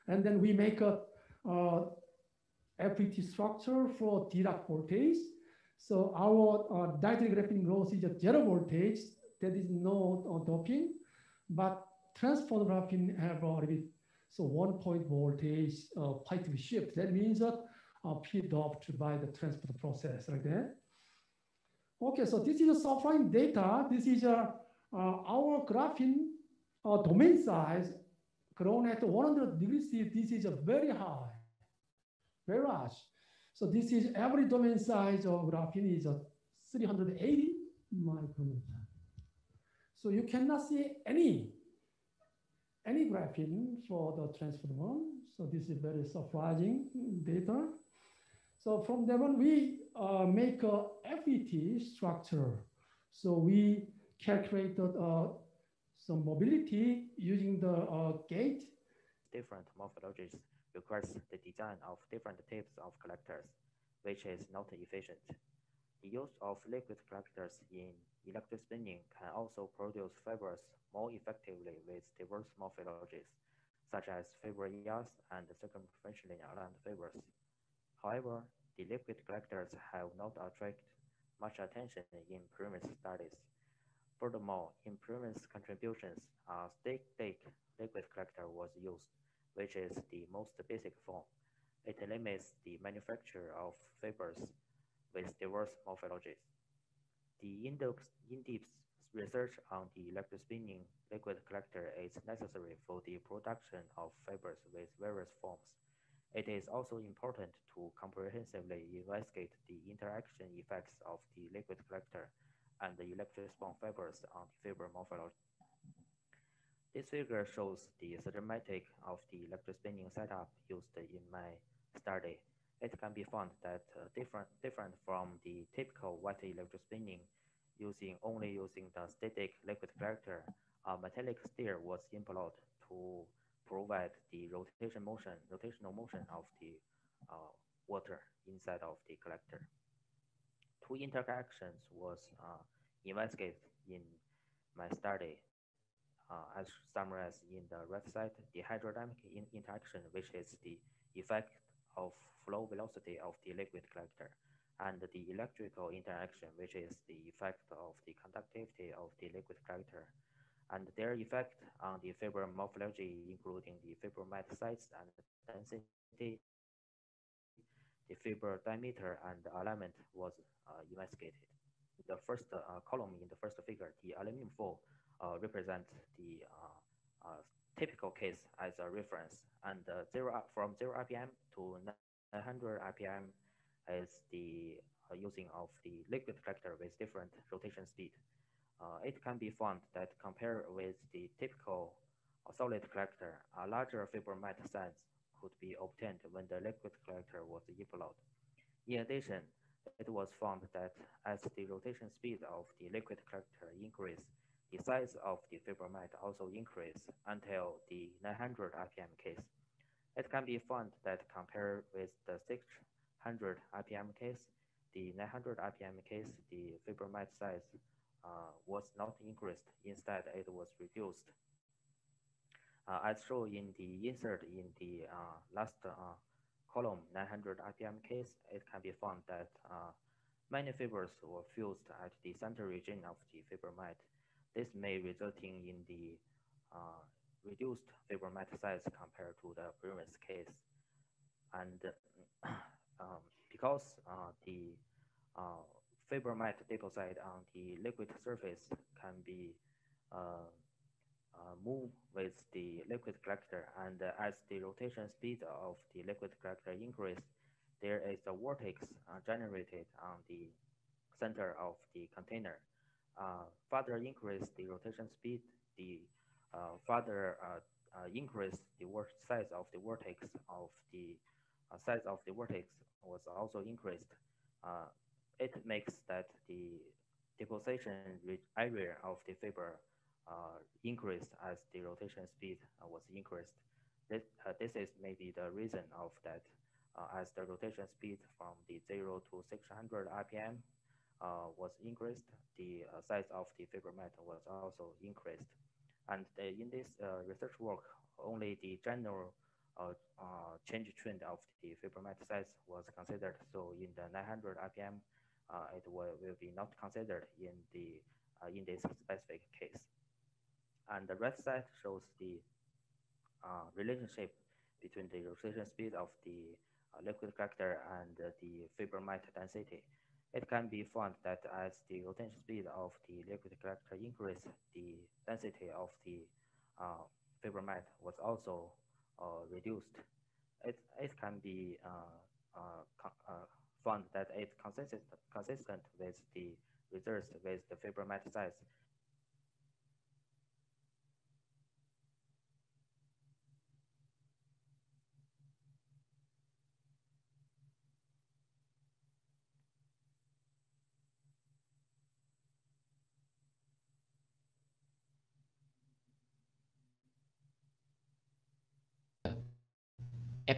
And then we make a uh, FET structure for Dirac voltage. So our uh, dielectric graphene growth is a zero voltage. There is no uh, doping, but transformed graphene have a bit so one point voltage uh, positive shift. That means that uh, P doped by the transport process like that. Okay, so this is a supplying data. This is a, uh, our graphene uh, domain size grown at 100 degrees C. This is a very high, very large. So this is every domain size of graphene is a 380 micrometer. So you cannot see any any graphene for the transformer. So this is very surprising data. So from there on, we uh, make a FET structure. So we calculated uh, some mobility using the uh, gate. Different morphologies requires the design of different types of collectors, which is not efficient. The use of liquid collectors in electric spinning can also produce fibers more effectively with diverse morphologies, such as fiber ERs and circumferentially aligned fibers. However, the liquid collectors have not attracted much attention in previous studies. Furthermore, in previous contributions, a stick-thick liquid collector was used, which is the most basic form. It limits the manufacture of fibers with diverse morphologies. The in-depth research on the electrospinning liquid collector is necessary for the production of fibers with various forms. It is also important to comprehensively investigate the interaction effects of the liquid collector and the electrospun fibers on the fiber morphology. This figure shows the schematic of the electrospinning setup used in my study. It can be found that uh, different, different from the typical wet electrospinning using only using the static liquid collector, a metallic stir was employed to provide the rotation motion, rotational motion of the uh, water inside of the collector. Two interactions was uh, investigated in my study. Uh, as summarized in the right side, the hydrodynamic in interaction, which is the effect of flow velocity of the liquid collector and the electrical interaction, which is the effect of the conductivity of the liquid collector, and their effect on the fiber morphology, including the fiber size and density, the fiber diameter and alignment was uh, investigated. The first uh, column in the first figure, the aluminum foil, uh, represents the uh, uh, typical case as a reference, and zero from zero RPM to 900 RPM is the using of the liquid collector with different rotation speed. It can be found that compared with the typical solid collector, a larger fiber mat size could be obtained when the liquid collector was employed. In addition, it was found that as the rotation speed of the liquid collector increased, the size of the fiber mat also increased until the 900 RPM case. It can be found that compared with the 600 RPM case, the 900 RPM case, the fiber mat size uh, was not increased. Instead, it was reduced. Uh, as shown in the insert in the uh, last uh, column 900 RPM case, it can be found that uh, many fibers were fused at the center region of the fiber mat. This may resulting in the uh, reduced fiber mat size compared to the previous case. And um, because uh, the uh, fiber mat deposit on the liquid surface can be uh, uh, move with the liquid collector and as the rotation speed of the liquid collector increase, there is a vortex uh, generated on the center of the container. Uh, further increase the rotation speed, the uh, further uh, increase the size of the vortex of the size of the vortex was also increased. it makes that the deposition area of the fiber uh, increased as the rotation speed uh, was increased. This, uh, this is maybe the reason of that as the rotation speed from the 0 to 600 RPM was increased, the size of the fiber mat was also increased. And in this research work, only the general uh, uh, change trend of the fiber mat size was considered. So in the 900 RPM, uh, it will, will be not considered in the in this specific case. And the red side shows the uh, relationship between the rotation speed of the uh, liquid collector and uh, the fiber mat density. It can be found that as the rotation speed of the liquid collector increased, the density of the uh, fiber mat was also uh, reduced. It, it can be uh, found that it's consistent, consistent with the results with the fiber mat size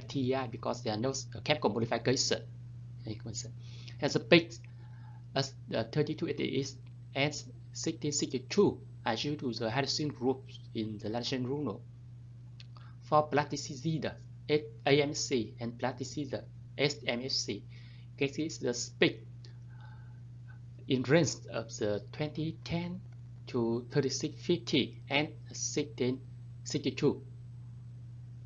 FTI ah, because there are no chemical uh, modification. Uh, uh, and the base as uh, 3288 and 1662 are due to the hydrogen groups in the Latin rule. For plasticide AMC and plasticide SMFC, cases the speed in range of the 2010 to 3650 and 1662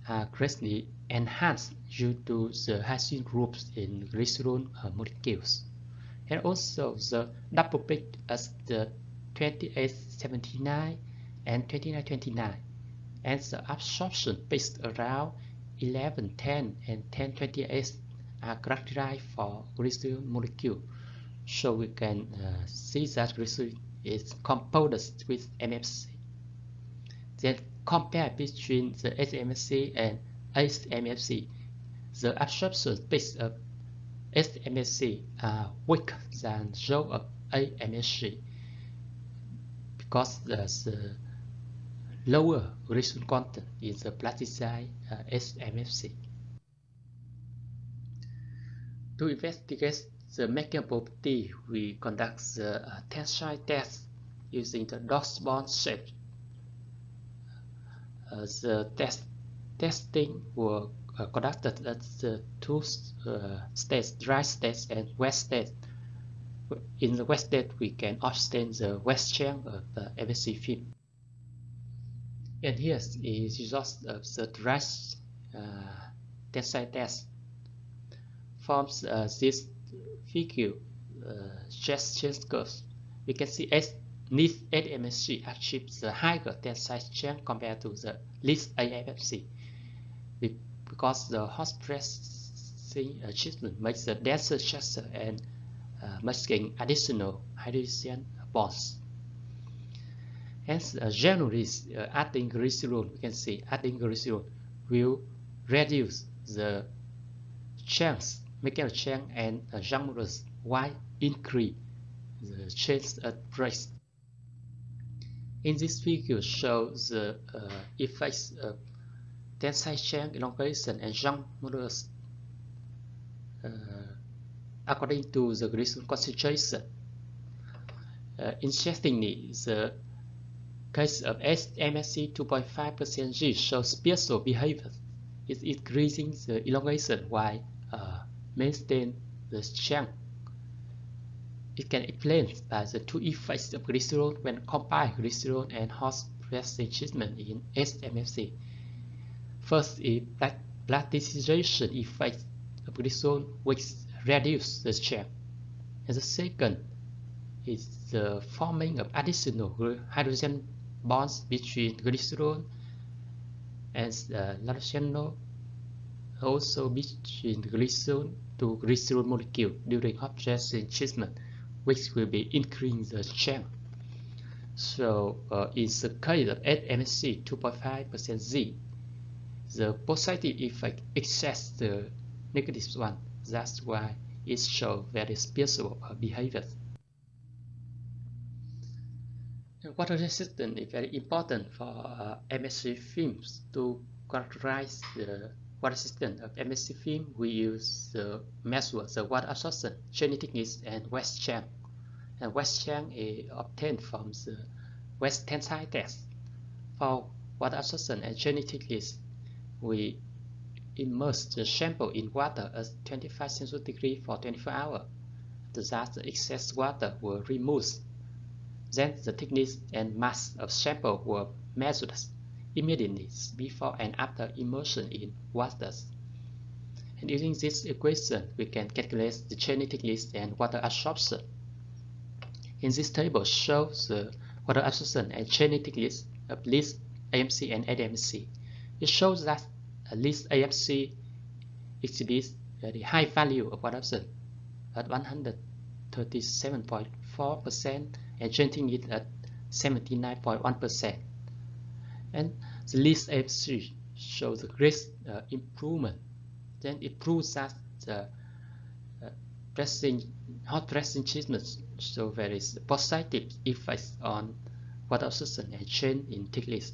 are ah, greatly enhanced due to the hydrogen groups in glycerol uh, molecules. And also the double bit as the 2879 and 2929 and the absorption based around 1110 and 1028 are characterized for glycerol molecule. So we can uh, see that glycerol is composed with MFC. Then compare between the SMFC and SMFC. The absorption base of SMFC are weaker than those of AMFC because a lower glycerol content in the plasticide uh, SMFC. To investigate the mechanical property, we conduct the uh, tensile test using the dot bond shape. Uh, the test testing were uh, conducted at the two uh, states, dry states and wet states. In the wet state, we can obtain the west chain of the MSC film. And here is result of the dry uh, tensile test. Forms uh, this figure uh, chain curves. We can see S least AMSC achieves the higher tensile strength compared to the least AFFC because the hot pressing achievement makes the denser structure and uh, making additional hydrogen bonds. Hence, uh, generally, adding glycerol, we can see adding glycerol will reduce the chance, mechanical chain and uh, genres while increase the chance at rest. In this figure shows the uh, effects of tensile chain elongation and jump modulus uh, according to the glycerol concentration. Uh, interestingly, the case of MSC 2.5% G shows special behavior It's increasing the elongation while uh, maintaining the strength. It can explain by the two effects of glycerol when combined glycerol and hot pressing treatment in SMFC. First is plasticization effect of glycerol which reduce the strength. And the second is the forming of additional hydrogen bonds between glycerol and the nitrogenol also between glycerol to glycerol molecule during pressing treatment which will be increasing the strength. So uh, in the case of SMSC 2.5% Z, the positive effect exceeds the negative one. That's why it shows very special behavior. Water resistance is very important for uh, MSC films. To characterize the water resistance of MSC film, we use the measure the water absorption, genetic thickness, and West Chang. And West Chang is obtained from the West tensile test. For water absorption and genetic thickness, we immerse the sample in water at 25 Celsius degree for 24 hours. Thus, the excess water will removed. Then the thickness and mass of sample were measured immediately before and after immersion in water. And using this equation, we can calculate the genetic thickness and water absorption. In this table shows the water absorption and genetic thickness of LIST AMC and ADMC. It shows that at least AFC exhibits very high value of absorption at 137.4% and generating it at 79.1%. And the list AFC shows the great uh, improvement. Then it proves that the uh, pressing, hot pressing treatments show very positive effects on water absorption and change in thickness.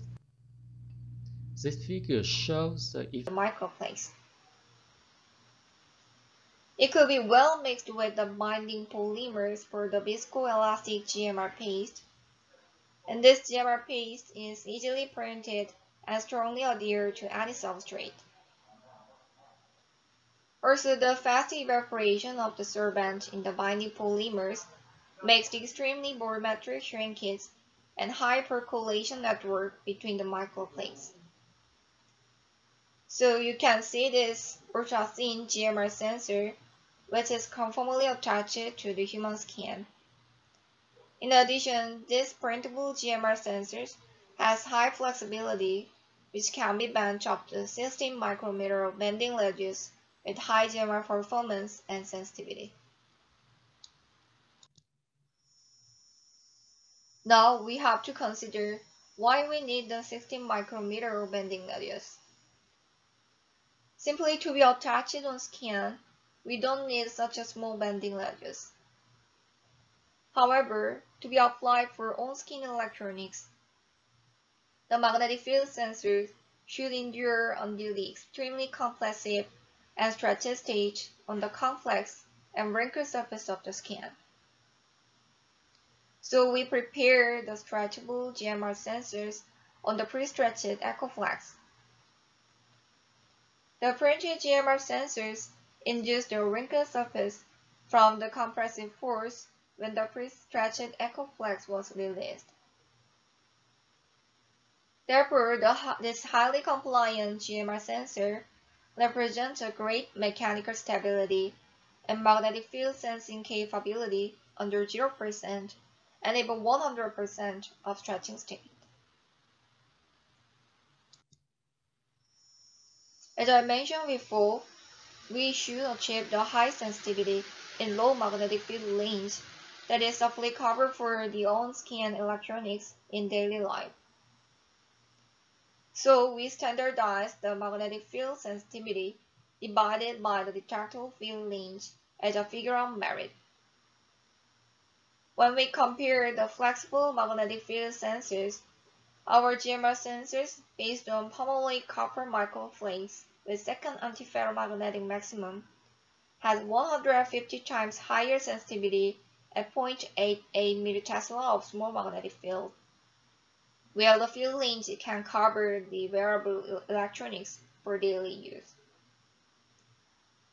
This figure shows the if microplates. It could be well mixed with the binding polymers for the viscoelastic GMR paste. And this GMR paste is easily printed and strongly adhered to any substrate. Also, the fast evaporation of the sorbent in the binding polymers makes extremely volumetric shrinkage and high percolation network between the microplates. So you can see this ultra-thin GMR sensor which is conformally attached to the human skin. In addition, this printable GMR sensors has high flexibility which can be bent up to 16 micrometer bending radius with high GMR performance and sensitivity. Now we have to consider why we need the 16 micrometer bending radius. Simply to be attached on skin, we don't need such a small bending radius. However, to be applied for on-skin electronics, the magnetic field sensors should endure until the extremely compressive and stretched stage on the complex and wrinkled surface of the skin. So we prepare the stretchable GMR sensors on the pre-stretched Ecoflex the printed GMR sensors induce the wrinkled surface from the compressive force when the pre-stretched Ecoflex was released. Therefore, the, this highly compliant GMR sensor represents a great mechanical stability and magnetic field sensing capability under 0% and even 100% of stretching state. As I mentioned before, we should achieve the high sensitivity in low magnetic field range that is applicable for the on-skin electronics in daily life. So we standardize the magnetic field sensitivity divided by the detectable field range as a figure of merit. When we compare the flexible magnetic field sensors our GMR sensors, based on permanently copper microplates with second antiferromagnetic maximum, has 150 times higher sensitivity at 0.88 millitesla of small magnetic field, where the field range can cover the wearable electronics for daily use.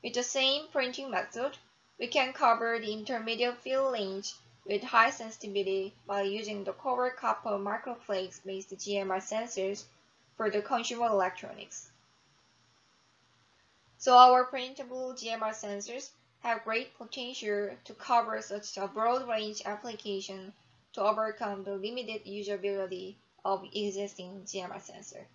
With the same printing method, we can cover the intermediate field range with high sensitivity by using the cover copper microflakes-based GMR sensors for the consumer electronics. So our printable GMR sensors have great potential to cover such a broad range application to overcome the limited usability of existing GMR sensor.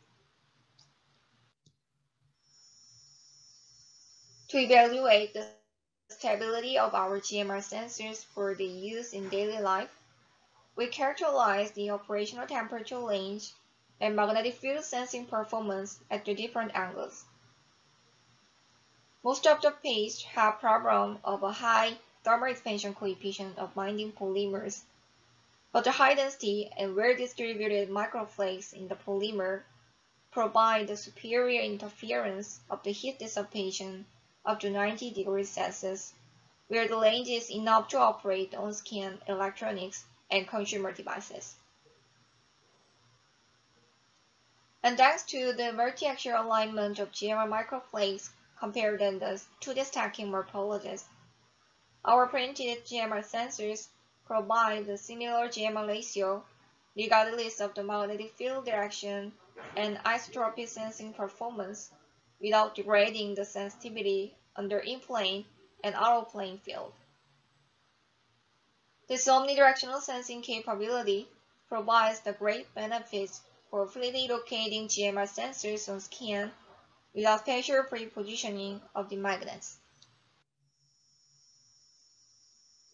To evaluate the stability of our GMR sensors for the use in daily life, we characterize the operational temperature range and magnetic field sensing performance at the different angles. Most of the pastes have problem of a high thermal expansion coefficient of binding polymers, but the high density and well-distributed microflakes in the polymer provide the superior interference of the heat dissipation up to 90 degrees Celsius, where the range is enough to operate on-skin electronics and consumer devices. And thanks to the multi-axial alignment of GMR microflakes compared to the stacking morphologies, our printed GMR sensors provide a similar GMR ratio regardless of the magnetic field direction and isotropy sensing performance without degrading the sensitivity under in-plane and out-of-plane field. This omnidirectional sensing capability provides the great benefits for freely locating GMR sensors on skin without spatial pre-positioning of the magnets.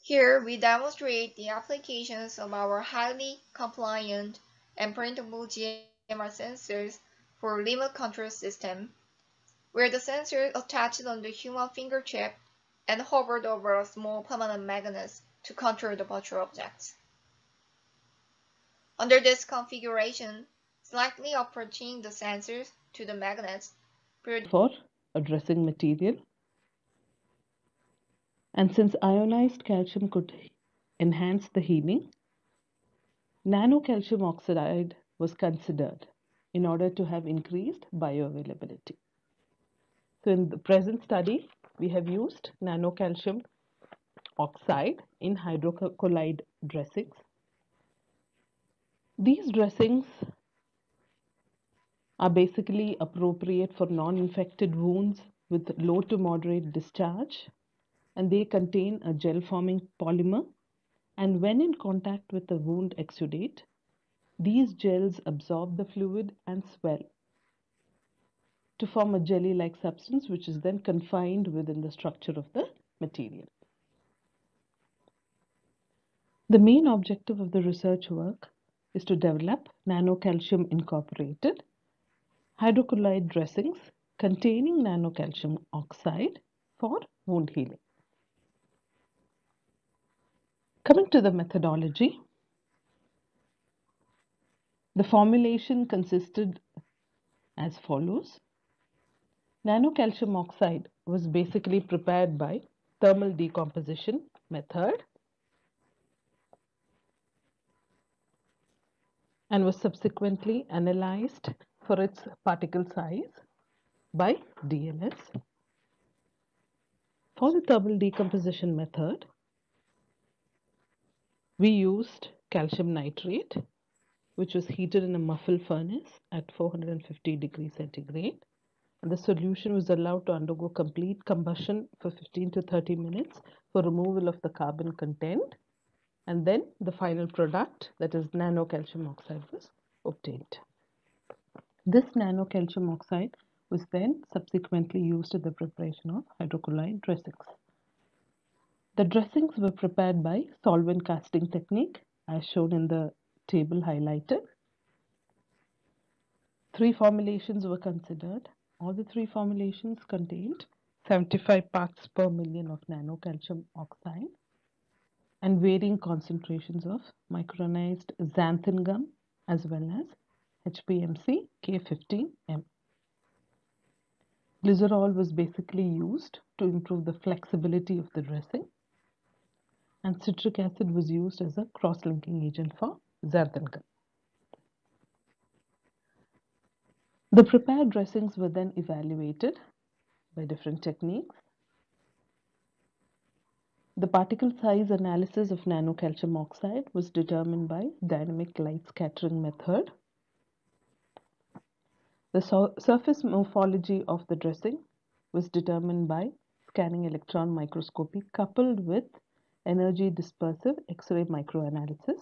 Here we demonstrate the applications of our highly compliant and printable GMR sensors for remote control system where the sensor attached on the human fingertip and hovered over a small permanent magnet to control the virtual objects. Under this configuration, slightly approaching the sensors to the magnets for addressing material. And since ionized calcium could enhance the healing, nano calcium oxide was considered in order to have increased bioavailability. So in the present study, we have used nanocalcium oxide in hydrocolloid dressings. These dressings are basically appropriate for non-infected wounds with low to moderate discharge and they contain a gel forming polymer and when in contact with the wound exudate, these gels absorb the fluid and swell to form a jelly-like substance which is then confined within the structure of the material. The main objective of the research work is to develop nanocalcium incorporated hydrocolloid dressings containing nanocalcium oxide for wound healing. Coming to the methodology, the formulation consisted as follows. Nanocalcium oxide was basically prepared by thermal decomposition method and was subsequently analyzed for its particle size by DLS. For the thermal decomposition method, we used calcium nitrate, which was heated in a muffle furnace at 450 degrees centigrade the solution was allowed to undergo complete combustion for 15 to 30 minutes for removal of the carbon content and then the final product that is nano calcium oxide was obtained. This nano calcium oxide was then subsequently used in the preparation of hydrocolloid dressings. The dressings were prepared by solvent casting technique as shown in the table highlighted. Three formulations were considered all the three formulations contained 75 parts per million of nanocalcium oxide and varying concentrations of micronized xanthan gum as well as HPMC K15M. Glycerol was basically used to improve the flexibility of the dressing and citric acid was used as a cross-linking agent for xanthan gum. The prepared dressings were then evaluated by different techniques. The particle size analysis of nanocalcium oxide was determined by dynamic light scattering method. The so surface morphology of the dressing was determined by scanning electron microscopy coupled with energy dispersive X-ray microanalysis.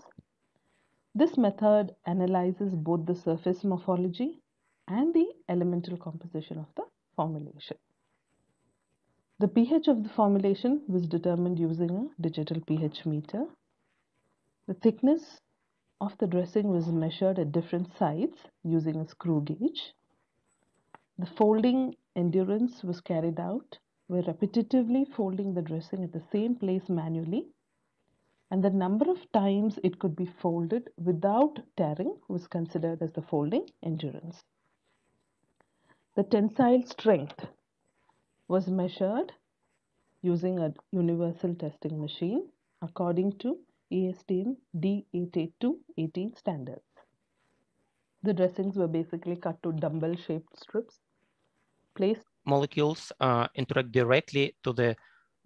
This method analyzes both the surface morphology and the elemental composition of the formulation. The pH of the formulation was determined using a digital pH meter. The thickness of the dressing was measured at different sites using a screw gauge. The folding endurance was carried out by repetitively folding the dressing at the same place manually and the number of times it could be folded without tearing was considered as the folding endurance. The tensile strength was measured using a universal testing machine according to ASTM D88218 standards. The dressings were basically cut to dumbbell shaped strips placed molecules uh, interact directly to the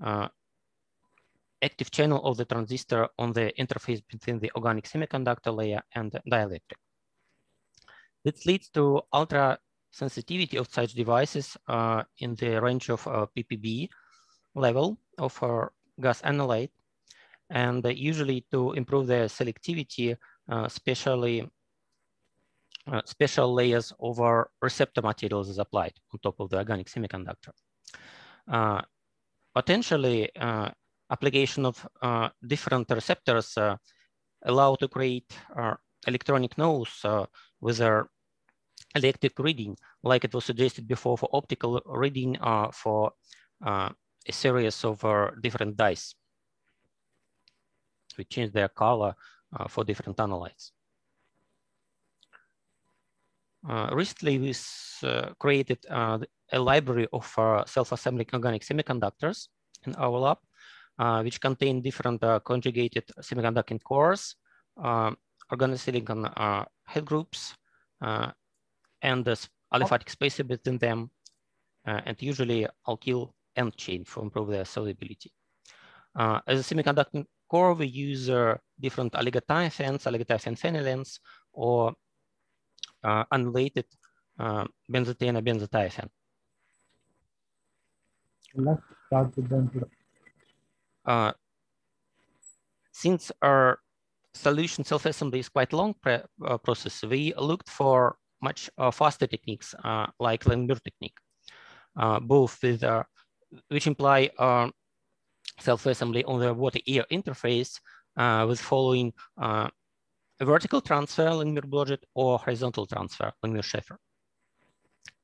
uh, active channel of the transistor on the interface between the organic semiconductor layer and the dielectric. This leads to ultra sensitivity of such devices uh, in the range of uh, ppb level of our gas analyte, and uh, usually to improve their selectivity, uh, especially uh, special layers over receptor materials is applied on top of the organic semiconductor. Uh, potentially, uh, application of uh, different receptors uh, allow to create uh, electronic nodes with their electric reading, like it was suggested before for optical reading uh, for uh, a series of uh, different dyes. We change their color for different analytes. Uh, recently, we uh, created uh, a library of self-assembling organic semiconductors in our lab, which contain different conjugated semiconducting cores, organosilicon head groups, and the aliphatic spacer between them, and usually alkyl end chain for improve their solubility. Uh, as a semiconducting core, we use uh, different oligothiophenes, oligothiophen phenylens, or uh, unrelated uh, benzothiene benzothiophene. Let's start with uh, since our solution self-assembly is quite long uh, process, we looked for much uh, faster techniques uh, like Langmuir technique, both with which imply self-assembly on the water-air interface with following vertical transfer Langmuir Blodgett or horizontal transfer Langmuir Schaefer.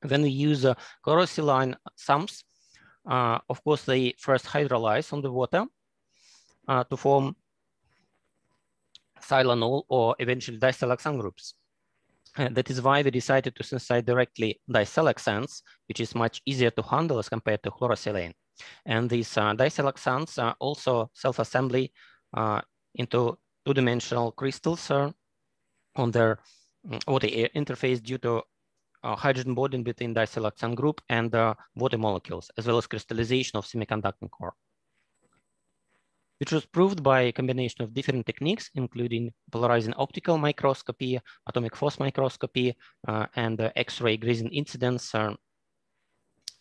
When we use uh, chlorosiline sums, uh, of course, they first hydrolyze on the water uh, to form silanol or eventually disiloxane groups. Uh, that is why we decided to synthesize directly disiloxanes, which is much easier to handle as compared to chlorosilane. And these uh, are also self-assembly uh, into two-dimensional crystals on their water mm, interface due to uh, hydrogen bonding between disiloxane group and uh, water molecules, as well as crystallization of semiconducting core, which was proved by a combination of different techniques, including polarizing optical microscopy, atomic force microscopy, uh, and uh, X-ray grazing incidence uh,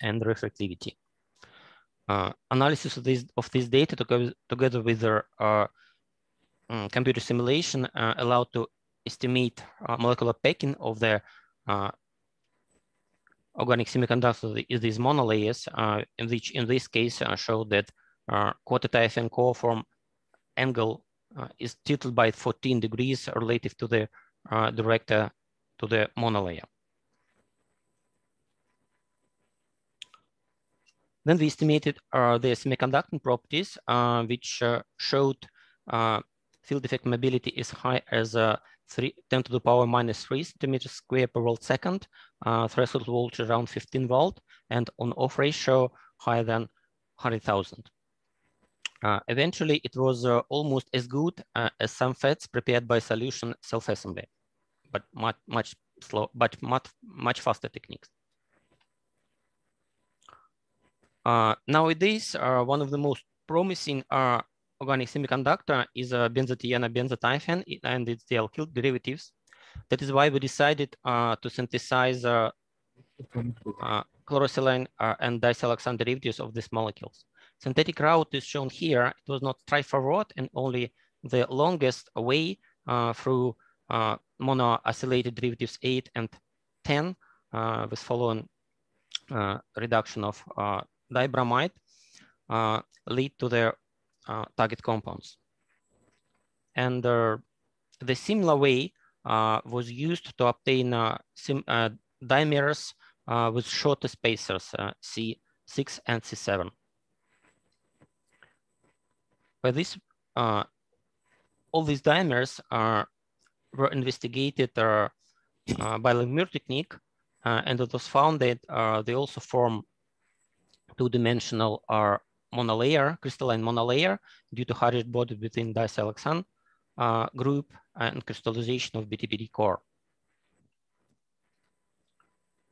and reflectivity. Uh, analysis of this, of this data together, together with their um, computer simulation uh, allowed to estimate uh, molecular packing of the uh, organic semiconductors is these monolayers, uh, in which in this case uh, showed that uh, core form angle uh, is tilted by 14 degrees relative to the uh, director to the monolayer. Then we estimated the semiconducting properties, which showed field effect mobility is high as uh, 3, 10 to the power minus 3 centimeters square per volt second, uh, threshold voltage around 15 volt, and on-off ratio higher than 100,000. Uh, eventually, it was uh, almost as good uh, as some FETs prepared by solution self-assembly, but much, much slow, but much, much faster techniques. Uh, nowadays, uh, one of the most promising uh, organic semiconductor is a benzothiene benzothiophene and its alkyl derivatives. That is why we decided uh, to synthesize uh, uh, chlorosilane and disiloxane derivatives of these molecules. Synthetic route is shown here. It was not straightforward and only the longest way uh, through uh, monoacylated derivatives 8 and 10 uh, with following reduction of dibromide uh, lead to uh, target compounds. And uh, the similar way was used to obtain dimers with shorter spacers, C6 and C7. By this, all these dimers are were investigated uh, uh, by technique, uh, and it was found that they also form two-dimensional monolayer, crystalline monolayer due to hydrogen bond between disiloxane uh, group and crystallization of BTBT core.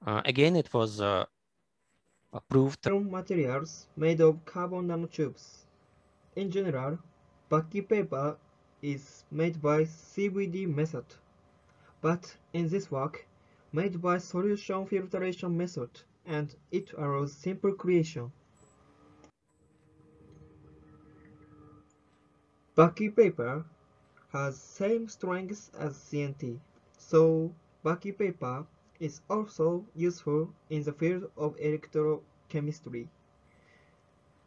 Uh, again, it was uh, approved. Materials made of carbon nanotubes. In general, Bucky paper is made by CVD method, but in this work, made by solution filtration method, and it allows simple creation. Bucky paper has same strength as CNT, so Bucky paper is also useful in the field of electrochemistry.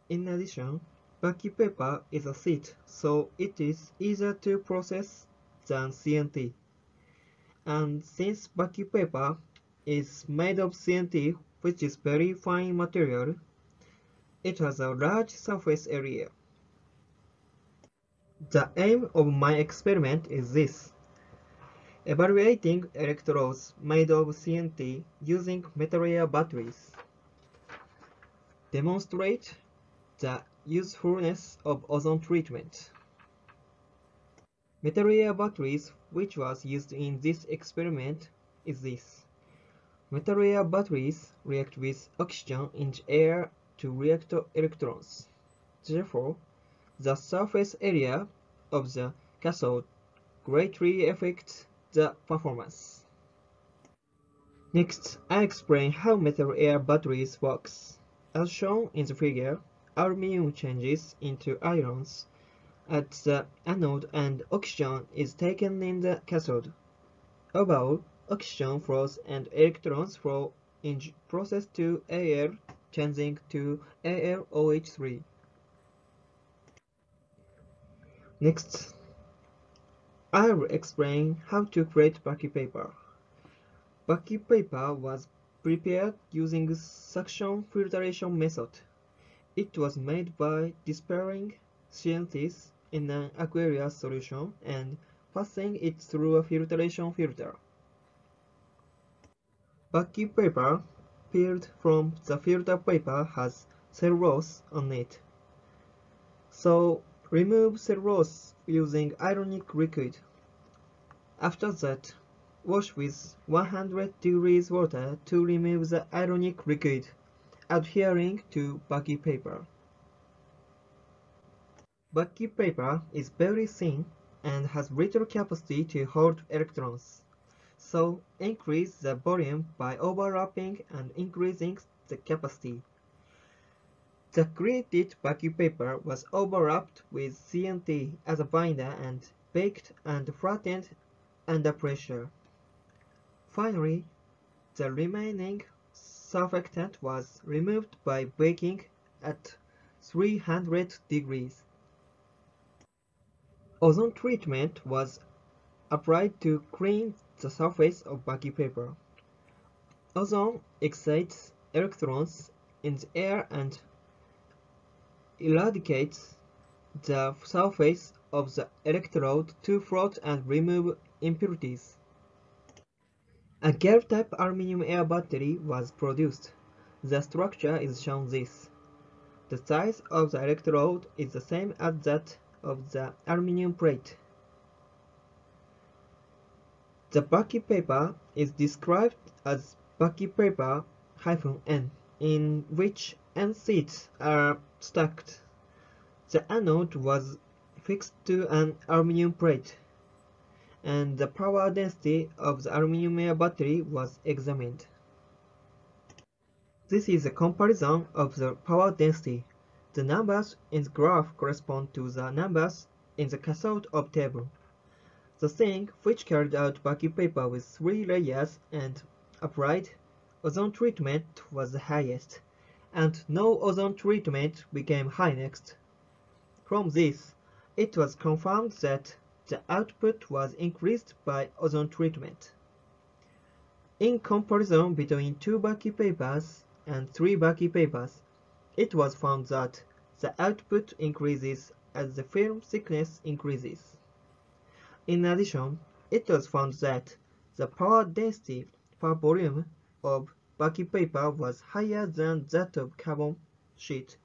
In addition, Bucky paper is a sheet, so it is easier to process than CNT. And since Bucky paper is made of CNT, which is very fine material, it has a large surface area. The aim of my experiment is this. Evaluating electrodes made of CNT using metal batteries. Demonstrate the usefulness of ozone treatment. Layer batteries which was used in this experiment is this. Layer batteries react with oxygen in the air to react electrons. Therefore, the surface area of the cathode greatly affects the performance. Next, I explain how metal air batteries works. As shown in the figure, aluminium changes into ions at the anode and oxygen is taken in the cathode. Overall, oxygen flows and electrons flow in process to Al changing to AlOH3. Next, I will explain how to create Bucky paper. Bucky paper was prepared using suction filtration method. It was made by dispersing CNTs in an aqueous solution and passing it through a filtration filter. Bucky paper peeled from the filter paper has cellulose on it. So Remove cellulose using ionic liquid. After that, wash with 100 degrees water to remove the ionic liquid, adhering to Bucky paper. Bucky paper is very thin and has little capacity to hold electrons, so increase the volume by overlapping and increasing the capacity. The created Bucky paper was overlapped with CNT as a binder and baked and flattened under pressure. Finally, the remaining surfactant was removed by baking at 300 degrees. Ozone treatment was applied to clean the surface of Bucky paper. Ozone excites electrons in the air and eradicates the surface of the electrode to float and remove impurities. A gel-type aluminum air battery was produced. The structure is shown this. The size of the electrode is the same as that of the aluminum plate. The Bucky paper is described as Bucky paper -n, in which n sheets are stacked. The anode was fixed to an aluminum plate, and the power density of the aluminum battery was examined. This is a comparison of the power density. The numbers in the graph correspond to the numbers in the cathode of table. The thing which carried out Bucky paper with three layers and applied ozone treatment was the highest, and no ozone treatment became high next. From this, it was confirmed that the output was increased by ozone treatment. In comparison between two Bucky papers and three Bucky papers, it was found that the output increases as the film thickness increases. In addition, it was found that the power density per volume of Bucky paper was higher than that of carbon sheet,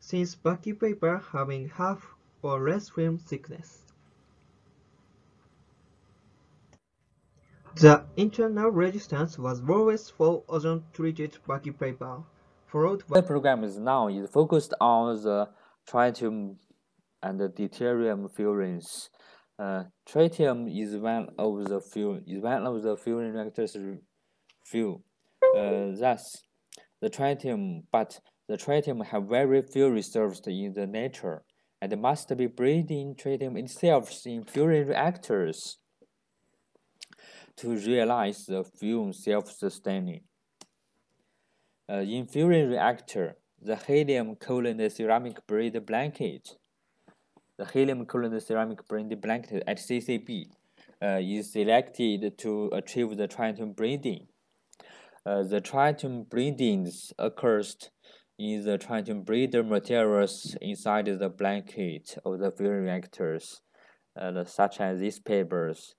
since Bucky paper having half or less film thickness. The internal resistance was lowest for ozone-treated Bucky paper, followed by the program is now is focused on the tritium and the deuterium furans uh, tritium is one of the few is one of the fusion reactors few. Uh, thus, the tritium, but the tritium have very few reserves in the nature and must be breeding tritium itself in fusion reactors to realize the fusion self-sustaining. Uh, in fusion reactor, the helium-cooled ceramic braid blanket the helium-cooled ceramic breeding blanket HCCB uh, is selected to achieve the tritium breeding. Uh, the tritium breedings occurs in the tritium breeder materials inside the blanket of the fuel reactors, uh, such as these pebbles.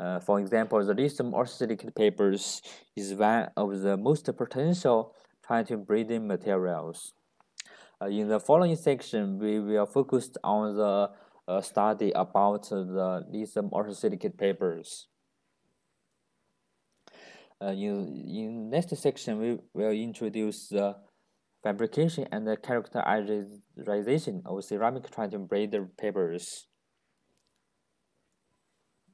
Uh, for example, the lithium orthosilicate pebbles is one of the most potential tritium breeding materials. Uh, in the following section, we will focus on the uh, study about the lithium orthosilicate pebbles. Uh, in, in next section, we will introduce the fabrication and the characterization of ceramic tritium braided pebbles.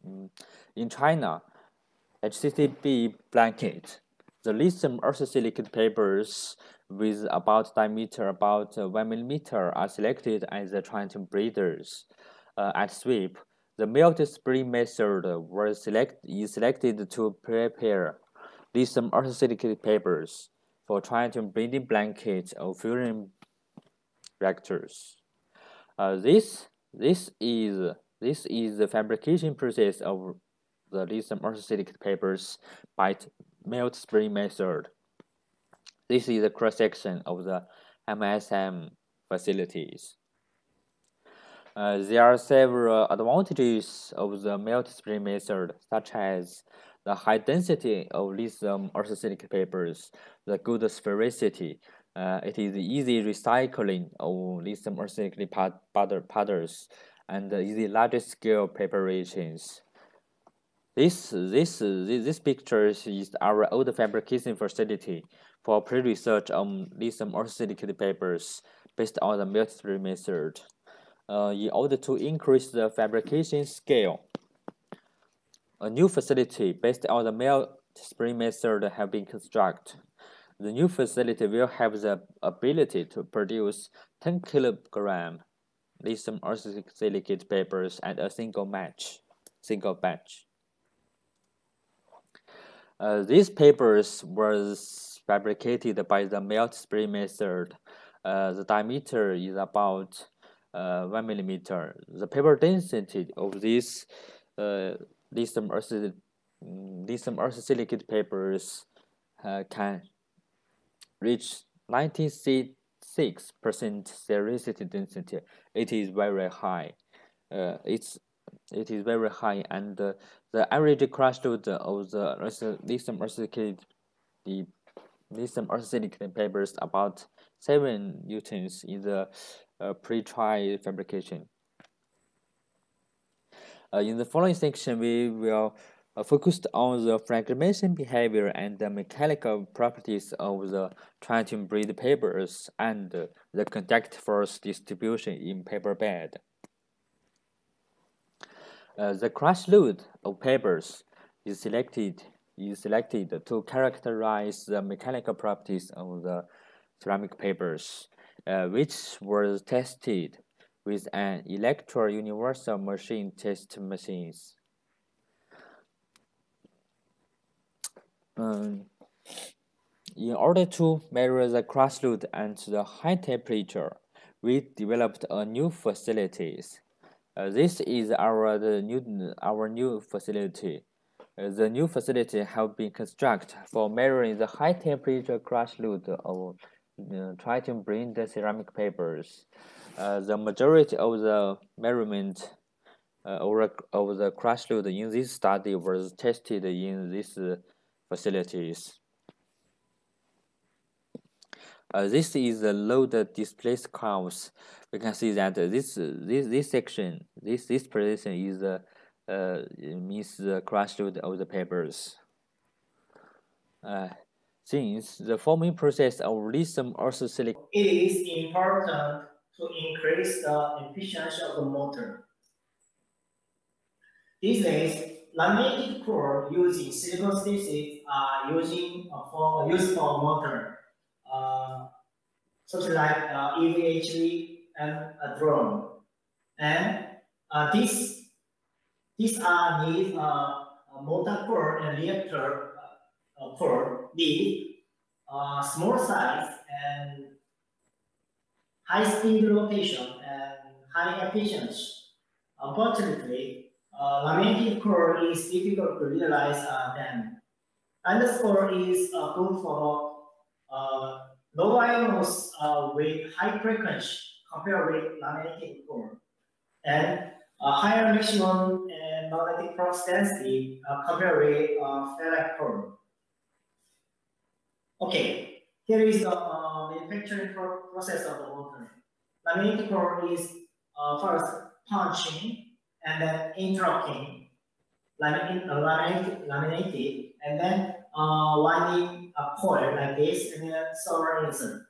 Mm. In China, HCCB blanket, the lithium orthosilicate pebbles with about diameter about uh, 1 millimeter are selected as the tritium breeders. Uh, at SWIP, the melt spraying method was select, is selected to prepare lithium orthosilicate pebbles for tritium breeding blankets of fusion reactors. Uh, this this is this is the fabrication process of the lithium orthosilicate pebbles by melt spraying method. This is a cross-section of the MSM facilities. Uh, there are several advantages of the melt spraying method, such as the high density of lithium orthosilicate pebbles, the good sphericity, uh, it is easy recycling of lithium orthosilicate powders, and the large scale preparations. This, this, this, picture is our old fabrication facility for pre-research on lithium orthosilicate pebbles based on the melt spraying method. Uh, in order to increase the fabrication scale, a new facility based on the melt spraying method have been constructed. The new facility will have the ability to produce 10 kilogram lithium orthosilicate pebbles at a single match, single batch. Uh, these pebbles was fabricated by the melt spray method. Uh, the diameter is about uh, 1 millimeter. The pebble density of these uh, lithium lithium orthosilicate pebbles uh, can reach 96% sericity density. It is very high. Uh, it's it is very high, and uh, the average crash load of the lithium orthosilicate the lithium orthosilicate pebbles about 7 newtons in the uh, pre-trial fabrication. Uh, in the following section, we will focused on the fragmentation behavior and the mechanical properties of the tritium breed pebbles and the contact force distribution in pebble bed. Uh, the crush load of pebbles is selected is selected to characterize the mechanical properties of the ceramic pebbles, uh, which were tested with an electro universal machine test machines. Um, in order to measure the crush load and the high temperature, we developed a new facilities. Uh, this is our the new our new facility. Uh, the new facility have been constructed for measuring the high temperature crush load of uh, tritium braid ceramic pebbles. Uh, the majority of the measurement uh, of the crush load in this study was tested in these facilities. Uh, this is the load displaced curves. We can see that this this this section, this this position is uh, uh, means the crush load of the pebbles. Uh, since the forming process of lithium orthosilicate, it is important to increase the efficiency of the motor. These days, laminated core using silicon stitches are using uh, for used for motor, uh, such like uh, EVHV and a drone. And uh, these these are need uh, motor core and reactor uh, core need uh, small size and high speed rotation and high efficiency. Unfortunately, uh, core is difficult to realize uh. Dust core is uh, good for uh, low ionos uh, with high frequency compared with laminated core. And a higher maximum and magnetic flux density uh, compared with uh, core. Okay, here is the uh, manufacturing process of the motor. Laminated core is uh, first punching and then interlocking, laminated, laminated, laminated and then uh, winding a coil like this, and then insert.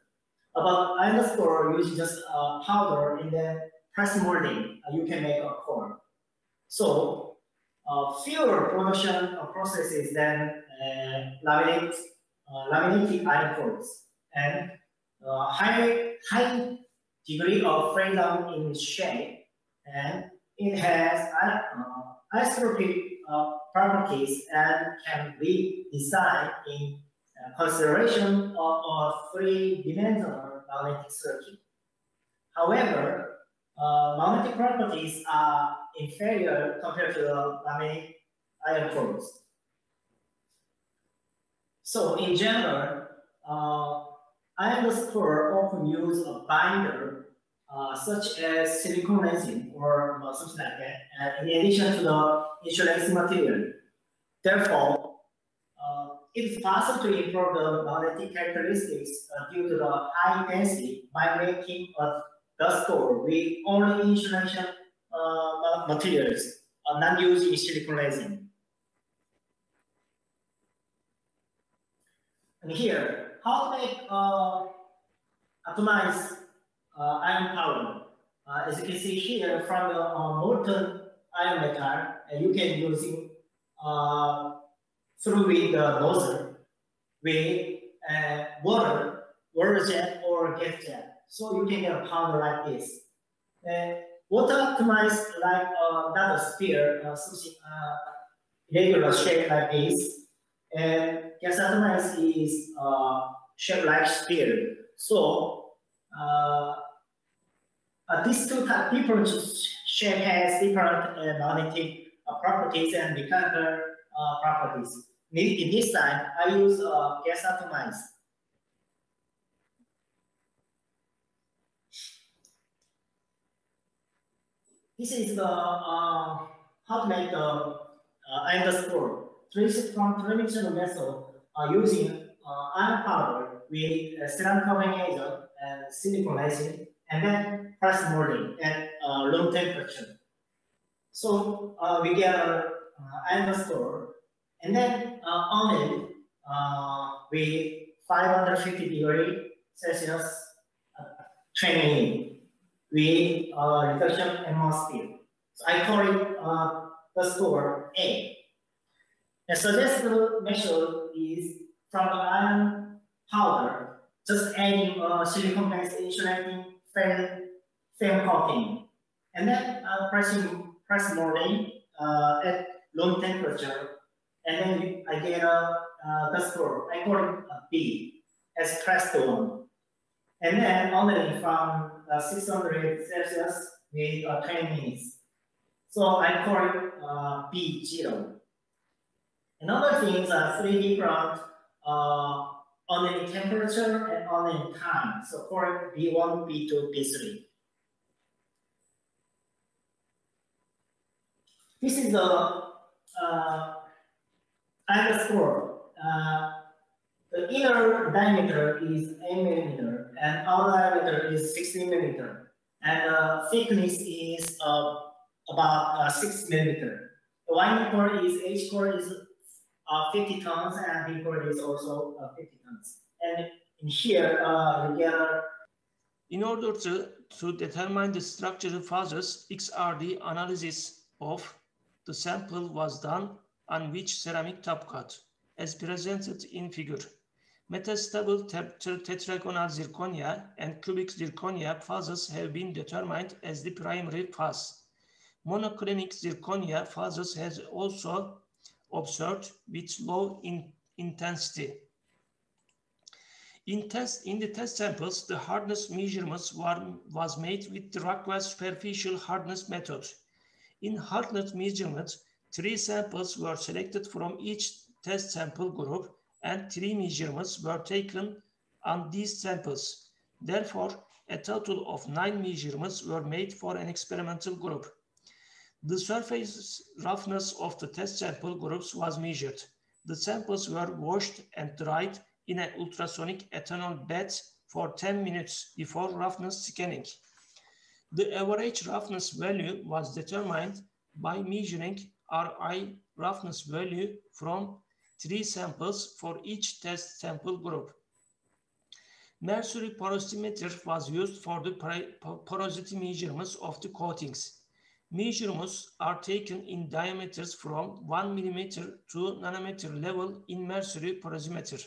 About dust core using just uh, powder and then press molding, uh, you can make a core. So uh, fewer production processes than uh, laminate, uh, laminated iron cores and uh, high, high degree of freedom in shape and it has isotropic uh, properties and can be designed in uh, consideration of a three-dimensional magnetic circuit. However, uh, magnetic properties are inferior compared to the magnetic iron cores. So in general, uh, iron core often use a binder uh, such as silicon resin or uh, something like that, in addition to the insulating material. Therefore, uh, it is possible to improve the magnetic characteristics uh, due to the high density by making a dust core with only insulation uh, materials, uh, not using silicon resin. And here, how to make uh, atomized uh, iron powder. Uh, as you can see here from the uh, molten iron metal, you can use using through with the nozzle with water, water jet or gas jet. So you can get a powder like this. And water atomized like uh, not a sphere, uh, something uh, regular shape like this. And gas atomized is uh, shaped like sphere. So uh, uh, these two different shape has different magnetic properties and mechanical uh, properties. In this time, I use uh, gas atomized. This is the uh, how to make the uh, dust core. From three-dimensional method uh, using uh, iron powder with uh, ceramic carbon agent and silicon resin, and then press molding at uh, low temperature. So uh, we get a uh, dust core And then uh, on it, uh, with 550 degree Celsius uh, training with reduction atmosphere. So I call it the score A. The suggested method is from the iron powder, just adding a silicon-based insulating film, film coating, and then uh, pressing press uh, at room temperature, and then I get a uh, the. I call it a B as crestone. And then only from uh, 600 Celsius with uh, 20 minutes. So I call it uh, B0. Another things are three different uh, only temperature and only time. So for B1, B2, B3. This is the uh, dust core. Uh, the inner diameter is 8 millimeter and outer diameter is 16 millimeter. And the thickness is uh, about uh, 6 millimeter. The winding core is, H core is uh, 50 tons and B core is also uh, 50 tons. And in here, uh, get In order to, to determine the structural phases, XRD analysis of the sample was done on which ceramic top coat, as presented in figure. Metastable tetragonal zirconia and cubic zirconia phases have been determined as the primary phase. Monoclinic zirconia phases has also observed with low in intensity. In, test, in the test samples, the hardness measurements were, was made with the Rockwell superficial hardness method. In hardness measurements, three samples were selected from each test sample group and three measurements were taken on these samples. Therefore, a total of nine measurements were made for an experimental group. The surface roughness of the test sample groups was measured. The samples were washed and dried in an ultrasonic ethanol bed for 10 minutes before roughness scanning. The average roughness value was determined by measuring Ra roughness value from three samples for each test sample group. Mercury porosimeter was used for the porosity measurements of the coatings. Measurements are taken in diameters from 1 millimeter to nanometer level in mercury porosimeter.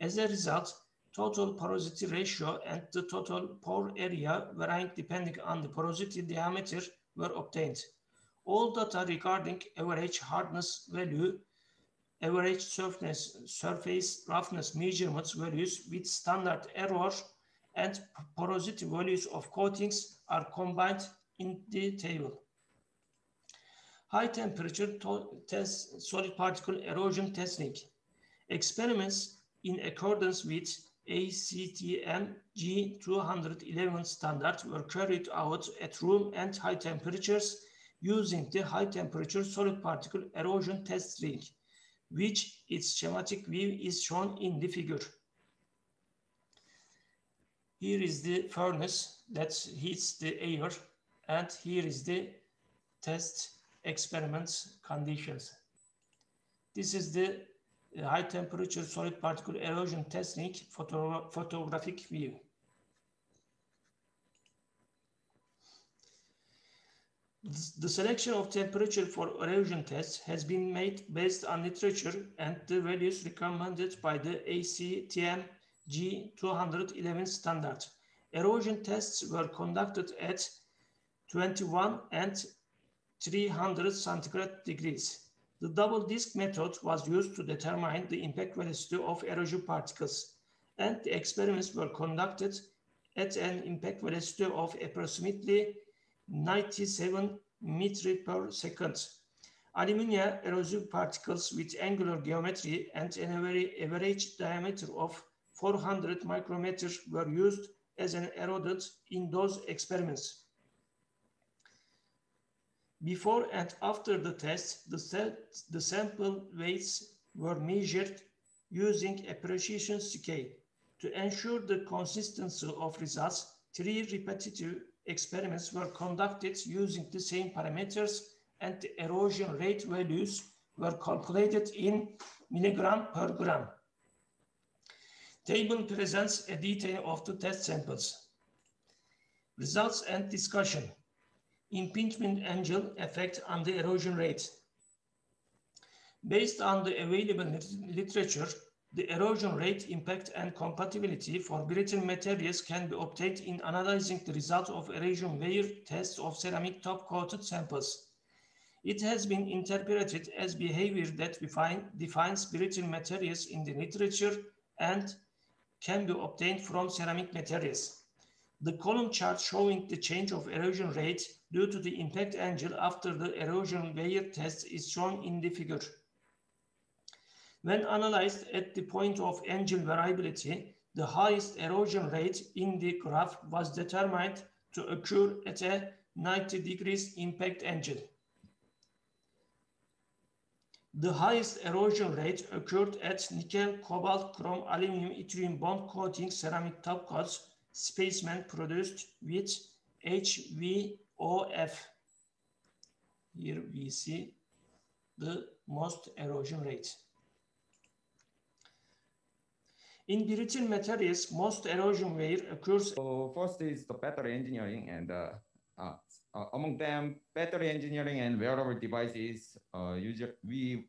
As a result, total porosity ratio and the total pore area varying depending on the porosity diameter were obtained. All data regarding average hardness value average surface, surface roughness measurements values with standard error and porosity values of coatings are combined in the table. High temperature test solid particle erosion testing. Experiments in accordance with ASTM G211 standards were carried out at room and high temperatures using the high temperature solid particle erosion test ring which its schematic view is shown in the figure. Here is the furnace that heats the air and here is the test experiments conditions. This is the high temperature solid particle erosion testing photo photographic view. The selection of temperature for erosion tests has been made based on literature and the values recommended by the ASTM G211 standard. Erosion tests were conducted at 21 and 300 centigrade degrees. The double disk method was used to determine the impact velocity of erosion particles, and the experiments were conducted at an impact velocity of approximately 97 meter per second. Alumina erosive particles with angular geometry and an average diameter of 400 micrometers were used as an erodent in those experiments. Before and after the test, the, the sample weights were measured using a precision scale. To ensure the consistency of results, three repetitive experiments were conducted using the same parameters and the erosion rate values were calculated in milligram per gram. Table presents a detail of the test samples. Results and discussion. Impingement angle effect on the erosion rate. Based on the available literature, the erosion rate, impact, and compatibility for brittle materials can be obtained in analyzing the result of erosion wear tests of ceramic top-coated samples. It has been interpreted as behavior that define, defines brittle materials in the literature and can be obtained from ceramic materials. The column chart showing the change of erosion rates due to the impact angle after the erosion wear test is shown in the figure. When analyzed at the point of angle variability, the highest erosion rate in the graph was determined to occur at a 90 degrees impact angle. The highest erosion rate occurred at nickel, cobalt, chrome, aluminum, yttrium bond coating ceramic top coats specimen produced with HVOF. Here we see the most erosion rate. In brittle materials, most erosion wear occurs. So first is the battery engineering, and uh, uh, uh, among them, battery engineering and wearable devices. usually we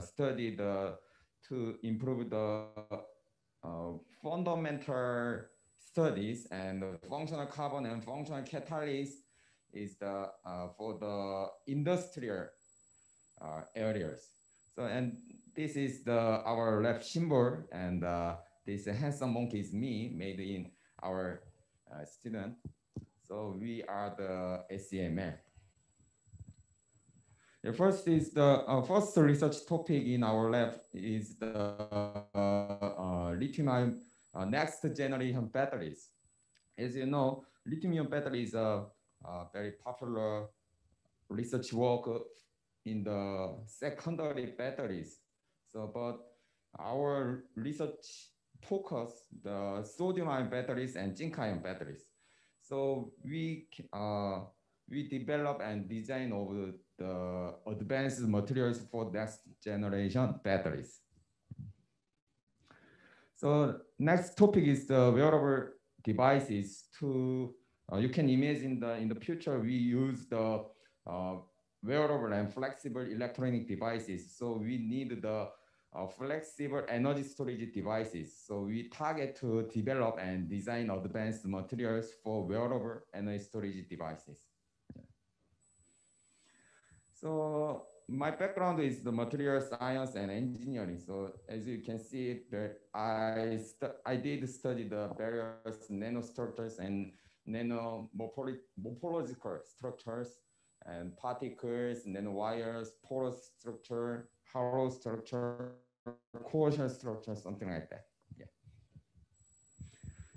studied to improve the fundamental studies and functional carbon and functional catalyst is the for the industrial areas. So and this is the our lab symbol and this handsome monkey is me, made in our uh, student. So we are the SCML. The first is the uh, first research topic in our lab is the uh, lithium uh, next generation batteries. As you know, lithium battery is a, a very popular research work in the secondary batteries. So, but our research focus the sodium ion batteries and zinc ion batteries. So we uh, we develop and design of the advanced materials for next generation batteries. So next topic is the wearable devices. To uh, you can imagine the in the future we use the uh, wearable and flexible electronic devices. So we need the uh, flexible energy storage devices. So we target to develop and design advanced materials for wearable energy storage devices. So my background is the material science and engineering. So as you can see, that I I did study the various nanostructures and nano morphological structures and particles, nanowires, porous structure, hollow structure, cohesion structure, something like that. Yeah.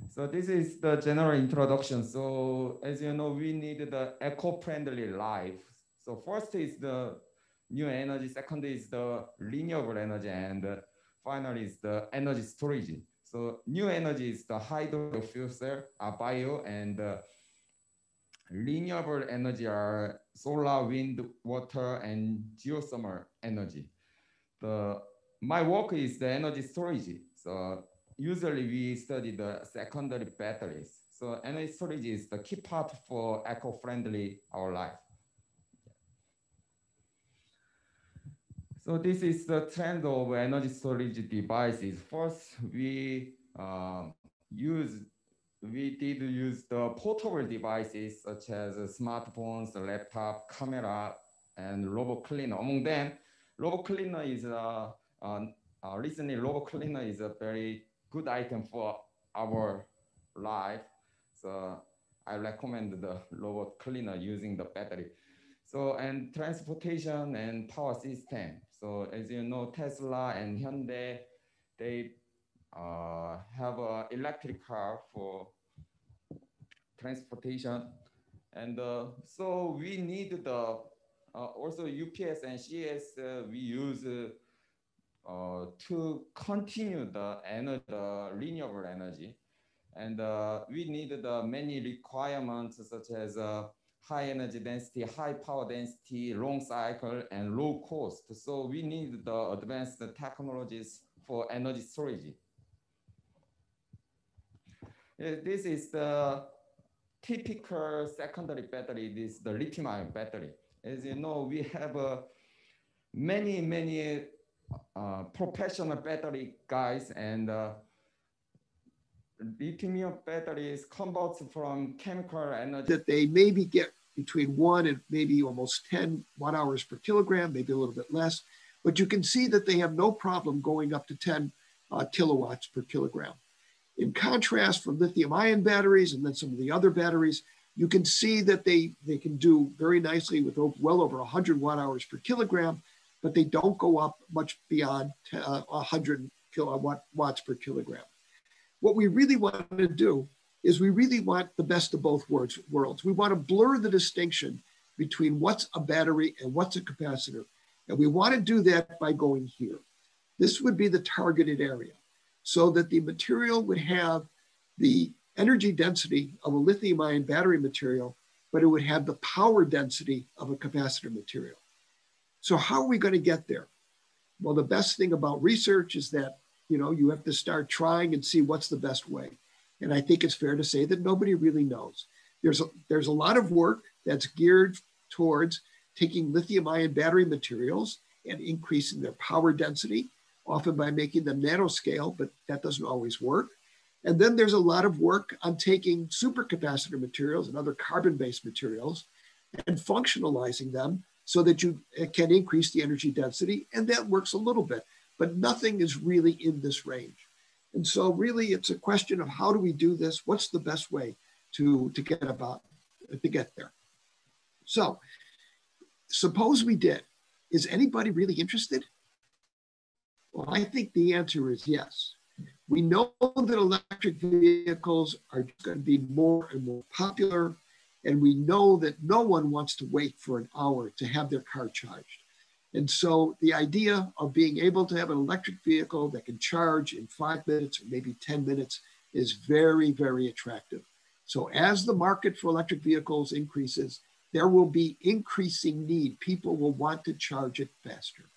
So this is the general introduction. So as you know, we need the eco-friendly life. So first is the new energy, second is the renewable energy, and finally is the energy storage. So new energy is the hydro fuel cell, uh, bio, and uh, renewable energy are solar, wind, water, and geothermal energy the my work is the energy storage. So usually we study the secondary batteries. So energy storage is the key part for eco-friendly our life. So this is the trend of energy storage devices. First, we uh, use we did use the portable devices such as smartphones, laptop, camera, and robot cleaner. Among them, Robot cleaner is a, uh, uh, recently robot cleaner is a very good item for our life. So I recommend the robot cleaner using the battery. So and transportation and power system. So as you know, Tesla and Hyundai, they uh, have an electric car for transportation. And uh, so we need the uh, also UPS and CS uh, we use uh, to continue the energy, the renewable energy. And we need the many requirements such as high energy density, high power density, long cycle, and low cost. So we need the advanced technologies for energy storage. This is the typical secondary battery. This is the lithium ion battery. As you know, we have uh, many, many uh, professional battery guys and uh, lithium batteries converts from chemical energy. That they maybe get between one and maybe almost 10 watt hours per kilogram, maybe a little bit less. But you can see that they have no problem going up to 10 uh, kilowatts per kilogram. In contrast, for lithium ion batteries and then some of the other batteries, you can see that they, they can do very nicely with well over 100 watt hours per kilogram, but they don't go up much beyond uh, 100 kilowatt watts per kilogram. What we really want to do is we really want the best of both worlds. We want to blur the distinction between what's a battery and what's a capacitor. And we want to do that by going here. This would be the targeted area so that the material would have the energy density of a lithium ion battery material, but it would have the power density of a capacitor material. So how are we going to get there? Well, the best thing about research is that, you know, you have to start trying and see what's the best way. And I think it's fair to say that nobody really knows. There's a, there's a lot of work that's geared towards taking lithium ion battery materials and increasing their power density, often by making them nanoscale, but that doesn't always work. And then there's a lot of work on taking supercapacitor materials and other carbon-based materials and functionalizing them so that you can increase the energy density. And that works a little bit, but nothing is really in this range. And so really it's a question of how do we do this? What's the best way to, to get about, to get there? So suppose we did. Is anybody really interested? Well, I think the answer is yes. We know that electric vehicles are going to be more and more popular, and we know that no one wants to wait for an hour to have their car charged. And so the idea of being able to have an electric vehicle that can charge in five minutes or maybe 10 minutes is very, very attractive. So as the market for electric vehicles increases, there will be increasing need. People will want to charge it faster.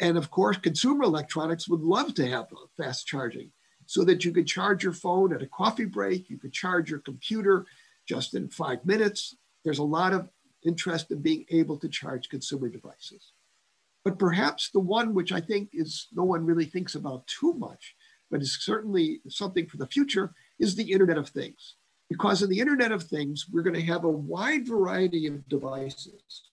And of course, consumer electronics would love to have fast charging so that you could charge your phone at a coffee break, you could charge your computer just in five minutes. There's a lot of interest in being able to charge consumer devices. But perhaps the one which I think is no one really thinks about too much, but is certainly something for the future, is the Internet of Things. Because in the Internet of Things, we're going to have a wide variety of devices.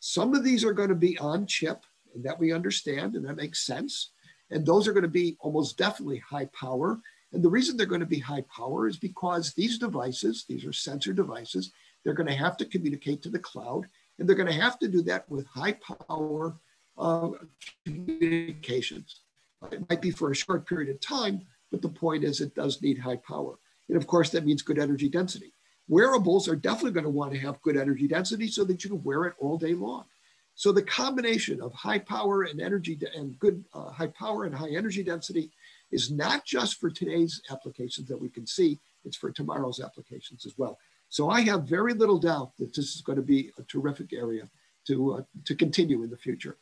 Some of these are going to be on chip, and that we understand, and that makes sense. And those are going to be almost definitely high power. And the reason they're going to be high power is because these devices, these are sensor devices, they're going to have to communicate to the cloud, and they're going to have to do that with high power uh, communications. It might be for a short period of time, but the point is it does need high power. And of course, that means good energy density. Wearables are definitely going to want to have good energy density so that you can wear it all day long. So the combination of high power and energy and good uh, high power and high energy density is not just for today's applications that we can see, it's for tomorrow's applications as well. So I have very little doubt that this is going to be a terrific area to, uh, to continue in the future.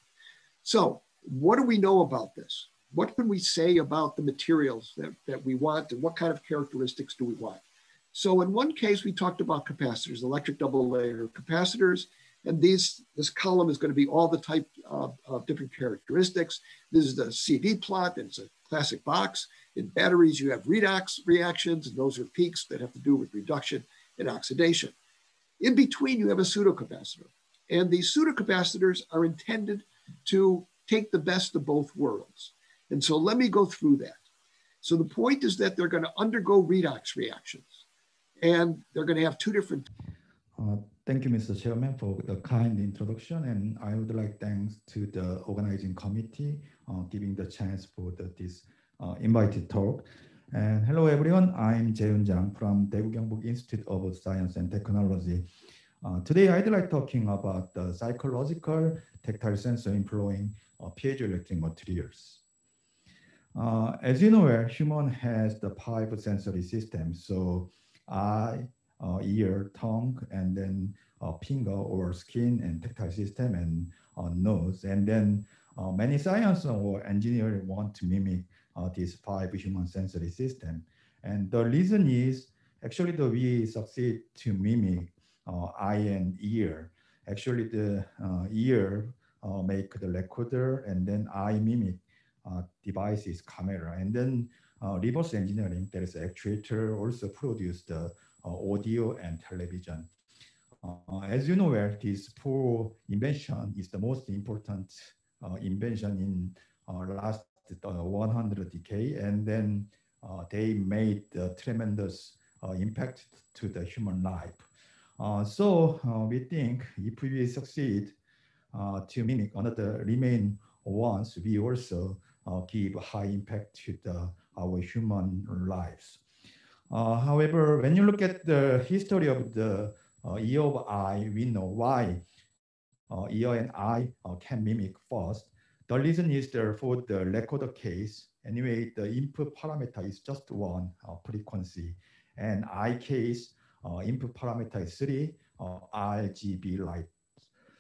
So what do we know about this? What can we say about the materials that, that we want and what kind of characteristics do we want? So in one case, we talked about capacitors, electric double layer capacitors. And these, this column is going to be all the type of, of different characteristics. This is the CV plot, and it's a classic box. In batteries, you have redox reactions, and those are peaks that have to do with reduction and oxidation. In between, you have a pseudocapacitor. And these pseudocapacitors are intended to take the best of both worlds. And so let me go through that. So the point is that they're going to undergo redox reactions. And they're going to have two different. Uh, thank you, Mr. Chairman, for the kind introduction. And I would like thanks to the organizing committee uh, giving the chance for the, this uh, invited talk. And hello, everyone. I'm Jae Jang from Daegu Gyeongbuk Institute of Science and Technology. Uh, today, I'd like talking about the psychological tactile sensor employing uh, piezoelectric materials. Uh, as you know, human has the five sensory systems. So I, ear, tongue, and then finger or skin and tactile system and nose. And then many science or engineers want to mimic these five human sensory system. And the reason is actually the we succeed to mimic eye and ear. Actually, the ear make the recorder and then eye mimic uh, devices camera. And then uh, reverse engineering there is actuator also produce the uh, audio and television. As you know where this four invention is the most important invention in last 100 decade. And then they made tremendous impact to the human life. uh, so uh, we think if we succeed uh, to mimic another remain ones, we also give high impact to the, our human lives. however, when you look at the history of the ear of eye, we know why ear and eye can mimic first. The reason is there for the recorder case, anyway, the input parameter is just one uh, frequency. And eye case, uh, input parameter is three uh, RGB light.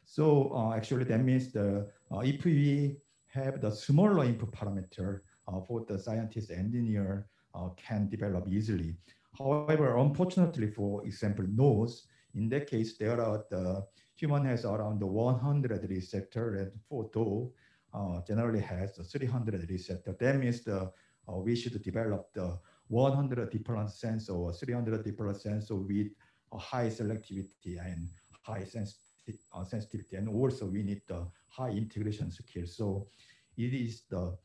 So uh, actually that means the if we have the smaller input parameter for the scientist engineer can develop easily. However, unfortunately, for example, nose, in that case, there are the human has around 100 receptor and photo uh, generally has 300 receptor. That means the uh, we should develop the 100 different sensor or 300 different sensor with a high selectivity and high sensitivity, uh, sensitivity. And also we need the high integration skill. So it is the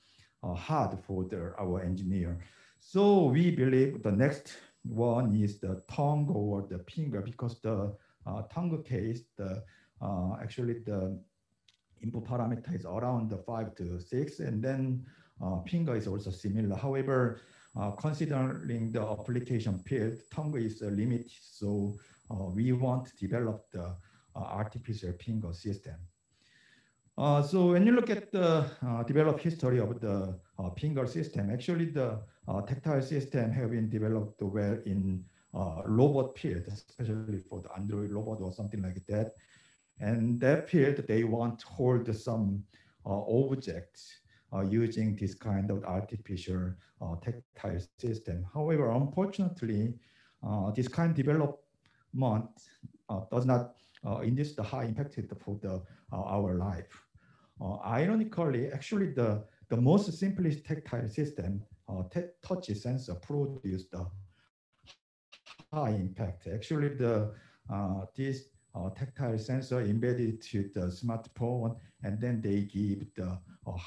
uh, hard for the, our engineer. So we believe the next one is the tongue or the finger because the uh, tongue case, the uh, actually the input parameter is around the five to six, and then uh, finger is also similar. However, uh, considering the application field, tongue is limited, so uh, we want to develop the uh, artificial finger system. Uh, so when you look at the uh, developed history of the uh, finger system, actually the tactile system have been developed well in robot field, especially for the Android robot or something like that. And that field, they want to hold some objects uh, using this kind of artificial uh, tactile system. However, unfortunately, uh, this kind of development does not induce the high impact for the, our life. ironically, actually, the, the most simplest tactile system, touch sensor, produced the high impact. Actually, the this uh, tactile sensor embedded to the smartphone, and then they give the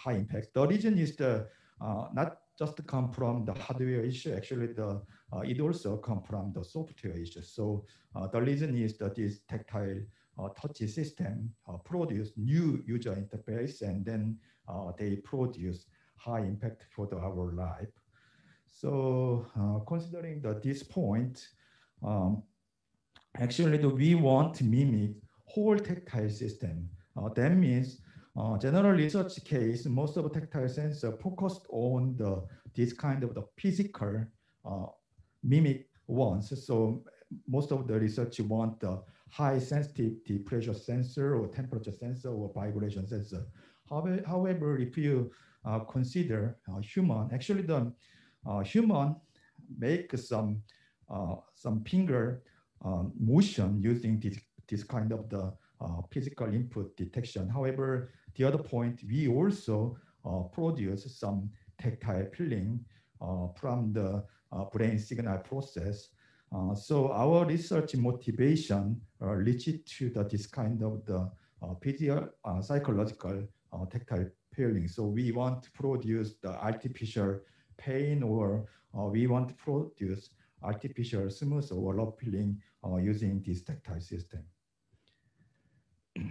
high impact. The reason is the not just come from the hardware issue. Actually, the uh, it also come from the software issue. So uh, the reason is that this tactile uh, touch system produce new user interface, and then they produce high impact for the, our life. So considering that this point, um, actually we want to mimic whole tactile system. Uh, that means uh, general research case, most of the tactile sensor focused on the this kind of the physical uh, mimic ones. So most of the research want the high sensitivity pressure sensor or temperature sensor or vibration sensor. However, if you uh, consider uh, human, actually the uh, human make some some finger um, motion using this, this kind of the uh, physical input detection. However, the other point, we also uh, produce some tactile feeling uh, from the uh, brain signal process. Uh, so our research motivation uh, leads to the, this kind of the physio psychological tactile feeling. So we want to produce the artificial pain or we want to produce artificial smooth or rough feeling uh, using this tactile system.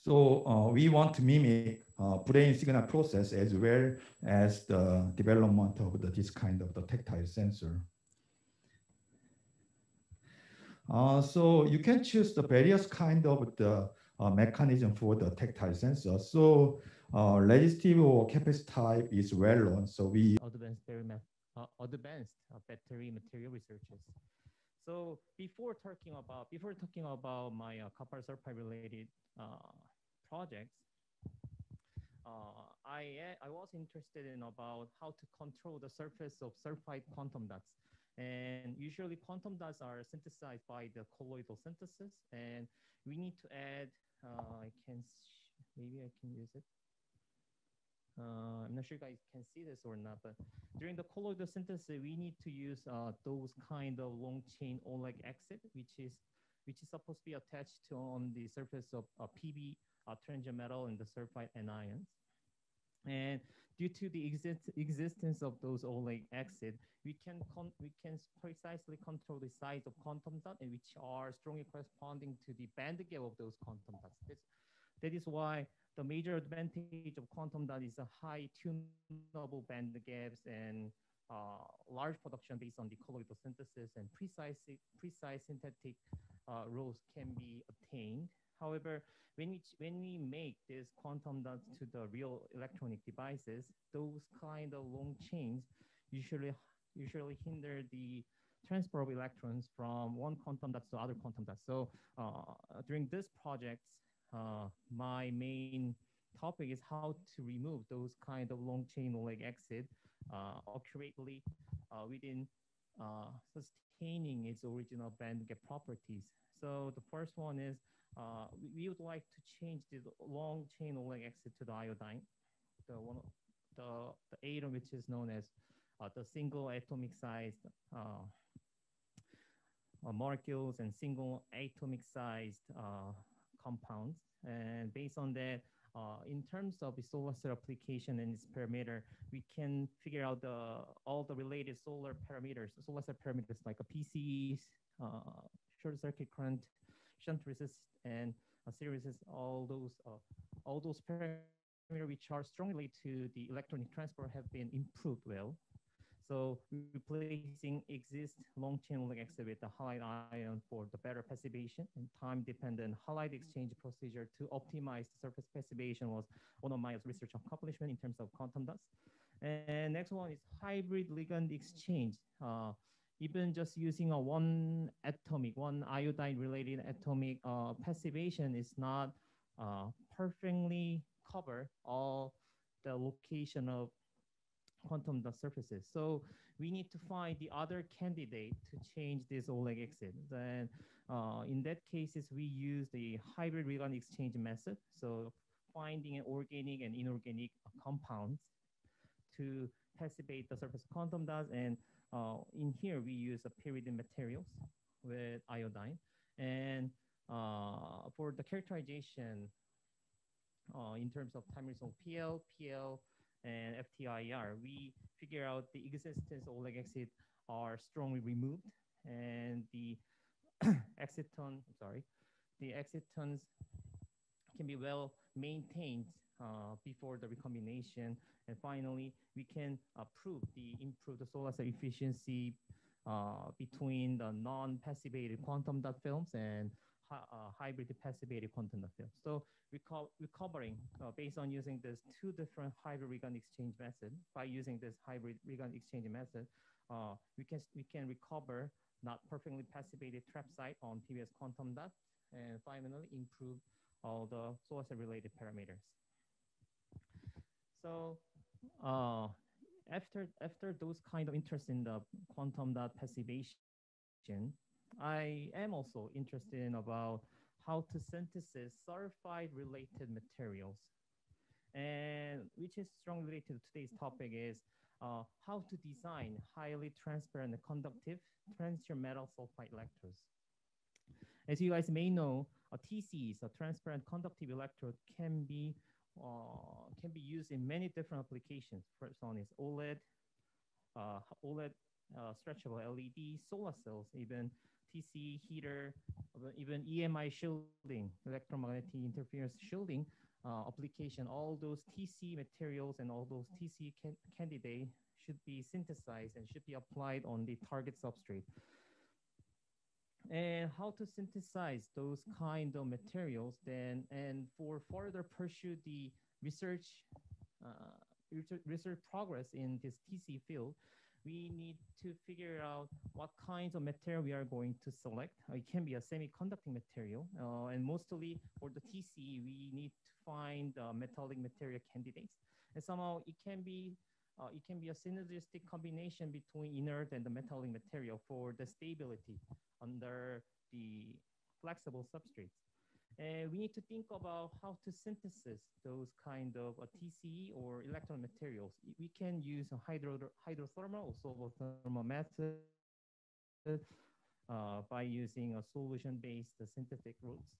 So uh, we want to mimic uh, brain signal process as well as the development of the, this kind of the tactile sensor. Uh, so you can choose the various kind of the uh, mechanism for the tactile sensor. So uh, resistive or capacitive is well known. So we advanced experiment uh, advanced uh, battery material researches. So before talking about before talking about my uh, copper sulfide related uh, projects, uh, I I was interested in about how to control the surface of sulfide quantum dots. And usually quantum dots are synthesized by the colloidal synthesis, and we need to add. Uh, I can maybe I can use it. Uh, I'm not sure you guys can see this or not, but during the colloidal synthesis, we need to use uh, those kind of long chain oleic acid, which is which is supposed to be attached to on the surface of a PB uh, transient metal and the sulfide anions. And due to the exist existence of those oleic acid, we can we can precisely control the size of quantum dots, which are strongly corresponding to the band gap of those quantum dots. That is why the major advantage of quantum dot is a high tunable band gaps and uh, large production based on the colloidal synthesis and precise, precise synthetic uh, rules can be obtained. However, when we, when we make this quantum dots to the real electronic devices, those kind of long chains usually, usually hinder the transfer of electrons from one quantum dot to other quantum dots. So uh, during this project, uh, my main topic is how to remove those kind of long chain oleic acid uh, accurately uh, within uh, sustaining its original band gap properties. So the first one is uh, we would like to change the long chain oleic acid to the iodine, the one, the the atom which is known as the single atomic sized uh, molecules and single atomic sized compounds. And based on that, uh, in terms of the solar cell application and its parameter, we can figure out the all the related solar parameters, solar cell parameters like a PCE, uh, short circuit current, shunt resist, and a series resist, all those uh, all those parameters which are strongly related to the electronic transport have been improved well. So replacing exist long chain acid with the halide ion for the better passivation and time-dependent halide exchange procedure to optimize surface passivation was one of my research accomplishment in terms of quantum dots. And next one is hybrid ligand exchange. Uh, even just using a one atomic, one iodine related atomic uh, passivation is not uh, perfectly cover all the location of quantum dot surfaces. So we need to find the other candidate to change this oleic acid. Then uh, in that cases, we use the hybrid ligand exchange method. So finding an organic and inorganic compounds to passivate the surface quantum dots. And uh, in here, we use a pyridine materials with iodine. And uh, for the characterization uh, in terms of time resolved PL, PL, and FTIR, we figure out the existence of oleic acid are strongly removed and the exciton, I'm sorry, the excitons can be well maintained uh, before the recombination. And finally, we can uh, prove the improved solar cell efficiency uh, between the non-passivated quantum dot films and uh, hybrid passivated quantum films. So reco recovering uh, based on using this two different hybrid ligand exchange method. By using this hybrid ligand exchange method, uh, we can we can recover not perfectly passivated trap site on PBS quantum dot, and finally improve all the source related parameters. So uh, after after those kind of interest in the quantum dot passivation, I am also interested in about how to synthesize sulfide related materials. And which is strongly related to today's topic is uh, how to design highly transparent and conductive transient metal sulfide electrodes. As you guys may know, a TCs, a transparent conductive electrode, can be uh, can be used in many different applications. First one is OLED, uh, OLED uh, stretchable LED, solar cells, even TC heater, even EMI shielding, electromagnetic interference shielding uh, application, all those TC materials and all those TC can candidate should be synthesized and should be applied on the target substrate. And how to synthesize those kind of materials then, and for further pursue the research, uh, research progress in this TC field, we need to figure out what kinds of material we are going to select. It can be a semiconducting material, uh, and mostly for the TCE, we need to find uh, metallic material candidates. And somehow it can be uh, it can be a synergistic combination between inert and the metallic material for the stability under the flexible substrates. And we need to think about how to synthesis those kind of a TCE or electron materials. We can use a hydro, hydrothermal or solvothermal method uh, by using a solution-based synthetic routes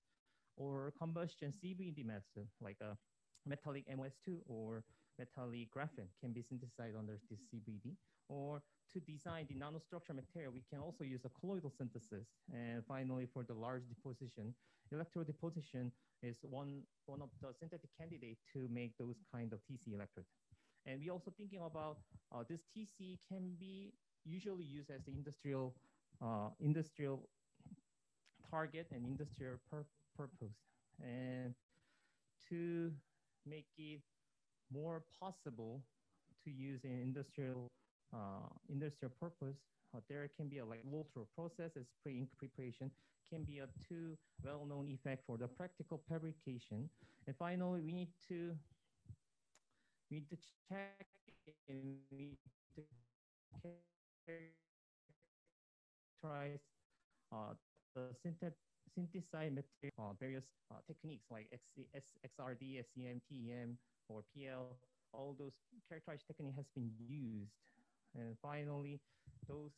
or combustion CVD method like a metallic MOS2 or metallic graphene can be synthesized under this CVD. Or to design the nanostructure material, we can also use a colloidal synthesis. And finally, for the large deposition, electrode deposition is one, one of the synthetic candidates to make those kind of TC electrodes. And we also thinking about uh, this TC can be usually used as the industrial, uh, industrial target and industrial pur purpose. And to make it more possible to use in industrial uh, industrial purpose, there can be a like low-throw process as pre-ink preparation can be a two well-known effect for the practical fabrication. And finally, we need to we need to check and we need to characterize uh, the synthet synthesized material, uh, various uh, techniques like XC, XRD, SEM, TEM, or PL. All those characterized technique has been used and finally, those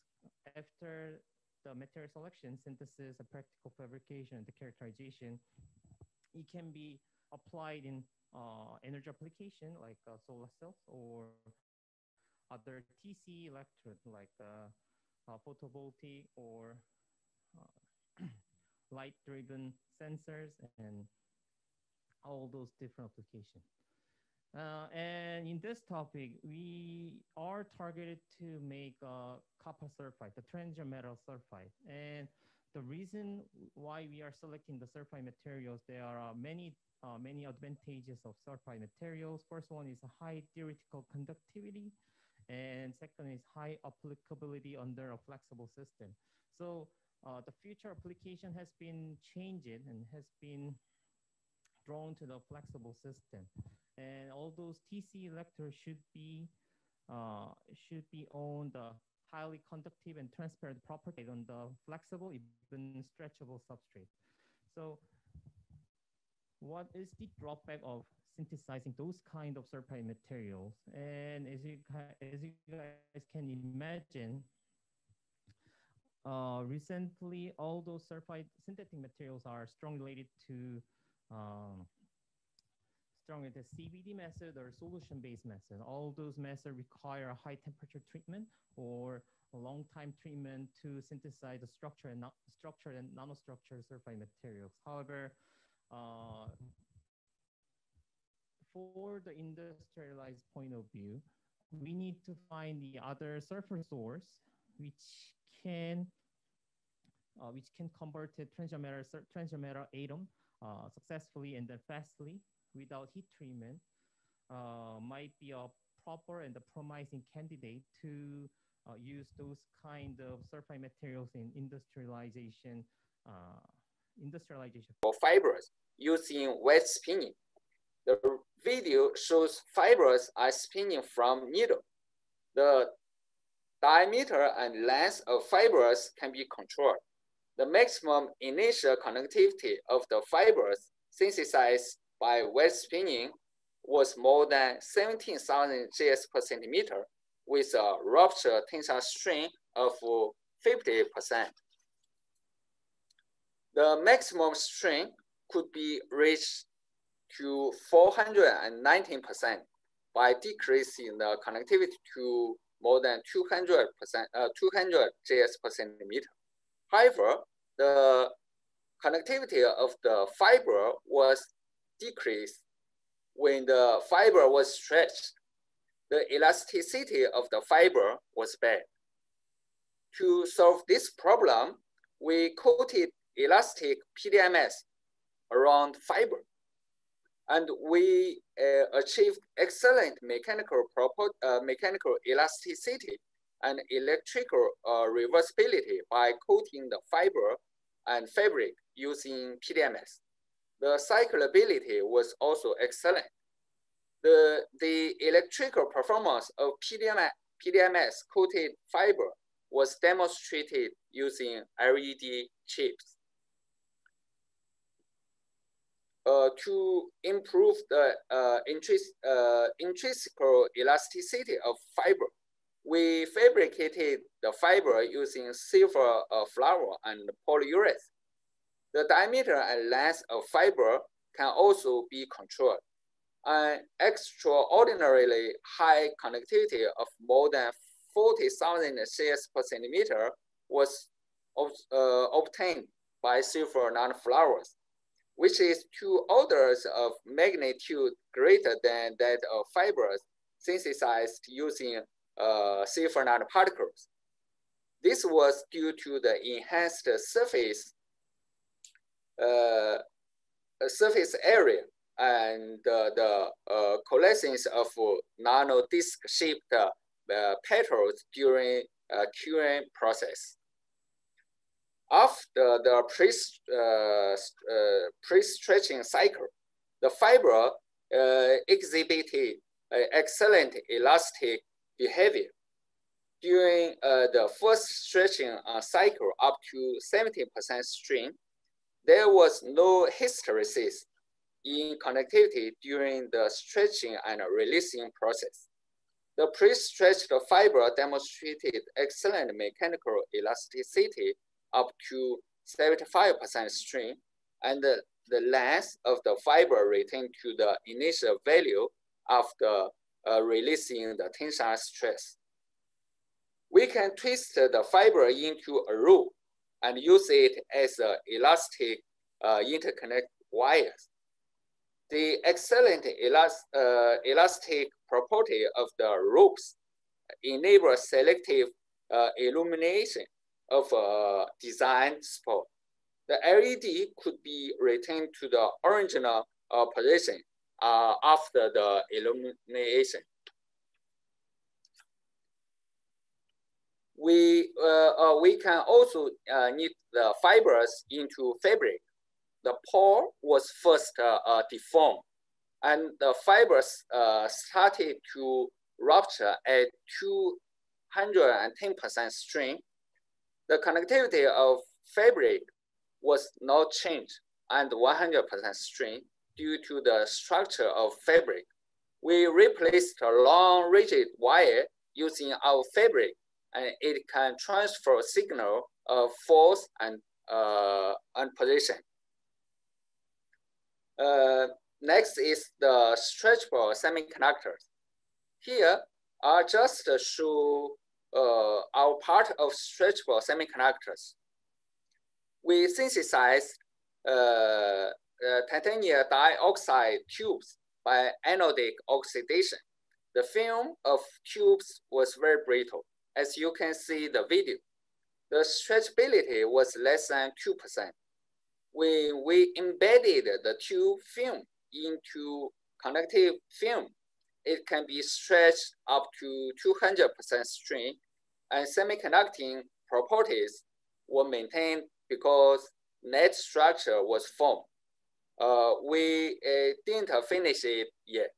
after the material selection, synthesis, the practical fabrication, and the characterization, it can be applied in uh, energy application like uh, solar cells or other TC electrode like uh, uh, photovoltaic or uh, light-driven sensors and all those different applications. Uh, and in this topic, we are targeted to make uh, copper sulfide, the transition metal sulfide. And the reason why we are selecting the sulfide materials, there are many, uh, many advantages of sulfide materials. First one is a high theoretical conductivity. And second is high applicability under a flexible system. So uh, the future application has been changed and has been drawn to the flexible system and all those TC electrodes should be uh, should be on the highly conductive and transparent property on the flexible, even stretchable substrate. So what is the drawback of synthesizing those kind of sulfide materials? And as you, as you guys can imagine, uh, recently all those sulfide synthetic materials are strongly related to um, strong the CVD method or solution-based method. All those methods require a high temperature treatment or a long time treatment to synthesize the structure and structure and nanostructure sulfide materials. However, uh, for the industrialized point of view, we need to find the other sulfur source which can uh, which can convert a transition metal atom uh, successfully and then fastly without heat treatment uh, might be a proper and a promising candidate to uh, use those kind of sulfide materials in industrialization. Uh, industrialization. For fibers using wet spinning. The video shows fibers are spinning from needle. The diameter and length of fibers can be controlled. The maximum initial conductivity of the fibers synthesized by wet spinning was more than 17,000 JS per centimeter with a rupture tensile strength of 50%. The maximum strength could be reached to 419% by decreasing the conductivity to more than 200%, uh, 200 JS per centimeter. However, the conductivity of the fiber was decreased when the fiber was stretched. The elasticity of the fiber was bad. To solve this problem, we coated elastic PDMS around fiber. And we uh, achieved excellent mechanical, uh, mechanical elasticity and electrical uh, reversibility by coating the fiber and fabric using PDMS. The cyclability was also excellent. The, the electrical performance of PDMS, PDMS coated fiber was demonstrated using LED chips. Uh, to improve the uh, intris uh, intrinsic elasticity of fiber, we fabricated the fiber using silver uh, flower and polyurethane. The diameter and length of fiber can also be controlled. An extraordinarily high conductivity of more than 40,000 CS per centimeter was uh, obtained by silver nanoflowers, which is two orders of magnitude greater than that of fibers synthesized using uh, silver nanoparticles. This was due to the enhanced surface uh, surface area and uh, the uh, coalescence of nano disc shaped uh, petals during uh, curing process. After the pre-stretching cycle, the fiber exhibited excellent elastic behavior. During the first stretching cycle up to 70% strain, there was no hysteresis in connectivity during the stretching and releasing process. The pre-stretched fiber demonstrated excellent mechanical elasticity up to 75% strain, and the, the length of the fiber returned to the initial value after uh, releasing the tensile stress. We can twist the fiber into a rope and use it as elastic uh, interconnect wires. The excellent elas uh, elastic property of the ropes enable selective uh, illumination of a design spot. The LED could be retained to the original uh, position uh, after the illumination. We uh, uh, we can also uh, knit the fibers into fabric. The pore was first deformed, and the fibers started to rupture at 210% strain. The connectivity of fabric was not changed and 100% strain due to the structure of fabric. We replaced a long rigid wire using our fabric and it can transfer signal of force and, uh, and position. Uh, next is the stretchable semiconductors. Here, I just show uh, our part of stretchable semiconductors. We synthesized uh, uh, titanium dioxide tubes by anodic oxidation. The film of tubes was very brittle as you can see the video. The stretchability was less than 2%. When we embedded the tube film into conductive film, it can be stretched up to 200% strain and semiconducting properties were maintained because net structure was formed. Uh, we uh, didn't finish it yet.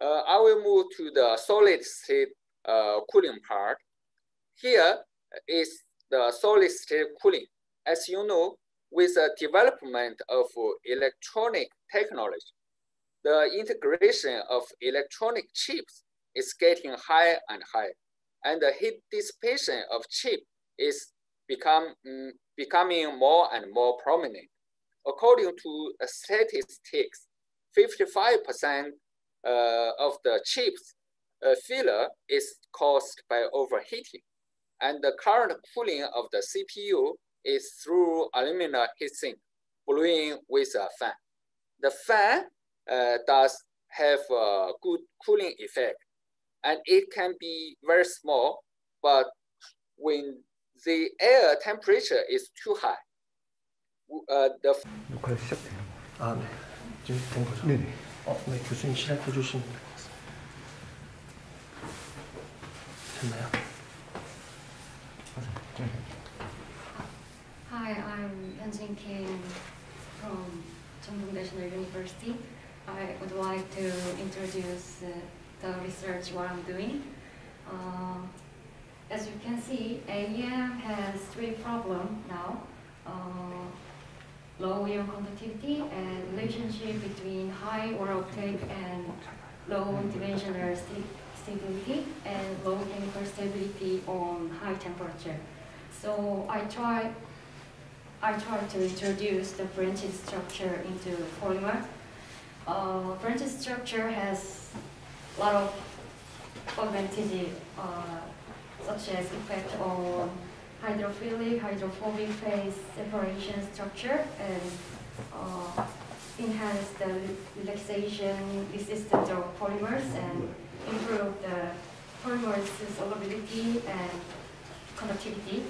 Uh, I will move to the solid state uh, cooling part. Here is the solid state cooling. As you know, with the development of electronic technology, the integration of electronic chips is getting higher and higher, and the heat dissipation of chip is become, um, becoming more and more prominent. According to statistics, 55% uh, of the chips failure is caused by overheating, and the current cooling of the CPU is through aluminum heatsink, blowing with a fan. The fan uh, does have a good cooling effect, and it can be very small, but when the air temperature is too high, uh, the 녹화 시작돼요. 아, 네. 지금 된 거죠? 네네. 어, 네, 교수님 시작해 주시 Hi, I'm Hyunjin Kim from Chungcheong National University. I would like to introduce uh, the research what I'm doing. Uh, as you can see, AEM has three problems now. Uh, low ion conductivity and relationship between high water uptake and low dimensional stability and low chemical stability on high temperature. So I try I try to introduce the branching structure into polymer. Uh, branching structure has a lot of advantages, uh, such as effect on hydrophilic, hydrophobic phase separation structure and uh, enhance the relaxation resistance of polymers and improve the polymers solubility and conductivity.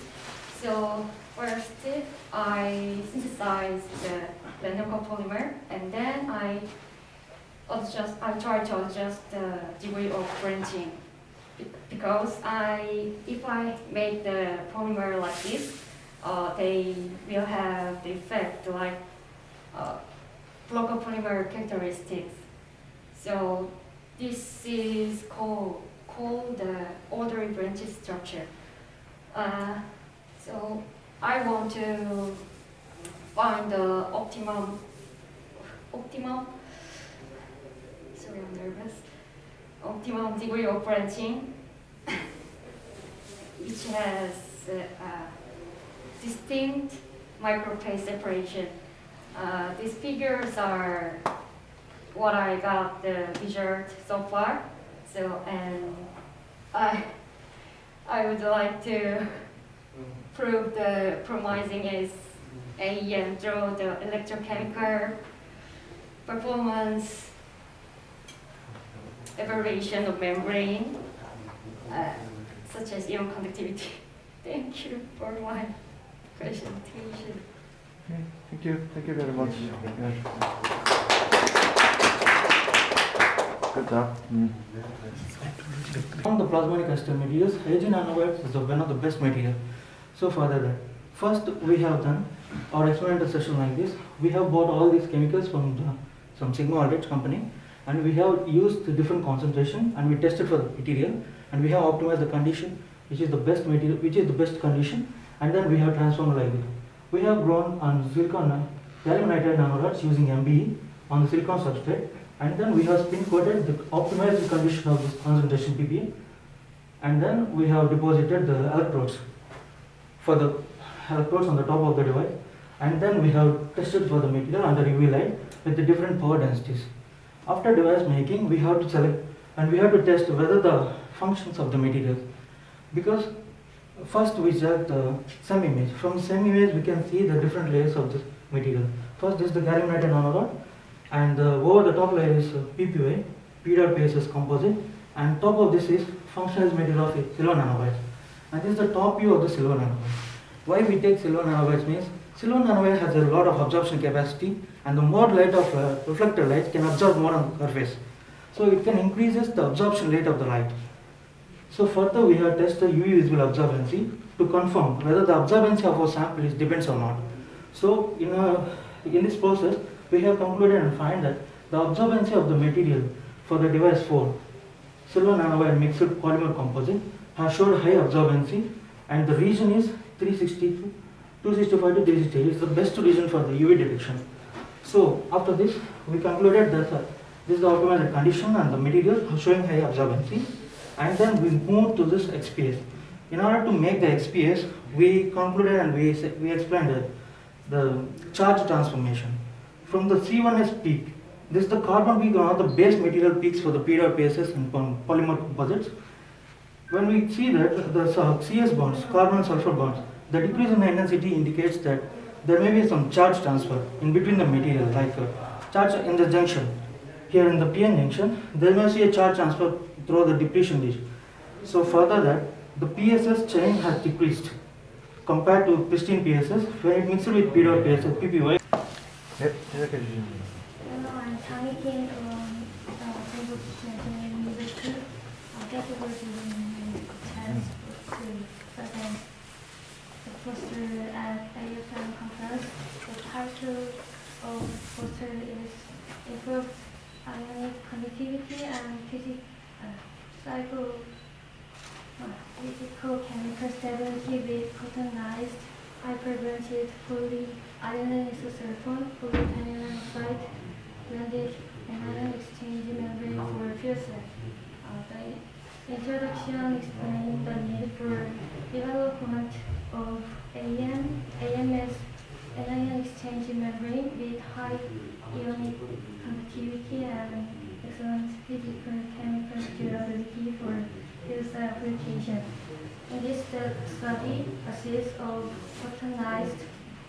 So first, I synthesize the random copolymer and then I adjust, I try to adjust the degree of branching because I, if I make the polymer like this, uh, they will have the effect like uh, polymer characteristics. So this is called, called the orderly branching structure. Uh, so I want to find the optimum, optimum, sorry I'm nervous, optimum degree of branching, which has uh, distinct microphase separation. Uh, these figures are what I got the result so far. So, and I, I would like to prove the promising is AEM through the electrochemical performance evaluation of membrane, uh, such as ion conductivity. Thank you for my presentation. Okay, thank you. Thank you very much. Good. Mm. From the plasmonic acetate materials, AG nanowires is the, one of the best material. So further that, first we have done our experimental session like this. We have bought all these chemicals from the, some Sigma Aldrich company and we have used the different concentration and we tested for the material and we have optimized the condition which is the best material, which is the best condition and then we have transformed like this. We have grown on silicon gallium nitride nanorods using MBE on the silicon substrate and then we have spin coated the optimized condition of this concentration PPA and then we have deposited the electrodes for the electrodes on the top of the device and then we have tested for the material under UV light with the different power densities. After device making we have to select and we have to test whether the functions of the material because first we check the SEM image. From SEM image we can see the different layers of the material. First this is the gallium nitride nanorod and uh, over the top layer is uh, PPY, PWPSS composite and top of this is functional material of silver nanowires and this is the top view of the silver nanowire. Why we take silver nanowires means silver nanowire has a lot of absorption capacity and the more light of uh, reflected light can absorb more on the surface. So it can increases the absorption rate of the light. So further we have tested UV visible absorbency to confirm whether the absorbency of our sample is depends or not. So in, a, in this process we have concluded and find that the absorbency of the material for the device 4 silver nanowire mixed polymer composite has showed high absorbency and the region is 360 to 265 to 360 is the best region for the UV detection. So after this we concluded that uh, this is the optimized condition and the material showing high absorbency and then we moved to this XPS. In order to make the XPS we concluded and we, we explained the, the charge transformation. From the C1s peak, this is the carbon peak one of the base material peaks for the PWPSS and polymer composites when we see that the CS bonds, carbon sulfur bonds, the decrease in intensity indicates that there may be some charge transfer in between the material, like uh, charge in the junction. Here in the PN junction, there may be a charge transfer through the depletion dish. So further that, the PSS chain has decreased compared to pristine PSS when it mixed with PDOT PSS, PPY. Hep ne the Poster at AFM conference. The title of poster is Improved Ionic Connectivity and Physical, uh, cycle, uh, Physical Chemical Stability with Cottonized Hypervented Fully hyperbranched polyionisosulfone polyphenylene oxide blended anion exchange membrane for cell. Uh, the introduction explained the need for development of AM, AMS anion exchange membrane with high ionic conductivity and excellent physical chemical durability for cell application. In this study, a series of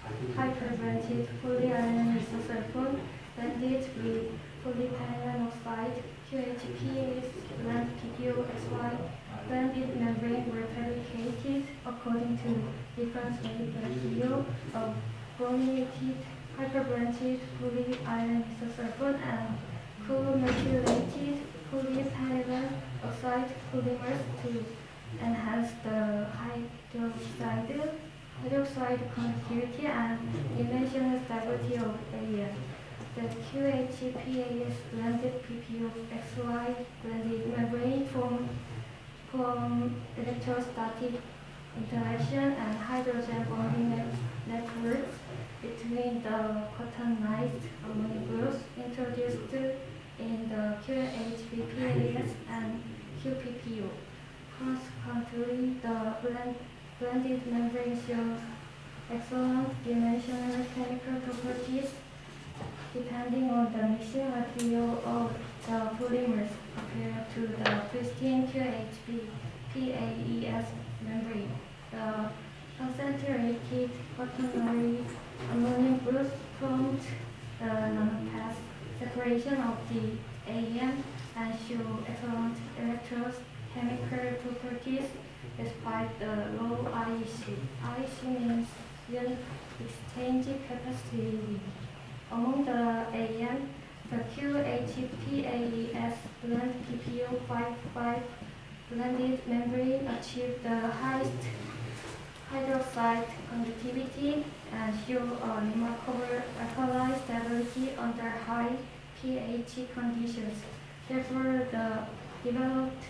cottonized hyperbranched polyionisosulfone blended with polyphenylene oxide, QHPAS, blend PPOXY, blended membrane were fabricated according to different ratio of brominated hyperbranched polyionisosulfone and chloromethylated polyphenol oxide polymers to enhance the hydroxide, hydroxide conductivity and dimensional stability of area. The QHPAS blended PPOXY blended membrane form, form electrostatic interaction and hydrogen bonding net networks between the cottonized ammonia introduced in the QHPAS and QPPO. Consequently, the blend, blended membrane shows excellent dimensional chemical properties depending on the mixing material of the polymers compared to the pristine QHP PAES membrane. The concentrated quaternary ammonium groups prompt the nanophase separation of the AM and show excellent electrochemical properties despite the low IEC. IEC means ion exchange capacity. Among the AM, the QHPAES blend PPO55 blended membrane achieved the highest hydroxide conductivity and show uh, a remarkable alkali stability under high pH conditions. Therefore, the developed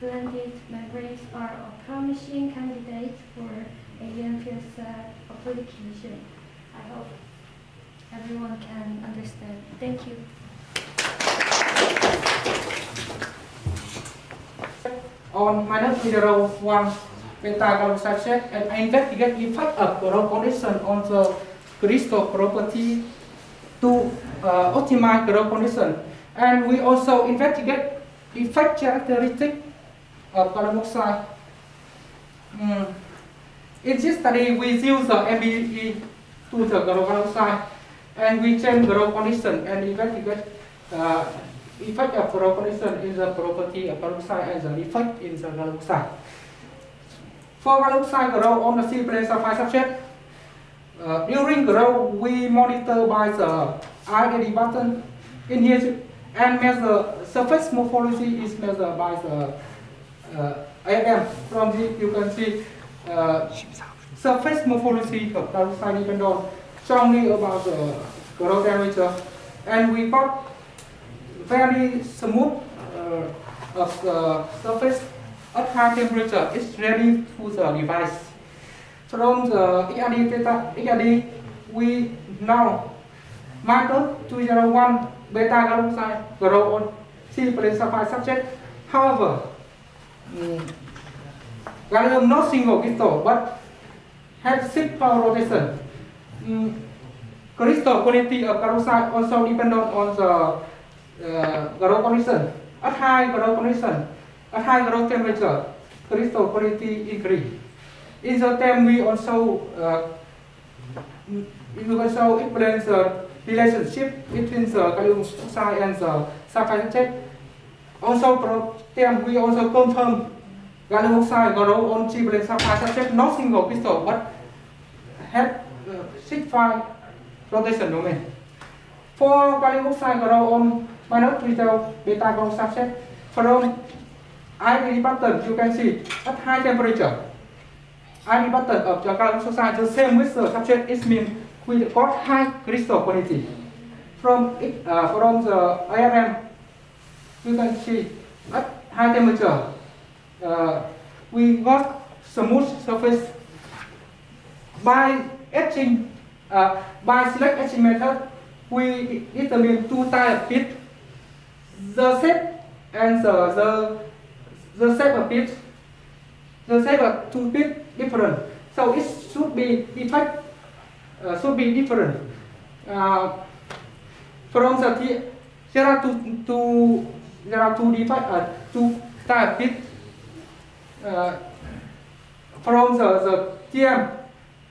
blended membranes are a promising candidate for fuel cell application. I hope everyone can understand. Thank you. On minus mineral 1 beta-glucoside and investigate effect of growth condition on the crystal property to uh, optimize growth condition. And we also investigate effect characteristic of gallium oxide. Mm. In this study, we use the MBE to the gallium oxide and we change growth condition and investigate uh, effect of growth condition in the property of gallium oxide and the effect in the gallium oxide. For gallium oxide growth on the C-plane sapphire substrate, uh, during growth, we monitor by the RAD button in here and measure surface morphology is measured by the uh, AFM. From this, you can see uh, surface morphology of calcine dependent strongly about the growth diameter and we got very smooth uh, of the surface at high temperature. It's ready to the device. From the XRD, data, ERD, we now method 201 beta galaxy grow on C-plane sulfide substrate. However, um, gallium not single crystal but has six power rotation. Um, crystal quality of gallium also dependent on the ờ, uh, growth condition. At high growth condition, at high growth temperature, crystal quality increase. In the time we also uh, we also explain the relationship between the gallium oxide and the sulfide substrate. Also, then we also confirm gallium oxide grow on G-plane sulfide subject not single crystal, but have uh, six five rotation domain. For gallium oxide grow on minus crystal beta grow subject from IBD pattern, you can see at high temperature. ID button of the gallium oxide the same with the subject it means we got high crystal quality. From it, uh, from the ARM you can see at high temperature, uh, we got smooth surface by etching, uh, by select etching method, we determine two type of bit, the shape and the, the, the shape of bit, the shape of two bit different. So it should be effect uh, should be different. Uh, from the t there are two, two there are two divide uh, two type bit. Uh, from the the TM,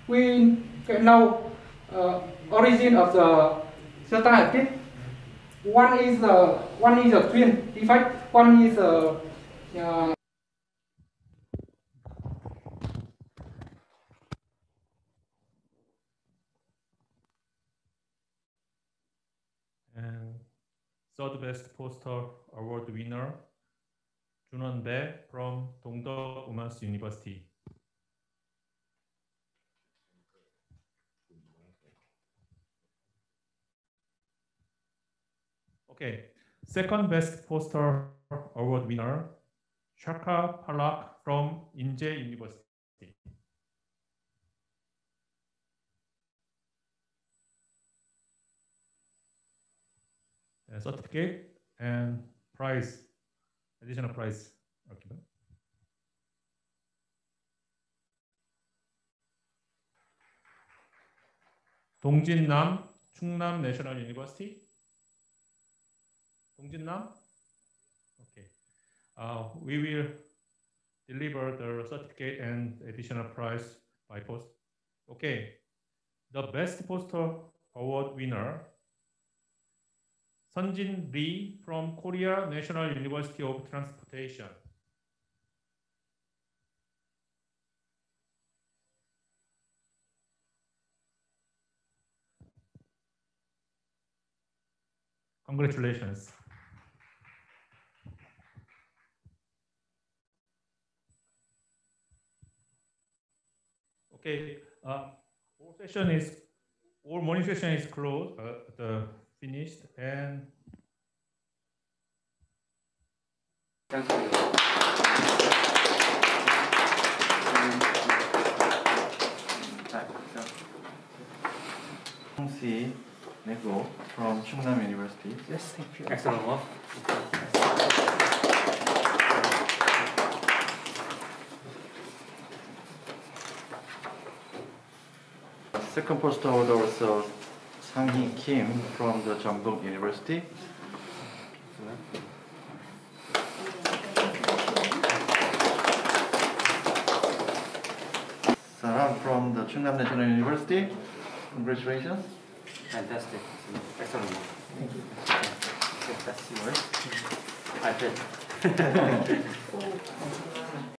we can know uh, origin of the the type bit. One is the one is the twin defect. One is the uh, And third best poster award winner, Junwon Bae from Dongduk Women's University. Okay, second best poster award winner, Shaka Palak from Inje University. certificate and prize, additional are given. 동진남 충남 내셔널 유니버시티. 동진남. Okay. Uh, we will deliver the certificate and additional prize by post. Okay. The best poster award winner Sunjin Lee from Korea National University of Transportation. Congratulations. Okay, uh, all session is, all morning session is closed, uh, the finished and C. Nego from Chungnam University. Yes, thank you. Excellent work. Second poster holder uh, was uh, Sang Hee Kim from the Jeongdong University. Sarah from the Chungnam National University. Congratulations. Fantastic. Excellent. Thank you. That's yours. I did.